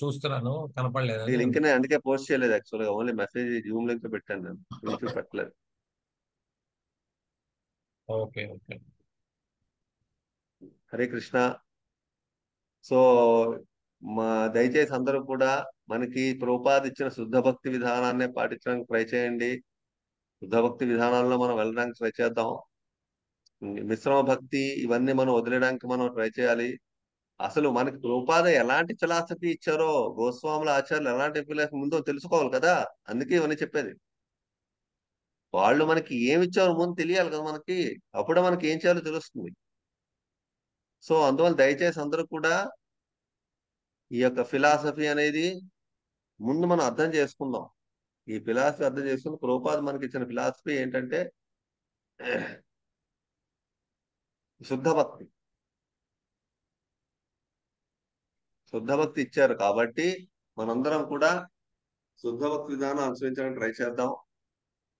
చూస్తున్నాను ఈ కనపడలేదని లింక్ అందుకే పోస్ట్ చేయలేదు యాక్చువల్గా ఓన్లీ మెసేజ్ జూమ్ లింక్ పెట్టాను నేను. యూట్యూబ్ పెట్టలేదు. Okay okay. Hare Krishna. So మా దయచేసి అందరూ కూడా మనకి ప్రభుపాద్ ఇచ్చిన శుద్ధ భక్తి విధానాన్ని పాటించడానికి ట్రై చేయండి. శుద్ధ భక్తి విధానాల్లో మనం వెళ్ళడానికి ట్రై చేద్దాం. మిశ్రమ భక్తి ఇవన్నీ మనం వదిలేయడానికి మనం ట్రై చేయాలి. అసలు మనకి ప్రభుపాద ఎలాంటి ఫిలాసఫీ ఇచ్చారో గోస్వాముల ఆచార్యులు ఎలాంటి ఫిలాసఫీ ముందో తెలుసుకోవాలి కదా అందుకే ఇవన్నీ చెప్పేది. వాళ్ళు మనకి ఏమి ఇచ్చారో ముందు తెలియాలి కదా మనకి అప్పుడే మనకి ఏం చేయాలో తెలుస్తుంది. సో అందువల్ల దయచేసి అందరూ కూడా ఈ యొక్క ఫిలాసఫీ అనేది ముందు మనం అర్థం చేసుకుందాం. ఈ ఫిలాసఫీ అర్థం చేసుకుని ప్రభుపాద మనకి ఇచ్చిన ఫిలాసఫీ ఏంటంటే శుద్ధ భక్తి. శుద్ధ భక్తి ఇచ్చారు కాబట్టి మనందరం కూడా శుద్ధ భక్తి విధానం అనుసరించడానికి ట్రై చేద్దాం.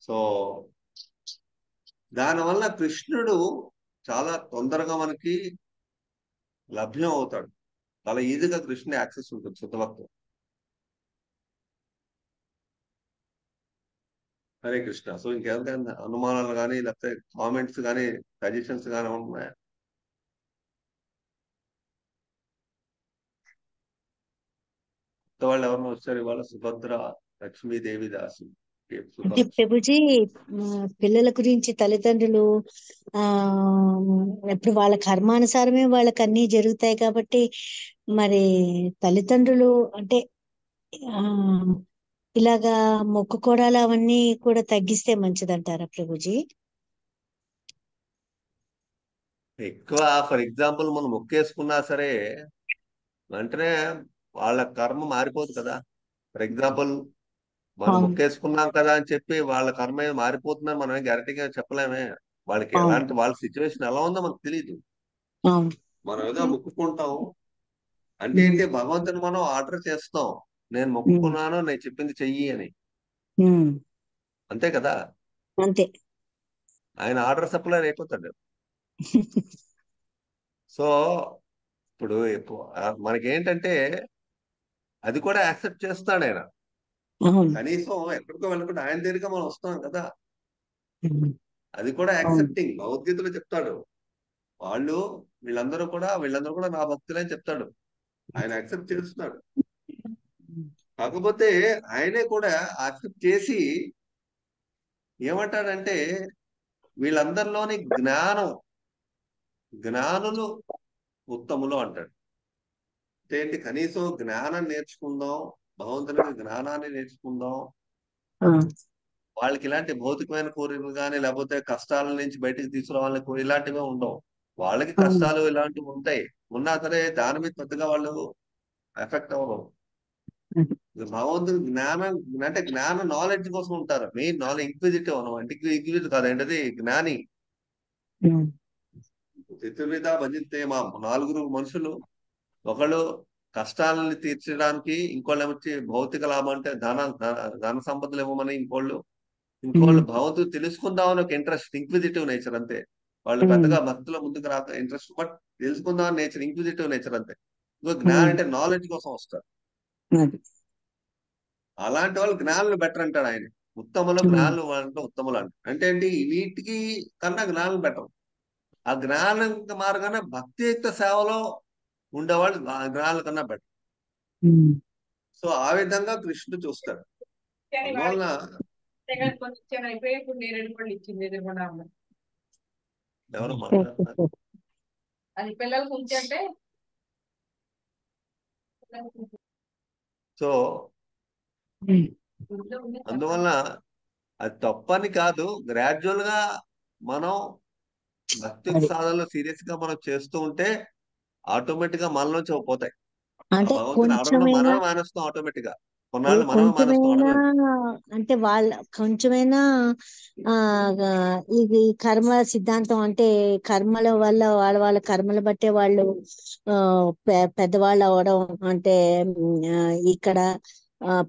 సో దానివల్ల కృష్ణుడు చాలా తొందరగా మనకి లభ్యం అవుతాడు. చాలా ఈజీగా కృష్ణుని యాక్సెస్ ఉంటుంది శుద్ధభక్తం. హరే కృష్ణ. సో ఇంకేమైనా అనుమానాలు కానీ లేకపోతే కామెంట్స్ కానీ సజెషన్స్ కానీ ఉన్నాయా? కొత్త వాళ్ళు ఎవరైనా వచ్చారు ఇవాళ సుభద్ర లక్ష్మీదేవి దాసు అంటే ప్రభుజీ పిల్లల గురించి తల్లిదండ్రులు ఆ ఇప్పుడు వాళ్ళ కర్మానుసారమే వాళ్ళకి అన్ని జరుగుతాయి కాబట్టి మరి తల్లిదండ్రులు అంటే ఆ ఇలాగా మొక్కుకోవడాలు అవన్నీ కూడా తగ్గిస్తే మంచిదంటారా ప్రభుజీ? ఎక్కువ ఫర్ ఎగ్జాంపుల్ మనం మొక్కేసుకున్నా సరే వెంటనే వాళ్ళ కర్మ మారిపోదు కదా. ఫర్ ఎగ్జాంపుల్ మనం. మొక్కేసుకున్నాం కదా అని చెప్పి వాళ్ళ కర్మ ఏది మారిపోతుందని మనం గ్యారెంటీగా చెప్పలేమే. వాళ్ళకి. ఎలాంటి వాళ్ళ సిచ్యువేషన్ ఎలా ఉందో మనకు తెలియదు మనం ఏదో మొక్కుకుంటాం. అంటే ఏంటి? భగవంతుని మనం ఆర్డర్ చేస్తాం. నేను మొక్కుకున్నాను నేను చెప్పింది చెయ్యి అని. అంతే కదా? అంతే. ఆయన ఆర్డర్ సప్లై అయిపోతాడు. సో ఇప్పుడు మనకేంటంటే అది కూడా యాక్సెప్ట్ చేస్తాడు ఆయన. కనీసం ఎక్కడికో వెళ్ళకుండా ఆయన దగ్గరికి మనం వస్తాం కదా. అది కూడా యాక్సెప్టింగ్. భగవద్గీతలో చెప్తాడు. వాళ్ళు వీళ్ళందరూ కూడా వీళ్ళందరూ కూడా నా భక్తులే అని చెప్తాడు. ఆయన యాక్సెప్ట్ చేస్తున్నాడు. కాకపోతే ఆయనే కూడా యాక్సెప్ట్ చేసి ఏమంటాడంటే వీళ్ళందరిలోని జ్ఞానం జ్ఞానులు ఉత్తములు అంటాడు. అంటే ఏంటి? కనీసం జ్ఞానం నేర్చుకుందాం భగవంతునికి జ్ఞానాన్ని నేర్చుకుందాం. వాళ్ళకి ఇలాంటి భౌతికమైన కోరికలు కానీ లేకపోతే కష్టాల నుంచి బయటికి తీసుకురావాలని కో- ఇలాంటివే ఉండవు. వాళ్ళకి. కష్టాలు ఇలాంటివి ఉంటాయి. ఉన్నా సరే దాని మీద పెద్దగా వాళ్ళు ఎఫెక్ట్ అవ్వరు. భగవంతుడు జ్ఞానం అంటే జ్ఞాన నాలెడ్జ్ కోసం ఉంటారు. మెయిన్ నాలెడ్జ్ ఇంక్విజిటివ్ అన్నమాట. అంటే ఇంక్విజిటివ్ కాదు. ఏంటది? జ్ఞాని. చతుర్విధ భజితే మా నాలుగురు మనుషులు ఒకళ్ళు కష్టాలని తీర్చడానికి ఇంకోళ్ళు ఏమొచ్చి భౌతిక లాభం అంటే ధన ధన- సంపదలు ఇవ్వమని ఇంకోళ్ళు ఇంకోళ్ళు భగవంతుడు తెలుసుకుందామని ఒక ఇంట్రెస్ట్ ఇంక్విజిటివ్ నేచర్ అంతే. వాళ్ళు. పెద్దగా భక్తుల ముందుకు రాక ఇంట్రెస్ట్ బట్ తెలుసుకుందామని నేచర్ ఇంక్విజిటివ్ నేచర్ అంతే. ఇంకో జ్ఞానం. అంటే నాలెడ్జ్ కోసం వస్తారు. అలాంటి వాళ్ళు జ్ఞానులు బెటర్ అంటాడు ఆయన. ఉత్తములు. జ్ఞానులు అంటే ఉత్తములు అంట. అంటే ఏంటి? వీటికి కన్నా జ్ఞానులు బెటర్ ఆ జ్ఞానం మార్గాన భక్తియుక్త సేవలో ఉండేవాళ్ళు ఆ జ్ఞానుల కన్నా బెటర్. సో ఆ విధంగా కృష్ణుడు చూస్తాడు. అందువలన ఎవరు మాట్లాడుతున్నారు అది పిల్లలకి ఉంచంటే సో ఉమ్, అందువలన అది తప్పని కాదు. గ్రాడ్యువల్గా మనం భక్తి. సాధనలో సీరియస్గా మనం చేస్తూ ఉంటే ఆటోమేటిక్గా మనలోంచి పోతాయి అంటే మానేస్తాం ఆటోమేటిక్గా కొన్నాళ్ళు కొంచెమైనా. అంటే వాళ్ళ కొంచెమైనా ఆ ఇది కర్మ సిద్ధాంతం అంటే కర్మల వల్ల వాళ్ళ వాళ్ళ కర్మలు బట్టే వాళ్ళు ఆ పెద్దవాళ్ళు అవడం అంటే ఇక్కడ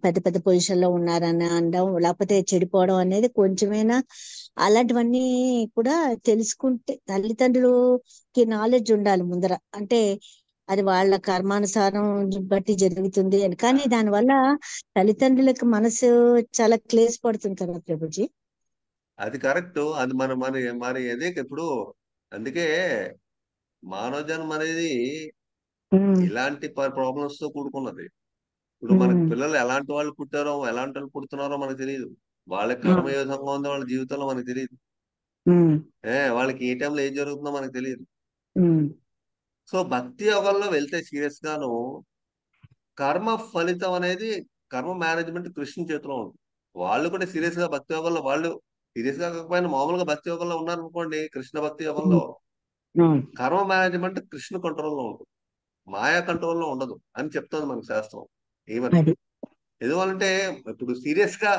పెద్ద పెద్ద పొజిషన్లో ఉన్నారని అనడం లేకపోతే చెడిపోవడం అనేది కొంచెమైనా అలాంటివన్నీ కూడా తెలుసుకుంటే తల్లిదండ్రులకి నాలెడ్జ్ ఉండాలి ముందర. అంటే అది వాళ్ళ కర్మానుసారం బట్టి జరుగుతుంది అని. కానీ దానివల్ల తల్లిదండ్రులకు మనసు చాలా క్లేశ పడుతుంది కదా ప్రభుజీ? అది కరెక్ట్. అది మన మరి మరి అదే ఇప్పుడు అందుకే మానవ జన్మ అనేది ఇలాంటి ప్రాబ్లమ్స్తో కూడుకున్నది. ఇప్పుడు మనకి పిల్లలు ఎలాంటి వాళ్ళు పుట్టారో ఎలాంటి వాళ్ళు పుడుతున్నారో మనకు తెలియదు వాళ్ళ కర్మ ఏ విధంగా ఉందో వాళ్ళ జీవితంలో మనకు తెలియదు ఏ వాళ్ళకి ఏ టైంలో ఏం జరుగుతుందో మనకు తెలియదు సో భక్తి యోగంలో వెళ్తే సీరియస్ గాను కర్మ ఫలితం అనేది కర్మ మేనేజ్మెంట్ కృష్ణ చేతిలో ఉంది. వాళ్ళు కూడా సీరియస్గా భక్తి యోగంలో వాళ్ళు సీరియస్గా కాకపోయినా మామూలుగా భక్తి యోగంలో ఉన్నారు అనుకోండి కృష్ణ భక్తి యోగంలో కర్మ మేనేజ్మెంట్ కృష్ణ కంట్రోల్లో ఉంటుంది. మాయా కంట్రోల్లో ఉండదు అని చెప్తుంది మనకు శాస్త్రం. ఏమని? ఎందువల్లంటే ఇప్పుడు సీరియస్గా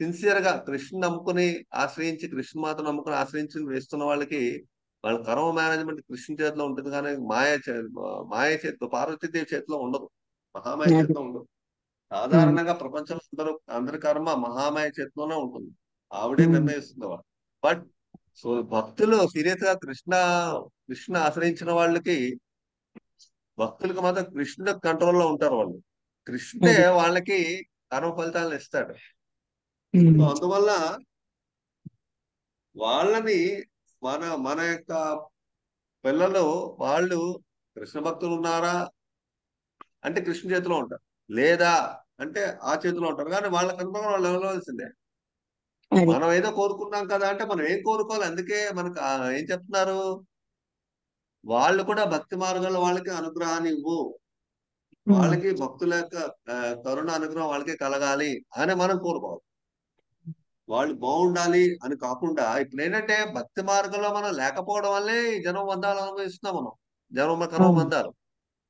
సిన్సియర్గా కృష్ణ నమ్ముకుని ఆశ్రయించి కృష్ణ మాత నమ్ముకుని ఆశ్రయించి వేస్తున్న వాళ్ళకి వాళ్ళ కర్మ మేనేజ్మెంట్ కృష్ణ చేతిలో ఉంటుంది కానీ మాయ మాయ చేతిలో పార్వతీదేవి చేతిలో ఉండదు. మహామాయ. చేతిలో ఉండదు. సాధారణంగా ప్రపంచంలో అందరూ అందరి కర్మ మహామాయ చేతిలోనే ఉంటుంది. ఆవిడే. నిర్ణయిస్తుంది వాళ్ళు. బట్ సో భక్తులు సీరియస్గా కృష్ణ కృష్ణ ఆశ్రయించిన వాళ్ళకి భక్తులకు మాత్రం కృష్ణుడు కంట్రోల్లో ఉంటారు వాళ్ళు. కృష్ణుడే అది. వాళ్ళకి కర్మ ఫలితాలను ఇస్తాడు అందువల్ల వాళ్ళని మన మన యొక్క పిల్లలు వాళ్ళు కృష్ణ భక్తులు ఉన్నారా? అంటే కృష్ణ చేతిలో ఉంటారు. లేదా అంటే ఆ చేతిలో ఉంటారు. కానీ వాళ్ళ కనుక వాళ్ళు ఇవ్వవలసిందే అది. మనం ఏదో కోరుకున్నాం కదా అంటే మనం ఏం కోరుకోవాలి? అందుకే మనకు ఏం చెప్తున్నారు? వాళ్ళు కూడా భక్తి మార్గంలో వాళ్ళకి అనుగ్రహాన్ని ఇవ్వు. వాళ్ళకి భక్తుల యొక్క కరుణ అనుగ్రహం వాళ్ళకి కలగాలి అని మనం కోరుకోవాలి. వాళ్ళు బాగుండాలి అని కాకుండా ఇప్పుడు ఏంటంటే భక్తి మార్గంలో మనం లేకపోవడం వల్లే ఈ జన్మ బంధాలు అనుభవిస్తున్నాం మనం. జన్మ కర్మ. బంధాలు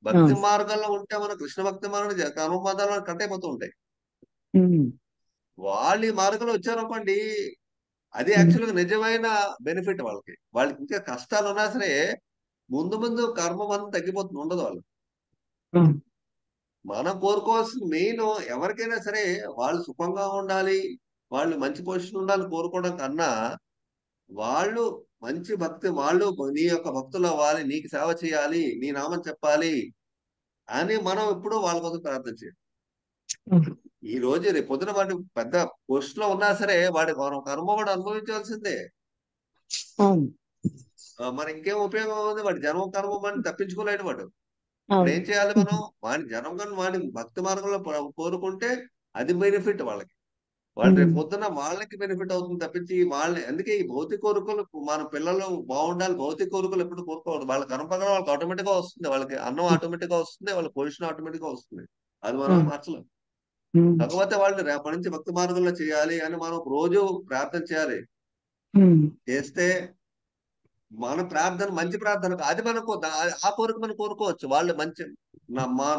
భక్తి. మార్గంలో ఉంటే మనం కృష్ణ భక్తి మార్గం కర్మ బంధాలు కట్ అయిపోతూ ఉంటాయి. వాళ్ళు ఈ మార్గంలో వచ్చారనుకోండి అది ఉమ్, యాక్చువల్గా నిజమైన బెనిఫిట్ వాళ్ళకి. వాళ్ళకి ఇంకా కష్టాలు ఉన్నా సరే ముందు ముందు కర్మ బంధం తగ్గిపోతుంది ఉండదు వాళ్ళు మనం కోరుకోవాల్సిన మెయిన్ ఎవరికైనా సరే వాళ్ళు సుఖంగా ఉండాలి వాళ్ళు మంచి పొజిషన్ ఉండాలని కోరుకోవడం కన్నా వాళ్ళు మంచి భక్తి వాళ్ళు నీ యొక్క భక్తులు అవ్వాలి నీకు సేవ చేయాలి నీ నామం చెప్పాలి అని మనం ఎప్పుడూ వాళ్ళ కోసం ప్రార్థన చేయాలి ఈ రోజు రేపు పొద్దున వాడి పెద్ద పోస్ట్లో ఉన్నా సరే వాడి కర్మ వాడు అనుభవించాల్సిందే. మరి ఇంకేం ఉపయోగం ఉంది? వాడి జన్మ కర్మ వాడిని తప్పించుకోలేడు వాడు. ఇప్పుడు ఏం చేయాలి మనం? వాడి జనం కానీ వాడి భక్తి మార్గంలో కోరుకుంటే అది బెనిఫిట్ వాళ్ళకి. వాళ్ళు రేపు పొద్దున్న వాళ్ళకి బెనిఫిట్ అవుతుంది తప్పించి వాళ్ళని అందుకే ఈ భౌతిక కోరికలు మన పిల్లలు బాగుండాలి. భౌతిక కోరికలు ఎప్పుడు కోరుకోవద్దు వాళ్ళ కర్మ ప్రకారం వాళ్ళకి ఆటోమేటిక్గా వస్తుంది. వాళ్ళకి అన్నం ఆటోమేటిక్గా వస్తుంది. వాళ్ళ పొజిషన్ ఆటోమేటిక్గా వస్తుంది. అది మనం మార్చలేం. కాకపోతే వాళ్ళు రేపటి నుంచి భక్తి మార్గంలో చేయాలి అని మనం రోజు ప్రార్థన చేయాలి. చేస్తే మన ప్రార్థన మంచి ప్రార్థన కాదు. అది మనకు ఆ కోరిక మనం కోరుకోవచ్చు. వాళ్ళు మంచి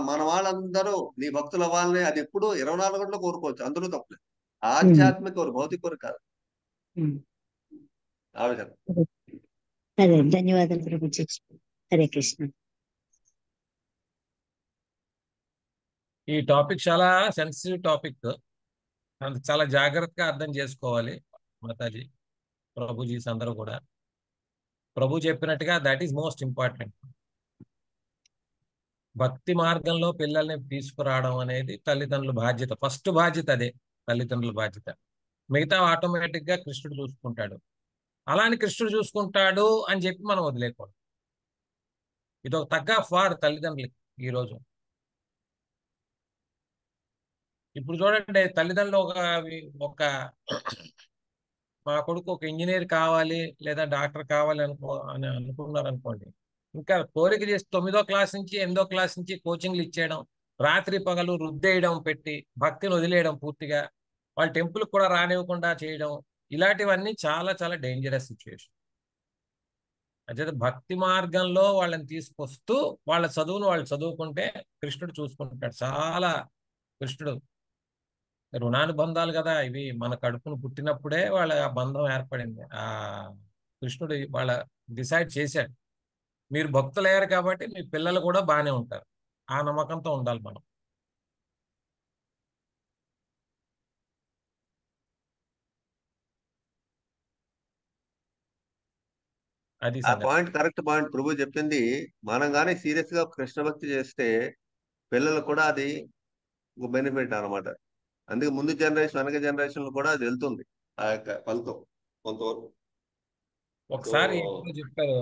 మన వాళ్ళందరూ నీ భక్తులు అవ్వాలని అది ఎప్పుడు ఇరవై నాలుగు గంటలు కోరుకోవచ్చు. అందులో తప్పలేదు ఆధ్యాత్మిక కోరిక భౌతిక కోరిక కాదు. అదే ధన్యవాదాలు ప్రభుజీ హరే కృష్ణ. ఈ టాపిక్ చాలా సెన్సిటివ్ టాపిక్. చాలా జాగ్రత్తగా అర్థం చేసుకోవాలి మాతాజీ ప్రభుజీస్ అందరూ కూడా. ప్రభు చెప్పినట్టుగా దట్ ఈస్ మోస్ట్ ఇంపార్టెంట్ భక్తి మార్గంలో పిల్లల్ని తీసుకురావడం అనేది తల్లిదండ్రుల బాధ్యత. ఫస్ట్ బాధ్యత అదే తల్లిదండ్రుల బాధ్యత. మిగతా ఆటోమేటిక్గా కృష్ణుడు చూసుకుంటాడు. అలా అని కృష్ణుడు చూసుకుంటాడు అని చెప్పి మనం వదిలేకూడదు ఇది ఒక తగ్గ ఫార్ తల్లిదండ్రులకి ఈ రోజు. ఇప్పుడు చూడండి తల్లిదండ్రులు ఒక ఒక మా కొడుకు ఒక ఇంజనీర్ కావాలి లేదా డాక్టర్ కావాలి అనుకో అని అనుకున్నారు అనుకోండి ఇంకా కోరిక చేసి తొమ్మిదో క్లాస్ నుంచి ఎనిమిదో క్లాస్ నుంచి కోచింగ్లు ఇచ్చేయడం రాత్రి పగలు రుద్దేయడం పెట్టి భక్తిని వదిలేయడం పూర్తిగా వాళ్ళ టెంపుల్ కూడా రానివ్వకుండా చేయడం ఇలాంటివన్నీ చాలా చాలా డేంజరస్ సిచ్యువేషన్ అదే భక్తి మార్గంలో వాళ్ళని తీసుకొస్తూ వాళ్ళ చదువును వాళ్ళు చదువుకుంటే కృష్ణుడు చూసుకుంటాడు. చాలా కృష్ణుడు రుణానుబంధాలు కదా! ఇవి మన కడుపును పుట్టినప్పుడే వాళ్ళ ఆ బంధం ఏర్పడింది. ఆ కృష్ణుడు వాళ్ళ డిసైడ్ చేశాడు. మీరు భక్తులయ్యారు కాబట్టి మీ పిల్లలు కూడా బాగానే ఉంటారు. ఆ నమ్మకంతో ఉండాలి మనం. అది ఆ పాయింట్ కరెక్ట్ పాయింట్ ప్రభు చెప్పింది. మనం కానీ సీరియస్గా కృష్ణ భక్తి చేస్తే పిల్లలు కూడా అది ఒక బెనిఫిట్ అన్నమాట. అందుకే ముందు జనరేషన్ వెనక జనరేషన్ కూడా అది వెళ్తుంది ఆ యొక్క ఫలితం కొంతవరకు. ఒకసారి చెప్పారు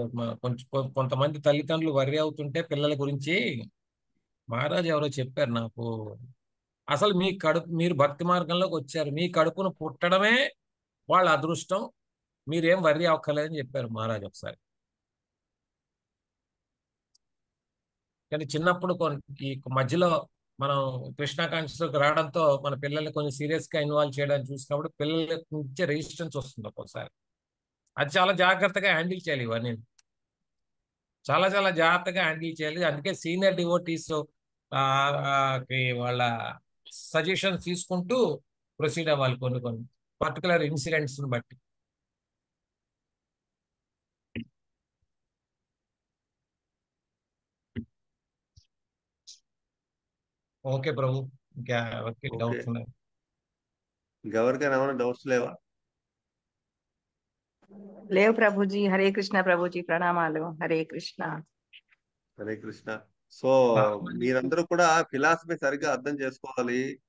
కొంతమంది తల్లిదండ్రులు వర్రీ అవుతుంటే పిల్లల గురించి మహారాజు ఎవరో చెప్పారు నాకు. అసలు మీ కడుపు మీరు భక్తి మార్గంలోకి వచ్చారు మీ కడుపును పుట్టడమే వాళ్ళ అదృష్టం మీరేం వర్రీ అవ్వక్కర్లేదని చెప్పారు మహారాజు ఒకసారి. కానీ చిన్నప్పుడు కొన్ని ఈ మధ్యలో మనం కృష్ణా కాన్షియస్లోకి రావడంతో మన పిల్లల్ని కొంచెం సీరియస్గా ఇన్వాల్వ్ చేయడానికి చూసినప్పుడు పిల్లల నుంచే రెసిస్టెన్స్ వస్తుంది ఒక్కోసారి. అది చాలా జాగ్రత్తగా హ్యాండిల్ చేయాలి ఇవన్నీ. చాలా చాలా జాగ్రత్తగా హ్యాండిల్ చేయాలి. అందుకే సీనియర్ డివోటీస్ వాళ్ళ సజెషన్స్ తీసుకుంటూ ప్రొసీడ్ అవ్వాలి కొన్ని కొన్ని పర్టికులర్ ఇన్సిడెంట్స్ బట్టి. ఓకే ప్రభు ఇంకా డౌట్స్ ఉన్నాయి? ఏమైనా డౌట్స్ లేవా? లేవు ప్రభుజీ. హరే కృష్ణ ప్రభుజీ. ప్రణామాలు. హరే కృష్ణ. హరే కృష్ణ. సో మీరందరూ కూడా ఫిలాసఫీ సరిగ్గా అర్థం చేసుకోవాలి.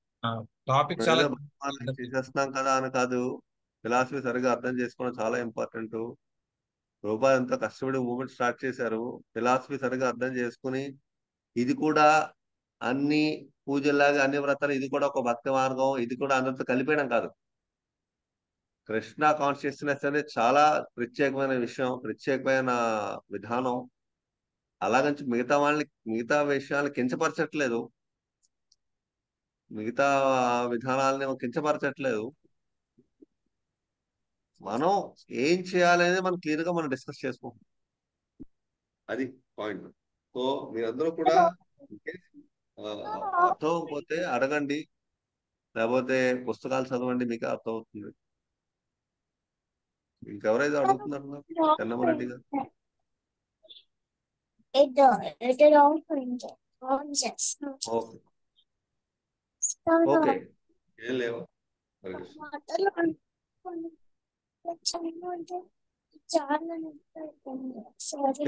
టాపిక్ చాలా చేసేస్తున్నాం కదా అని కాదు. ఫిలాసఫీ సరిగ్గా అర్థం చేసుకోవడం చాలా ఇంపార్టెంట్. రూపాయి ఎంతో కష్టపడి మూమెంట్ స్టార్ట్ చేశారు. ఫిలాసఫీ సరిగ్గా అర్థం చేసుకుని ఇది కూడా అన్ని పూజల్లాగా అన్ని వ్రతాలు ఇది కూడా ఒక భక్తి మార్గం ఇది కూడా అందరితో కలిపేయడం కాదు. కృష్ణ కాన్షియస్నెస్ అనేది చాలా ప్రత్యేకమైన విషయం ప్రత్యేకమైన విధానం. అలాగని మిగతా వాళ్ళని మిగతా విషయాలు కించపరచట్లేదు. మిగతా విధానాలని కించపరచట్లేదు. మనం ఏం చేయాలి అనేది మనం క్లియర్గా మనం డిస్కస్ చేసుకుంటాం అది పాయింట్ సో మీరందరూ కూడా అర్థం పోతే అడగండి. లేకపోతే పుస్తకాలు చదవండి మీకు అర్థం అవుతుంది ఇంకెవరైతే అడుగుతున్నారు? చెన్నమరెడ్డి గారు. ఓకే. ఏం లేవా.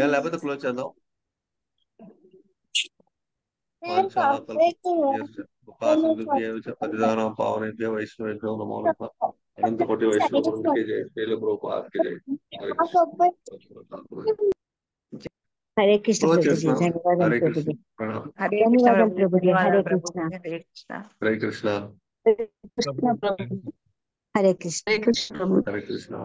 లేకపోతే క్లోజ్ చేద్దాం. పతిదానం పావనేభ్య వైష్ణవేభ్యో నమో నమః వైష్ణవుడికి ప్రభుపాదకి హరే కృష్ణ హరే కృష్ణ హరే కృష్ణ హరే కృష్ణ హరే కృష్ణ హరే కృష్ణ